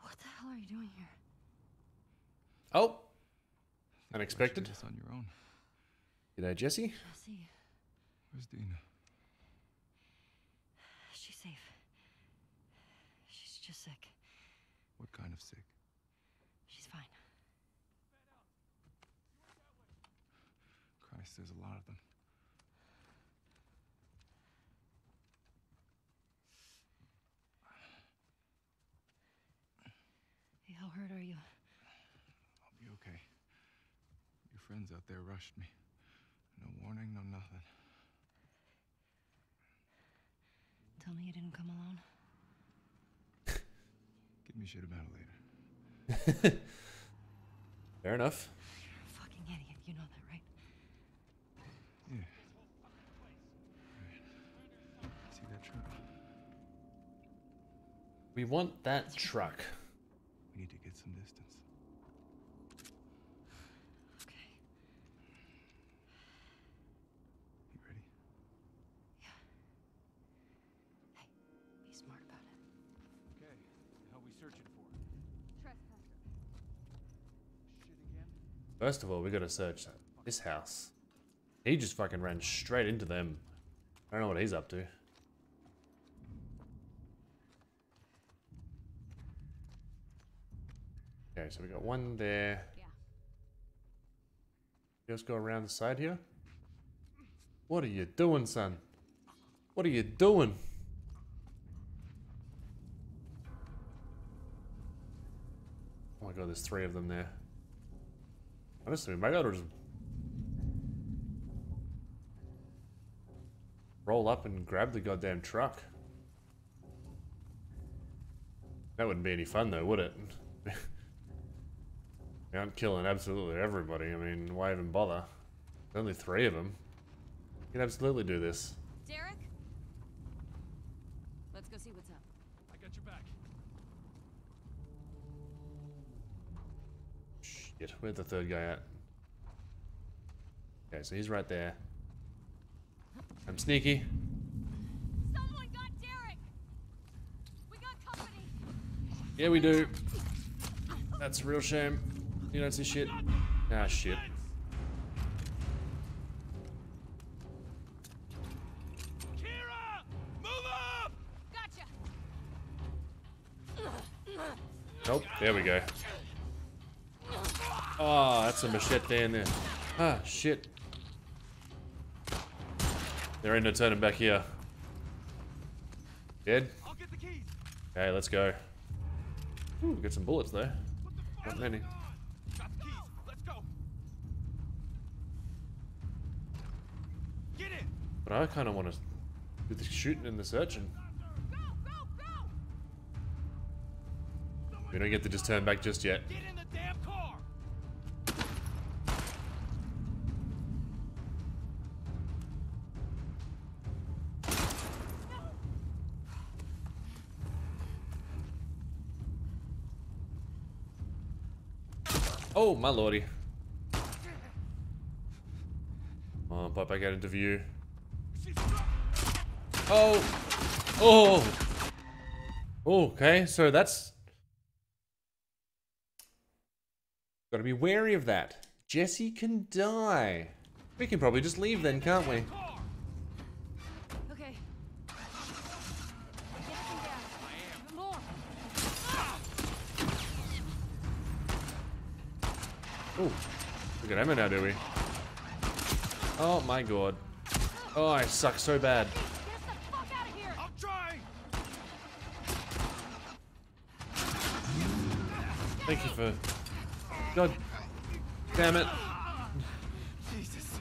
What the hell are you doing here? Oh! Unexpected. Just on your own. G'day, Jesse. Jesse, Where's Dina? she's safe. She's just sick. What kind of sick? She's fine. Christ, there's a lot of them. Hey, how hurt are you? I'll be okay. Your friends out there rushed me. No warning, no nothing. Tell me you didn't come alone. [LAUGHS] Give me shit about it later. [LAUGHS] Fair enough. You're a fucking idiot. You know that, right? Yeah. See that truck? We want that truck. First of all, we gotta search this house. He just fucking ran straight into them. I don't know what he's up to. Okay, so we got one there. Yeah. Just go around the side here. What are you doing, son? What are you doing? Oh my god, there's three of them there. Honestly, we might be able to just roll up and grab the goddamn truck. That wouldn't be any fun though, would it? [LAUGHS] aren't killing absolutely everybody. I mean, why even bother? There's only three of them. You can absolutely do this. Derek? Shit, where's the third guy at? Okay, so he's right there. I'm sneaky. Someone got Derek! We got company! Yeah, we do. That's a real shame. You don't see shit. Ah, shit. Kira! Move up! Gotcha! Nope, there we go. Oh, that's a machete in there. Ah, shit. There ain't no turning back here. Dead? Okay, let's go. Ooh, get some bullets though. Not many. But I kind of want to do the shooting and the searching. We don't get to just turn back just yet. Oh, my lordy. Oh, pop back out into view. Oh! Oh! Okay, so that's... Gotta be wary of that. Jesse can die. We can probably just leave then, can't we? We got ammo now, do we? Oh my god. Oh, I suck so bad. I'm trying! Thank you for... God damn it. Jesus.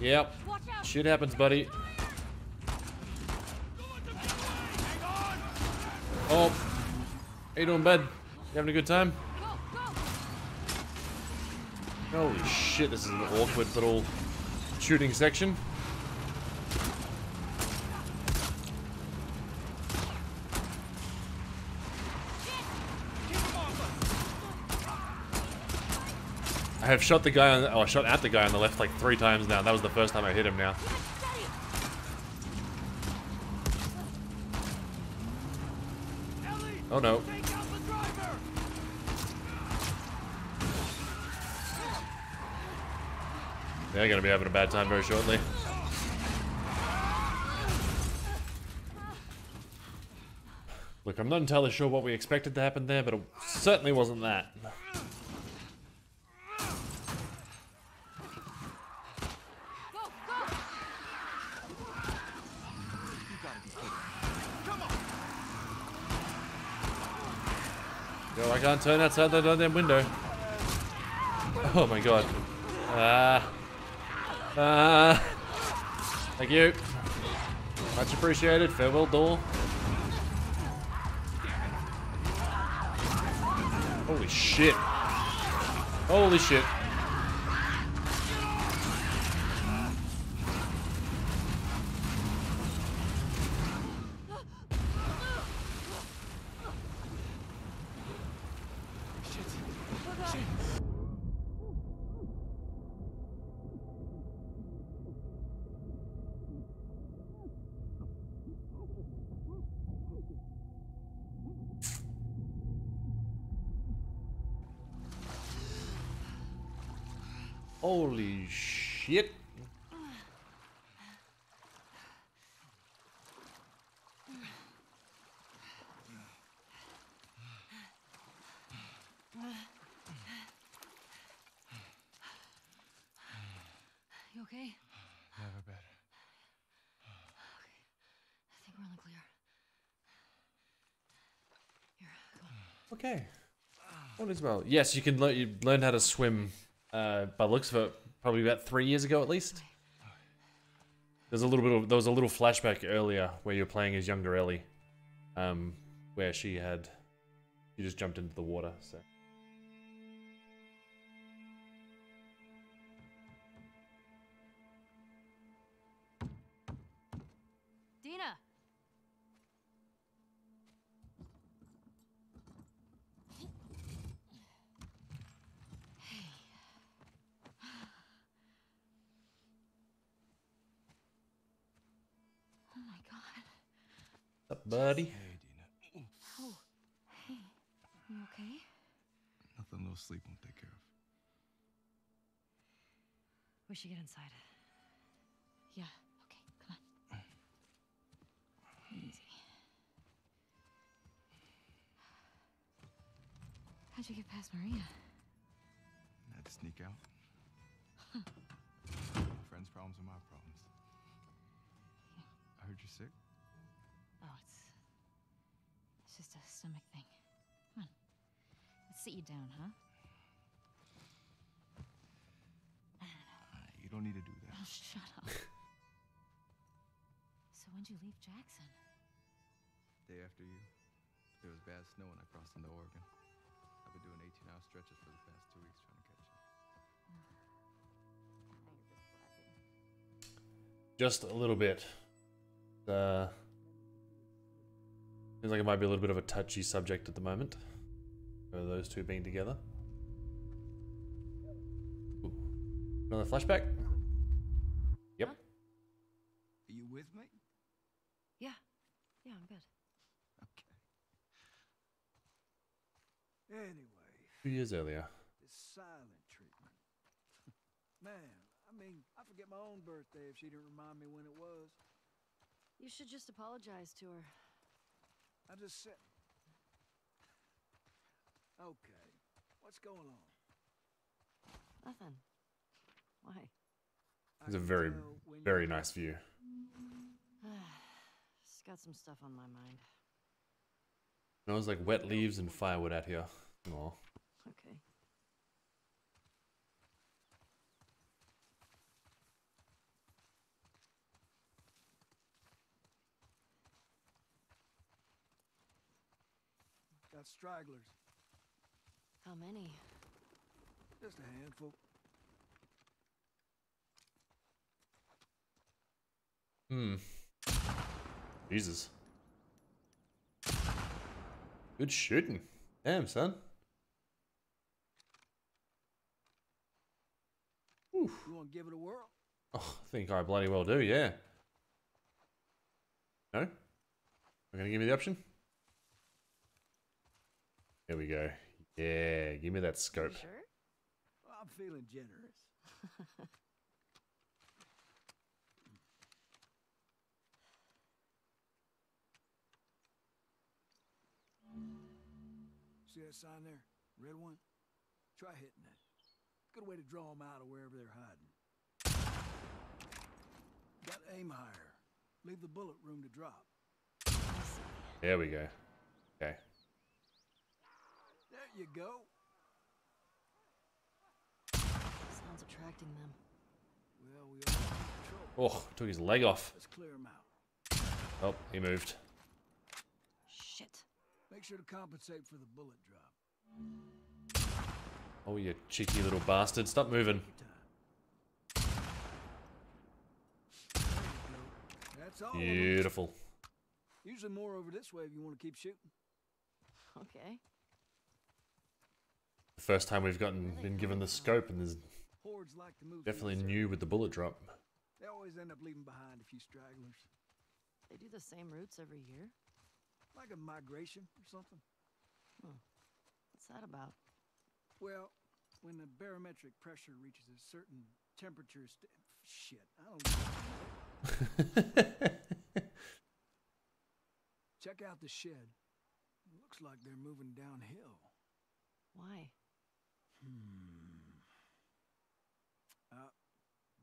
Yep. Shit happens, buddy. Oh. How you doing, bud? You having a good time? Holy shit, this is an awkward little shooting section. I have shot the guy on, oh, I shot at the guy on the left like three times now. That was the first time I hit him now. Oh no. Take out the driver! They're gonna be having a bad time very shortly. Look, I'm not entirely sure what we expected to happen there, but it certainly wasn't that. I can't turn outside that goddamn window. Oh my god. Ah. Ah. Thank you. Much appreciated. Farewell, door. Holy shit. Holy shit. Holy shit. You okay? Never better. I think we're on the clear. Here, come on. Okay. All is well. Yes, you can learn. You learned how to swim. Uh, by looks of it, probably about three years ago at least. There's a little bit of there was a little flashback earlier where you're playing as younger Ellie, um, where she had, she just jumped into the water. So buddy? Hey, Dina. Oh, hey. You okay? Nothing a little sleep won't take care of. We should get inside. Yeah, okay, come on. Easy. How'd you get past Maria? I Had to sneak out. my friend's problems are my problems. I heard you're sick. It's. It's just a stomach thing. Come on. Let's sit you down, huh? Uh, you don't need to do that. Oh, shut up. [LAUGHS] so when'd you leave Jackson? Day after you, there was bad snow and I crossed into Oregon. I've been doing 18 hour stretches for the past two weeks trying to catch you. Just a little bit. Uh, seems like it might be a little bit of a touchy subject at the moment. For those two being together. Another flashback. Yep. Huh? Are you with me? Yeah. Yeah, I'm good. Okay. Anyway, Two years earlier. this silent treatment. [LAUGHS] Man, I mean, I forget my own birthday if she didn't remind me when it was. You should just apologize to her. I just said. Okay, what's going on? Nothing. Why? I It's a very, very nice view. [SIGHS] Just got some stuff on my mind. Smells like wet leaves and firewood out here. Aw. Okay. Got stragglers. How many? Just a handful. Hmm. Jesus. Good shooting. Damn, son. Oof. You want to give it a whirl? Oh, I think I bloody well do, yeah. No? Not gonna give me the option? There we go. Yeah, give me that scope. sure? Well, I'm feeling generous. [LAUGHS] See that sign there? Red one? Try hitting it. Good way to draw them out of wherever they're hiding. Got aim higher. Leave the bullet room to drop. There we go. Okay. There you go. Sounds attracting them. Well, we all. Oh, took his leg off. Let's clear them out. Oh, he moved. Shit. Make sure to compensate for the bullet drop. Oh, you cheeky little bastard. Stop moving. Take your time. There you go. That's all. Beautiful. Usually more over this way if you want to keep shooting. Okay. First time we've gotten been given the scope, and there's like to move. definitely things, new with the bullet drop. They always end up leaving behind a few stragglers, They do the same routes every year? like a migration or something. Hmm. What's that about? Well, when the barometric pressure reaches a certain temperature, st- shit, I don't know. [LAUGHS] Check out the shed. Looks like they're moving downhill. Why? Hmm. Uh,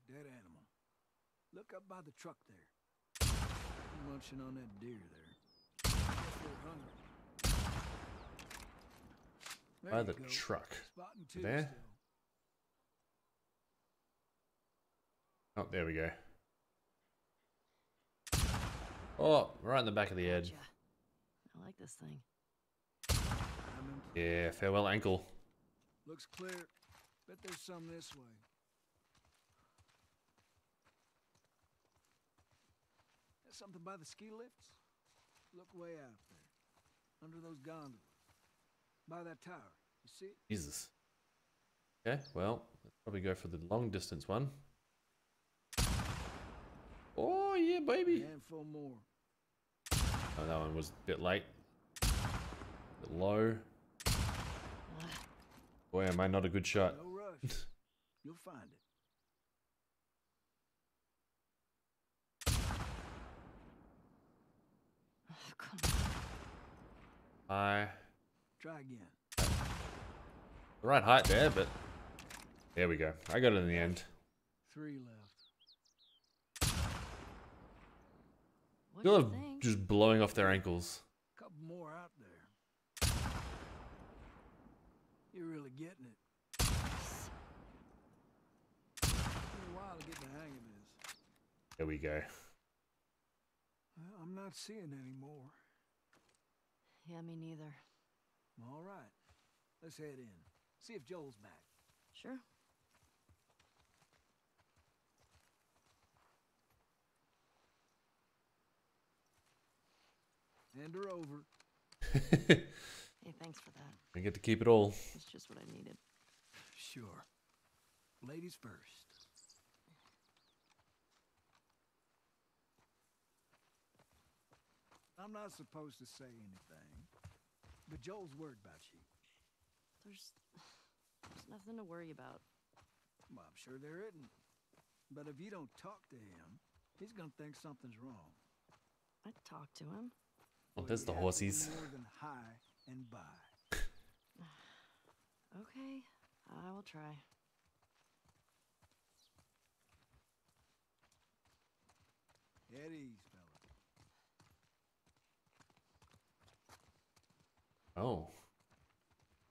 dead animal. Look up by the truck there. Munching on that deer there. They're hungry. There By the go. truck. Spotting two There? still. Oh, there we go. Oh, right in the back of the head. Gotcha. I like this thing. Yeah, farewell ankle. Looks clear. Bet there's some this way. There's something by the ski lifts. Look way out there. Under those gondolas. By that tower. You see it? Jesus. Okay, well, let's probably go for the long distance one. Oh, yeah, baby. Handful more. Oh, that one was a bit late. A bit low. Boy, am I not a good shot. No rush. [LAUGHS] You'll find it. oh, come on. I Try again. the right height there, but there we go. I got it in the end. Three left. Still you have just blowing off their ankles. Couple more out there. You're really getting it. A while to get the hang of this. There we go. I'm not seeing any more. Yeah, me neither. All right. Let's head in. See if Joel's back. Sure. Hand her over. [LAUGHS] Hey, thanks for that. I get to keep it all. It's just what I needed. Sure. Ladies first. I'm not supposed to say anything, but Joel's worried about you. There's, there's nothing to worry about. Well, I'm sure there isn't. But if you don't talk to him, he's gonna think something's wrong. I talk to him. Well, there's the horses. More than and. Okay, I will try. At ease, fella. Oh.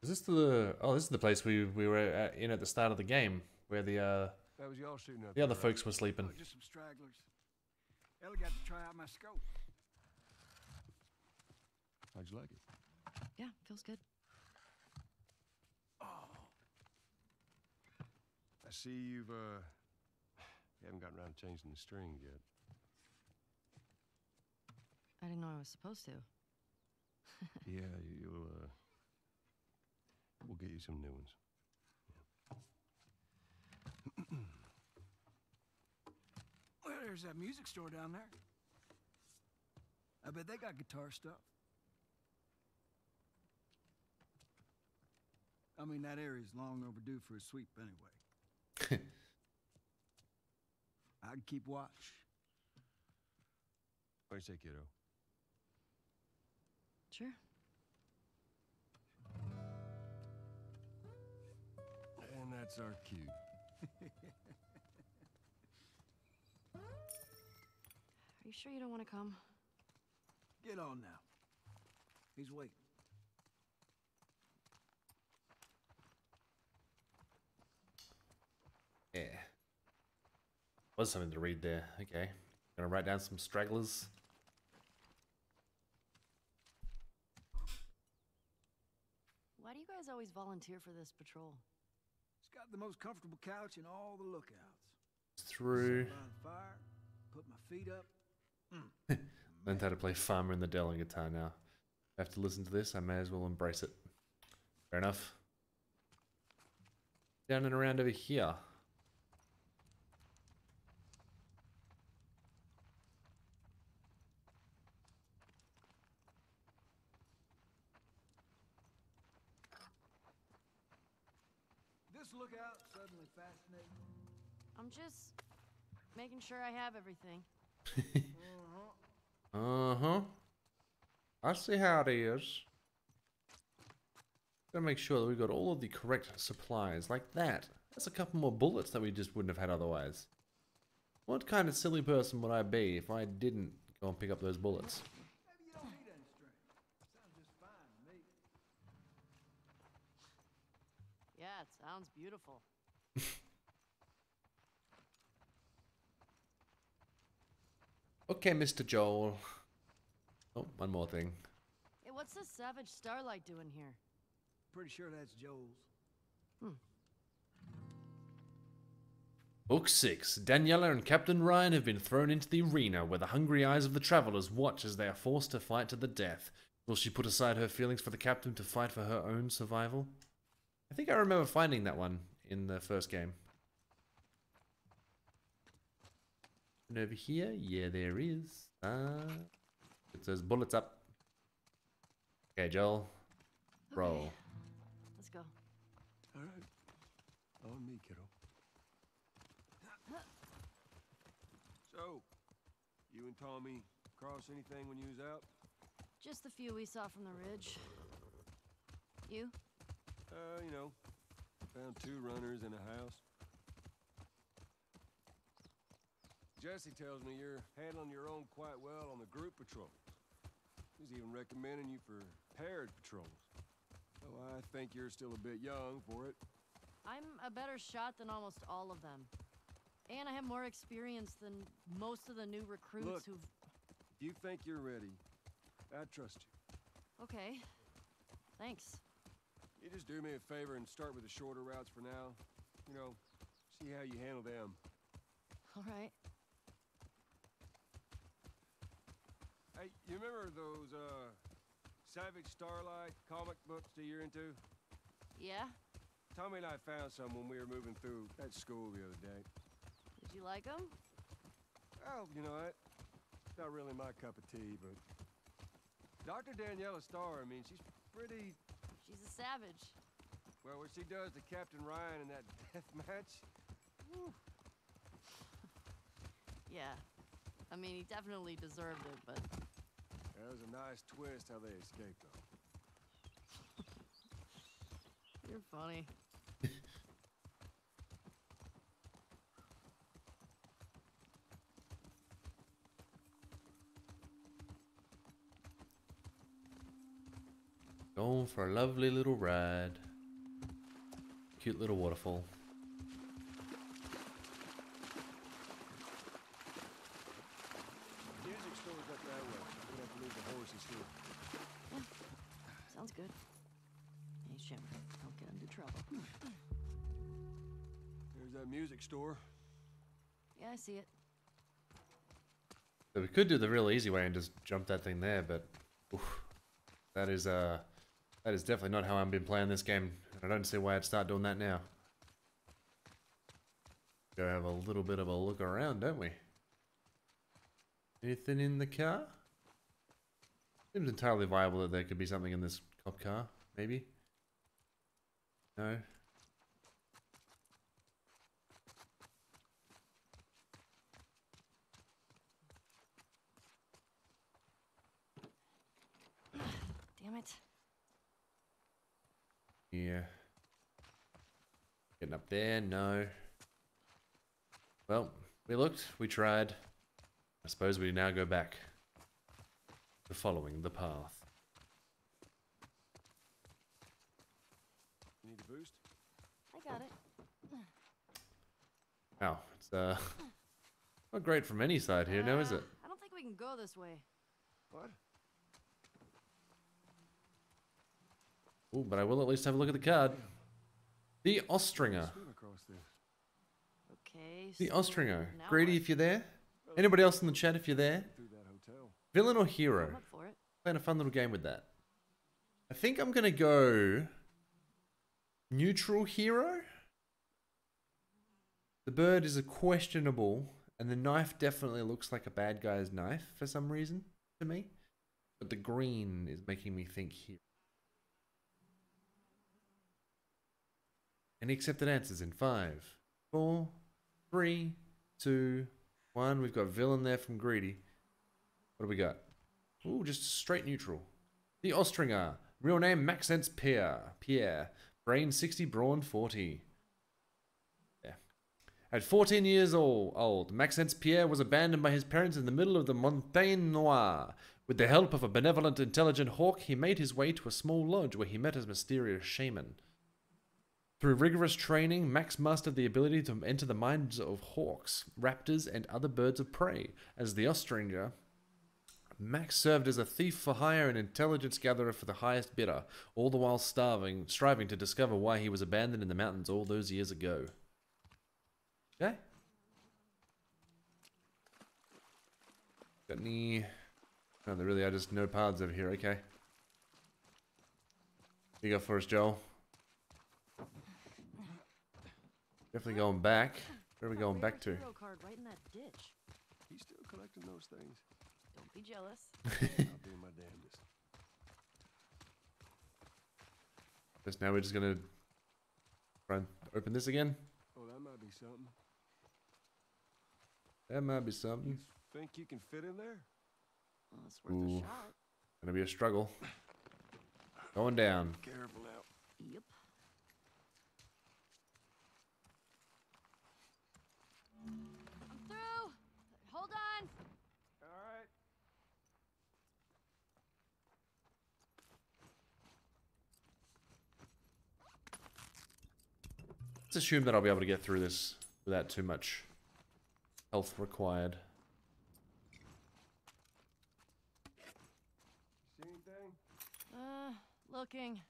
Is this the? Oh, this is the place we we were at, in at the start of the game, where the uh That was y'all shooting up the other right? folks were sleeping. Oh, just some stragglers. Ellie got to try out my scope. How'd you like it? Yeah, feels good. I see you've, uh, you haven't gotten around to changing the strings yet. I didn't know I was supposed to. [LAUGHS] yeah, you- you'll, uh, we'll get you some new ones. [CLEARS THROAT] Well, there's that music store down there. I bet they got guitar stuff. I mean, that area's long overdue for a sweep anyway. [LAUGHS] I'd keep watch. What do you say, kiddo? Sure. And that's our cue. [LAUGHS] Are you sure you don't want to come? Get on now. He's waiting. Yeah. Was something to read there. Okay. Gonna write down some stragglers. Why do you guys always volunteer for this patrol? It's got the most comfortable couch in all the lookouts. Through. Sit fire, put my feet up. [LAUGHS] Learned how to play farmer in the Dell and guitar now. Have to listen to this, I may as well embrace it. Fair enough. Down and around over here. This lookout suddenly fascinating. I'm just making sure I have everything. [LAUGHS] Uh huh. I see how it is. Gotta make sure that we've got all of the correct supplies, like that. That's a couple more bullets that we just wouldn't have had otherwise. What kind of silly person would I be if I didn't go and pick up those bullets? Maybe you don't need any string. Sounds just fine to me. Yeah, it sounds beautiful. [LAUGHS] Okay, Mr. Joel. Oh, one more thing. Hey, what's this Savage Starlight doing here? Pretty sure that's Joel's. Hmm. Book 6. Daniela and Captain Ryan have been thrown into the arena where the hungry eyes of the travelers watch as they are forced to fight to the death. Will she put aside her feelings for the captain to fight for her own survival? I think I remember finding that one in the first game. And over here, yeah, there is. Uh, it says bullets up. Okay, Joel. Roll. Okay, Let's go. All right. On me, kiddo. So, you and Tommy cross anything when you was out? Just the few we saw from the ridge. You? Uh, you know, found two runners in a house. Jesse tells me you're handling your own quite well on the group patrols. He's even recommending you for paired patrols. Though I think you're still a bit young for it. I'm a better shot than almost all of them. And I have more experience than most of the new recruits Look. who've. If you think you're ready, I trust you. Okay. Thanks. You just do me a favor and start with the shorter routes for now. You know, see how you handle them. All right. Hey, you remember those, uh, Savage Starlight comic books that you're into? Yeah? Tommy and I found some when we were moving through that school the other day. Did you like them? Oh, you know what? Not really my cup of tea, but Dr. Daniela Starr, I mean, she's pretty. She's a savage. Well, what she does to Captain Ryan in that [LAUGHS] death match. Whew. Yeah. I mean, he definitely deserved it, but That was a nice twist how they escaped, though. [LAUGHS] you're funny. Going for a lovely little ride. Cute little waterfall. Music store's that way. We'll have to leave the horses here. Sounds good. Hey, Shimmer, don't get into trouble. There's that music store. Yeah, I see it. So we could do the real easy way and just jump that thing there, but oof, that is uh that is definitely not how I've been playing this game. I don't see why I'd start doing that now. Go have a little bit of a look around, don't we? Anything in the car? Seems entirely viable that there could be something in this cop car, maybe. No. Damn it. Yeah. Getting up there, no. Well, we looked, we tried. I suppose we now go back to following the path. You need a boost? I got it. [LAUGHS] Wow, it's uh [LAUGHS] not great from any side here, now is Uh, it? I don't think we can go this way. What? Ooh, but I will at least have a look at the card. The Ostringer. Swim across this. Okay. The Ostringer. Greedy if you're there. Anybody else in the chat if you're there? Through that hotel. Villain or hero? I'm up for it. Playing a fun little game with that. I think I'm gonna go neutral hero. The bird is a questionable, and the knife definitely looks like a bad guy's knife for some reason to me. But the green is making me think hero. Any accepted answers in five, four, three, two, one. We've got a villain there from Greedy. What do we got? Ooh, just straight neutral. The Ostringer. Real name Maxence Pierre. Pierre. Brain 60, brawn 40. Yeah. At 14 years old, old, Maxence Pierre was abandoned by his parents in the middle of the Montagne Noire. With the help of a benevolent, intelligent hawk, he made his way to a small lodge where he met his mysterious shaman. Through rigorous training, Max mastered the ability to enter the minds of hawks, raptors, and other birds of prey. As the Ostringer, Max served as a thief for hire and intelligence gatherer for the highest bidder, all the while starving, striving to discover why he was abandoned in the mountains all those years ago. Okay. Got any? No, there really are just no paths over here. Okay. You go first, Joel. Definitely going back. Where are we going back to? Card right in that ditch. He's still collecting those things. Don't be jealous. [LAUGHS] I'll do my damnedest. Just now we're just gonna try and open this again. Oh, that might be something. That might be something. Think you can fit in there? Well, it's worth Ooh. a shot. Gonna be a struggle. Going down. Careful now. Yep. Let's assume that I'll be able to get through this without too much health required. See anything? Uh, looking.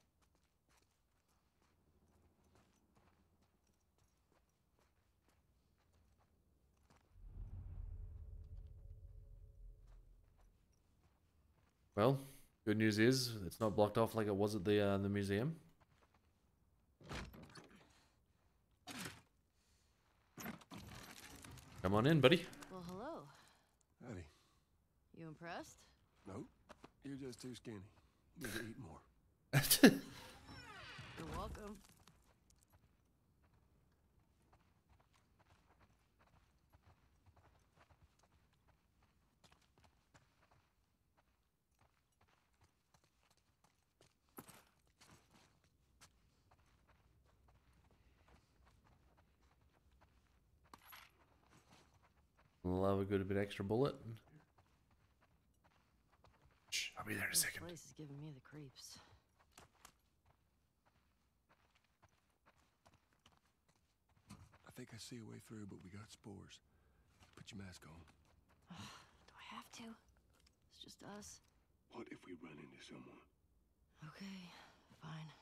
Well, good news is it's not blocked off like it was at the uh, the museum. Come on in, buddy. Well, hello. Howdy. You impressed? Nope. You're just too skinny. You need to eat more. You're welcome. Love a good bit extra bullet. Shh, I'll be there in a second. This second. place is giving me the creeps. I think I see a way through, but we got spores. Put your mask on. [SIGHS] Do I have to? It's just us. What if we run into someone? Okay, fine.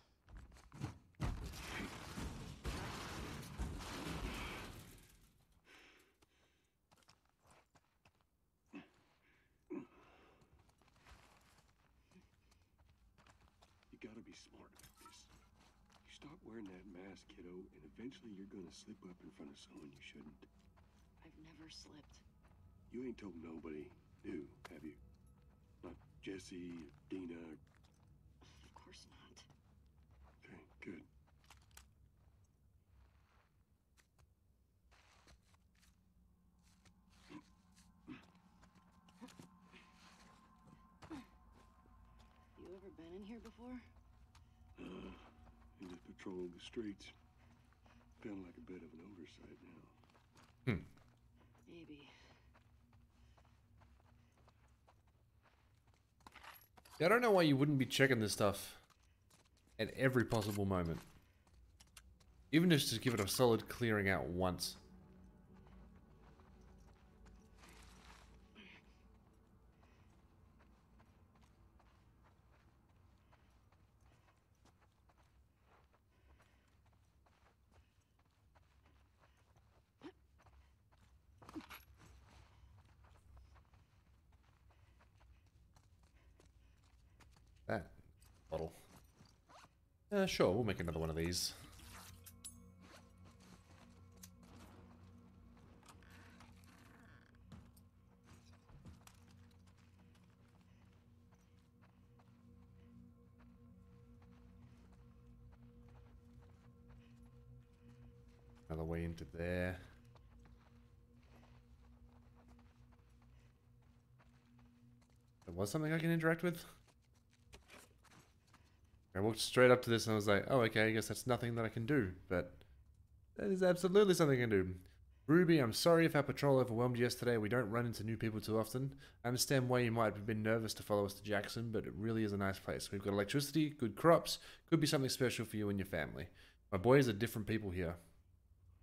You gotta be smart about this. You stop wearing that mask, kiddo, and eventually you're gonna slip up in front of someone you shouldn't. I've never slipped. You ain't told nobody do, have you? Not Jesse, or Dina, or... Of course not. Okay, good. Have you ever been in here before? You just patrol the streets. Feeling like a bit of an oversight now. Hmm. Maybe. I don't know why you wouldn't be checking this stuff at every possible moment. Even just to give it a solid clearing out once. That bottle. Uh, sure, we'll make another one of these. Another way into there. There was something I can interact with? I walked straight up to this and I was like, oh, okay, I guess that's nothing that I can do. But that is absolutely something I can do. Ruby, I'm sorry if our patrol overwhelmed you yesterday. We don't run into new people too often. I understand why you might have been nervous to follow us to Jackson, but it really is a nice place. We've got electricity, good crops, could be something special for you and your family. My boys are different people here.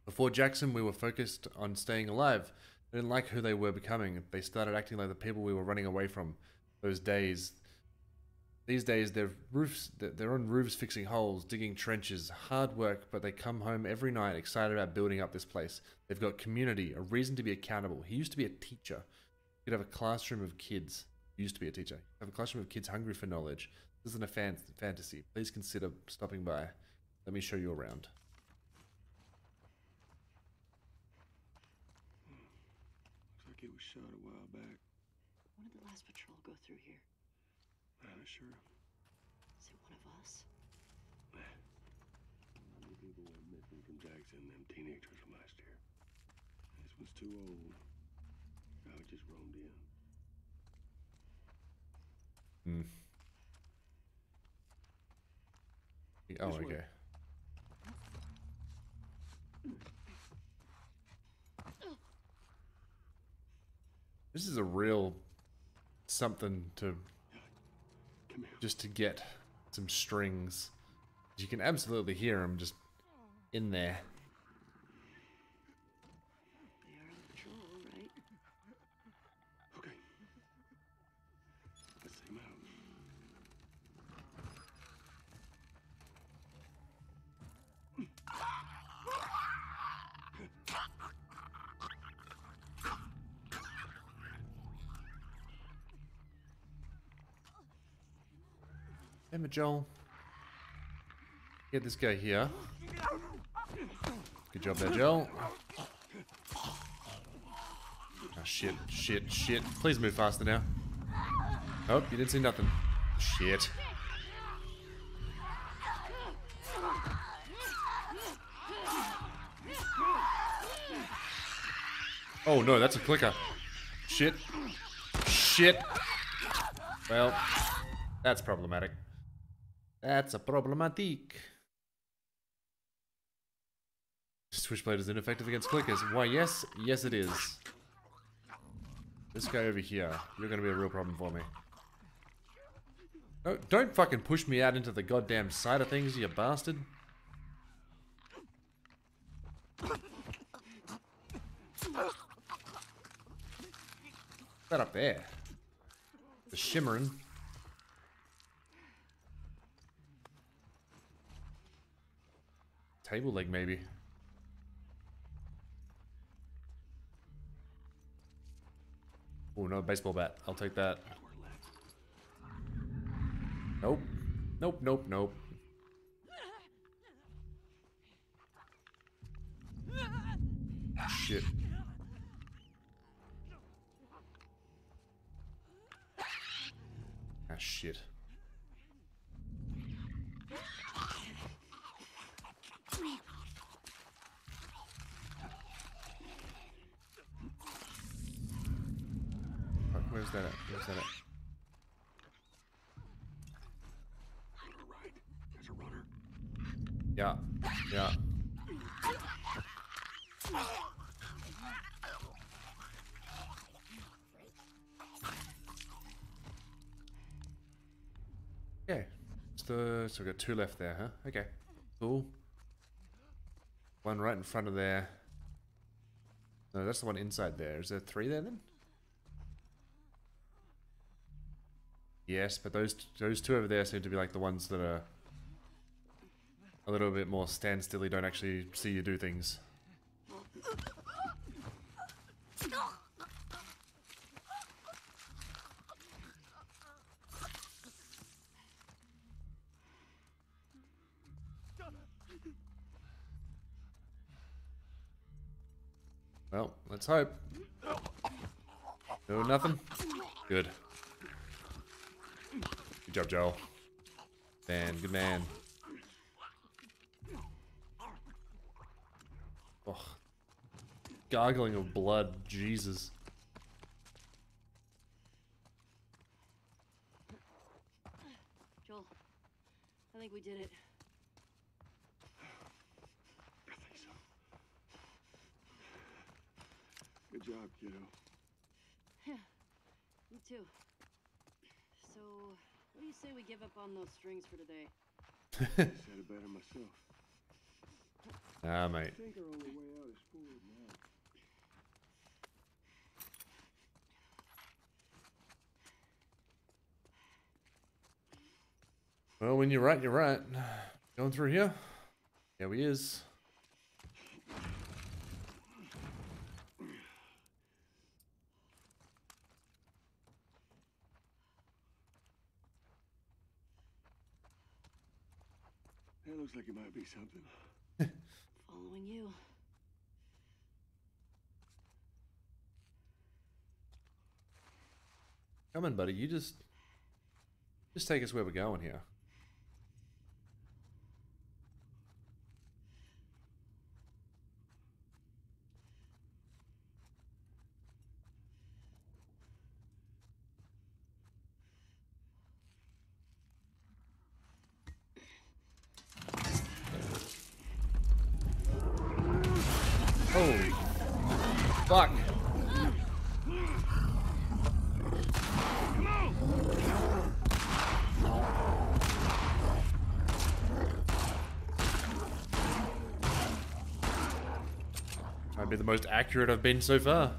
Before Jackson, we were focused on staying alive. I didn't like who they were becoming. They started acting like the people we were running away from. Those days, these days, they're roofs. they're- They're on roofs fixing holes, digging trenches. Hard work, but they come home every night excited about building up this place. They've got community, a reason to be accountable. He used to be a teacher. He'd have a classroom of kids. He used to be a teacher. Have a classroom of kids hungry for knowledge. This isn't a fan- fantasy. Please consider stopping by. Let me show you around. Looks like it was shot a while back. When did the last patrol go through here? I'm not sure. Is it one of us? How many people went them teenagers from last year? This one's too old. I just roamed in. Hmm. Oh, This okay. This is a real something to just to get some strings. You can absolutely hear them just in there. Emma Joel. Get this guy here. Good job there, Joel. Oh, shit, shit, shit. Please move faster now. Oh, you didn't see nothing. Shit. Oh no, that's a clicker. Shit. Shit. Well, that's problematic. That's a problematic. Switchblade is ineffective against clickers. Why, yes. Yes, it is. This guy over here. You're gonna be a real problem for me. No, don't fucking push me out into the goddamn side of things, you bastard. that up there? The shimmering. Table leg, maybe. Oh, no, baseball bat. I'll take that. Nope. Nope, nope, nope. Shit. Ah, shit. Fuck, Where's that at? Where's that at? Yeah, yeah. Okay. So, uh, so we got two left there, huh? Okay. Cool. One right in front of there. No, that's the one inside there. Is there three there then? Yes, but those those two over there seem to be like the ones that are a little bit more standstilly, don't actually see you do things. Well, let's hope. No, nothing? Good. Good job, Joel. Man, good man. Oh, gargling of blood, Jesus. Joel, I think we did it. I think so. Good job, kiddo. Yeah, me too. So, what do you say we give up on those strings for today? Said it better myself. Ah, I mate. think our only way out is forward now. Well, when you're right, you're right. Going through here? There he is. Looks like it might be something. [LAUGHS] Following you. Come on, buddy. You just... Just take us where we're going here. Holy fuck. Might be the most accurate I've been so far.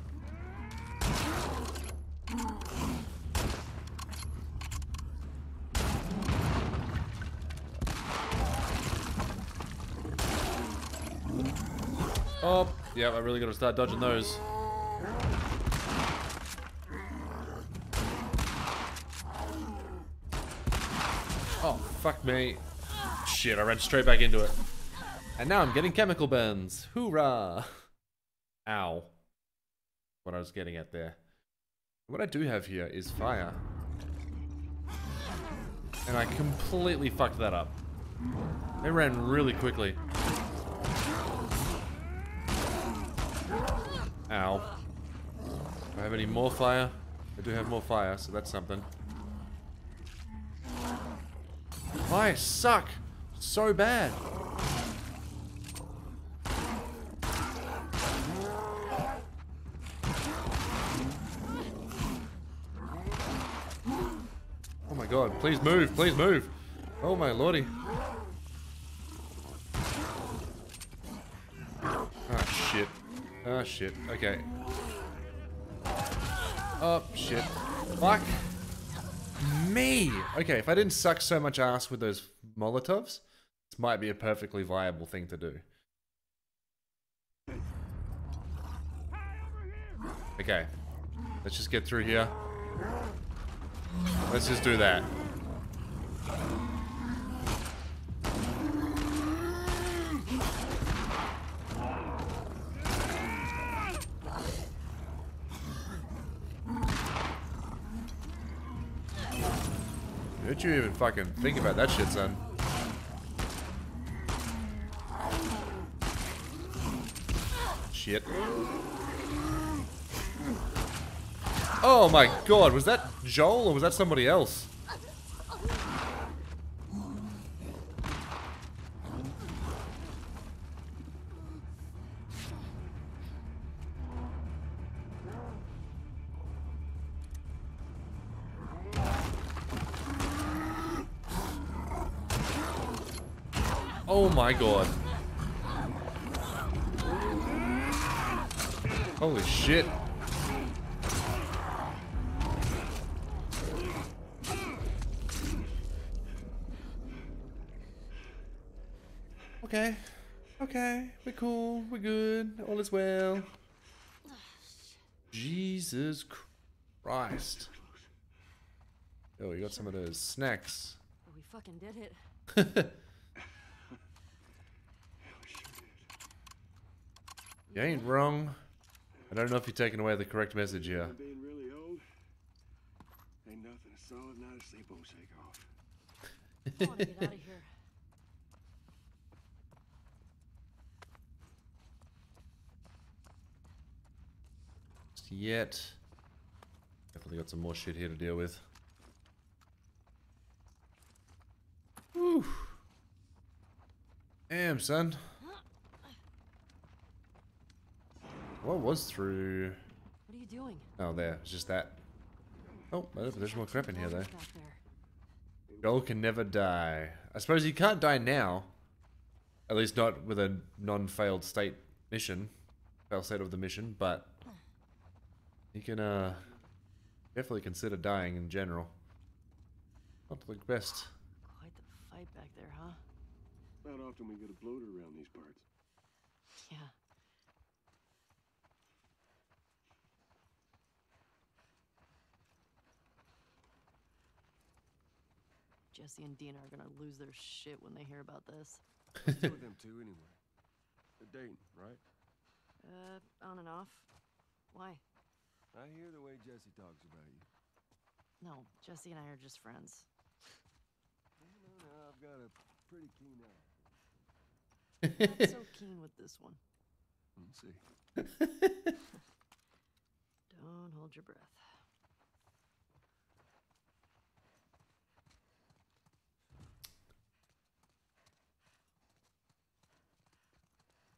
Oh, yeah, I really gotta start dodging those. Oh, fuck me. Shit, I ran straight back into it. And now I'm getting chemical burns. Hoorah! Ow. What I was getting at there. What I do have here is fire. And I completely fucked that up. They ran really quickly. Ow. Do I have any more fire? I do have more fire, so that's something. I suck so bad. Oh my god, please move, please move. Oh my lordy. Ah shit. Ah shit. Okay. Oh shit. Fuck. Me! Okay, if I didn't suck so much ass with those Molotovs, this might be a perfectly viable thing to do. Okay. Let's just get through here. Let's just do that. Don't you even fucking think about that shit, son. Shit. Oh my god, was that Joel or was that somebody else? My god. Holy shit. Okay. Okay. We're cool. We're good. All is well. Jesus Christ. Oh, we got some of those snacks. We fucking did it. [LAUGHS] You ain't wrong. I don't know if you're taking away the correct message here. Being really old, ain't nothing a solid night of sleep won't shake off. I want to get out of here. [LAUGHS] Yet. Definitely got some more shit here to deal with. Whew. Damn, son. What was through... What are you doing? Oh, there. It's just that. Oh, there's there's more crap in here, though. Back. Joel can never die. I suppose he can't die now. At least not with a non-failed state mission. Failed state of the mission, but... He can, uh... Definitely consider dying in general. Not the best. Quite the fight back there, huh? Not often we get a bloater around these parts. Yeah. Jesse and Dina are gonna lose their shit when they hear about this. Two of them two anyway. They're dating, right? Uh, on and off. Why? I hear the way Jesse talks about you. No, Jesse and I are just friends. No, no, no, I've got a pretty keen eye. Not so [LAUGHS] keen with this one. Let's see. [LAUGHS] Don't hold your breath.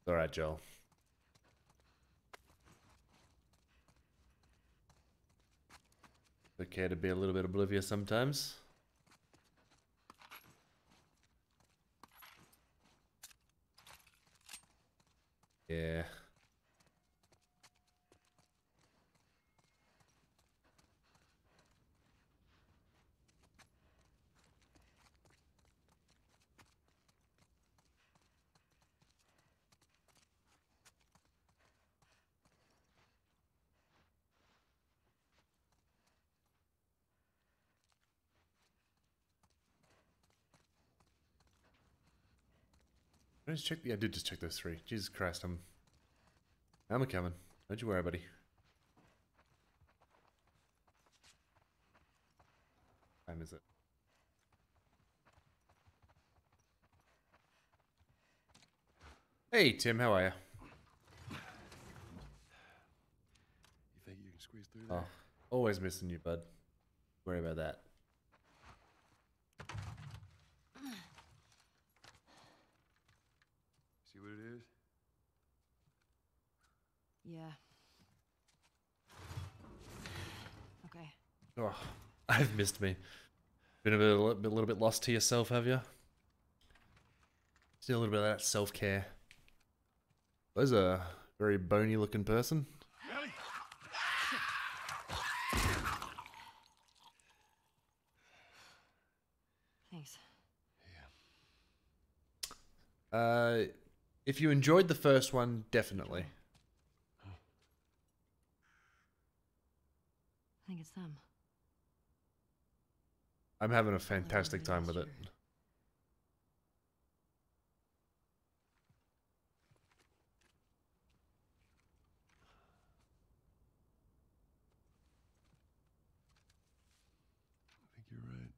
Alright, Joel. Okay to be a little bit oblivious sometimes. Yeah. I just check? Yeah, I did just check those three. Jesus Christ, I'm... I'm a coming. Don't you worry, buddy. What time is it? Hey, Tim, how are you? You think you can squeeze through oh, there? Oh, always missing you, bud. Worry about that. Yeah. Okay. Oh, [LAUGHS] I've missed me. Been a bit, a little bit, little bit lost to yourself, have you? Still a little bit of that self care. There's a very bony looking person. Ellie! Thanks. Uh, if you enjoyed the first one, definitely. Think it's them. I'm having a fantastic time with it. I think you're right.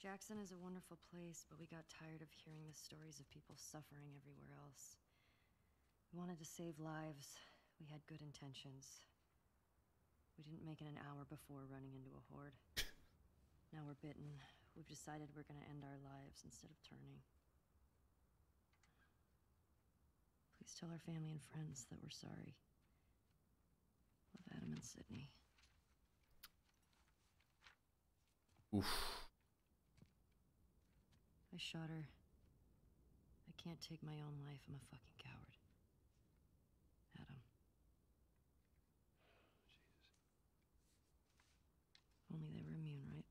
Jackson is a wonderful place, but we got tired of hearing the stories of people suffering everywhere else. We wanted to save lives. We had good intentions. We didn't make it an hour before running into a horde. [LAUGHS] now we're bitten. We've decided we're gonna end our lives instead of turning. Please tell our family and friends that we're sorry. Love Adam and Sydney. Oof. I shot her. I can't take my own life. I'm a fucking coward. Adam. Only they were immune, right?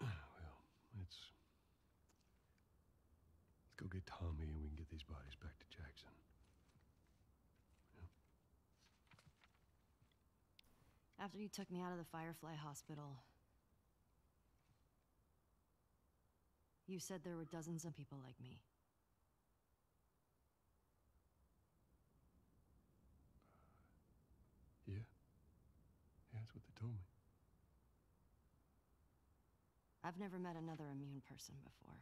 well, let's let's go get Tommy and we can get these bodies back to Jackson. After you took me out of the Firefly Hospital, you said there were dozens of people like me. Uh, yeah. Yeah, that's what they told me. I've never met another immune person before.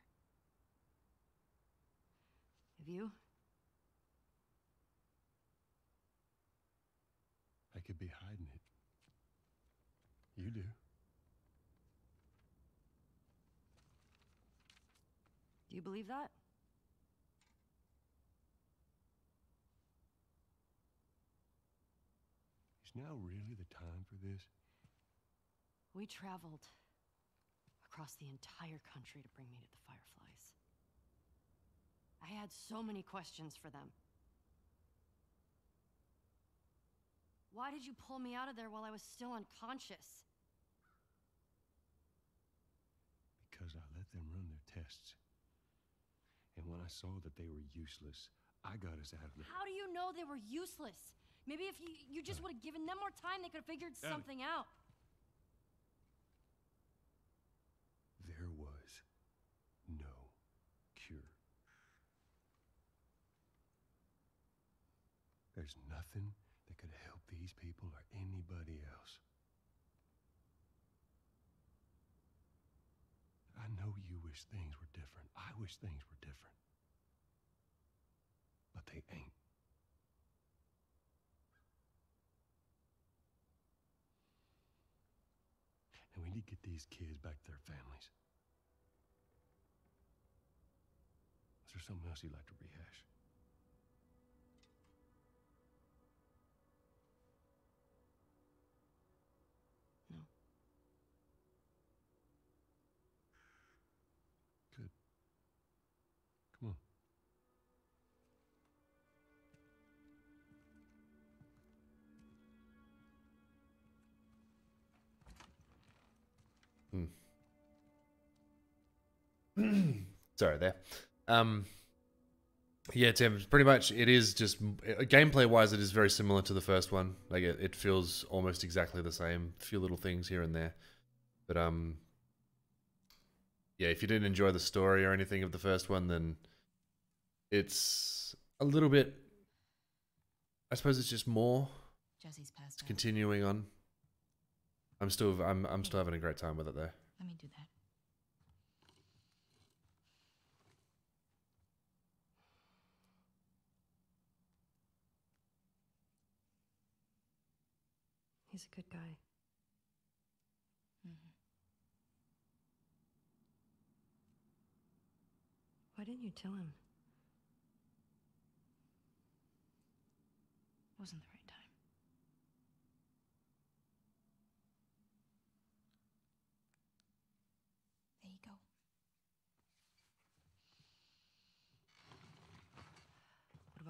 Have you? I could be hiding it. You do. Do you believe that? Is now really the time for this? We traveled across the entire country to bring me to the Fireflies. I had so many questions for them. Why did you pull me out of there while I was still unconscious? Because I let them run their tests. And when I saw that they were useless, I got us out of there. How do you know they were useless? Maybe if you, you just uh. would have given them more time, they could have figured Ellie. something out. There was no cure. There's nothing that could help these people or anybody else. I know you wish things were different. I wish things were different. But they ain't. And we need to get these kids back to their families. Is there something else you'd like to rehash? [CLEARS THROAT] Sorry there. Um, yeah, Tim. Pretty much, it is just gameplay wise, it is very similar to the first one. Like it, it feels almost exactly the same. A few little things here and there, but um, yeah. If you didn't enjoy the story or anything of the first one, then it's a little bit. I suppose it's just more. Jesse's passed It's continuing on. I'm still, I'm, I'm still having a great time with it though. Let me do that. He's a good guy. Mm-hmm. Why didn't you tell him? Wasn't the right time. There you go. What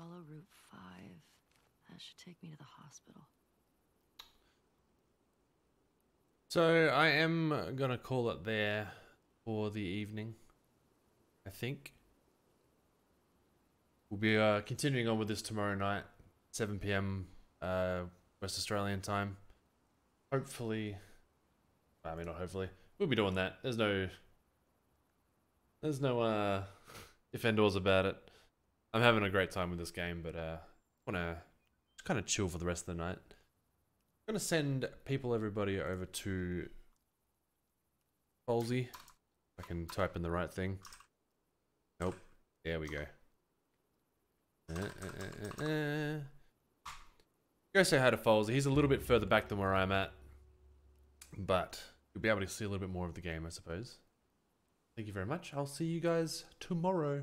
Follow Route 5, that should take me to the hospital. So I am gonna call it there for the evening. I think we'll be uh, continuing on with this tomorrow night, 7 p.m. Uh, West Australian time. Hopefully, I mean not hopefully, we'll be doing that. There's no, there's no uh, if and about it. I'm having a great time with this game, but uh, wanna kind of chill for the rest of the night. I'm gonna send people, everybody, over to Folsey. I can type in the right thing. Nope. There we go. Uh, uh, uh, uh. Go say hi to Folsey. He's a little bit further back than where I'm at, but you'll be able to see a little bit more of the game, I suppose. Thank you very much. I'll see you guys tomorrow.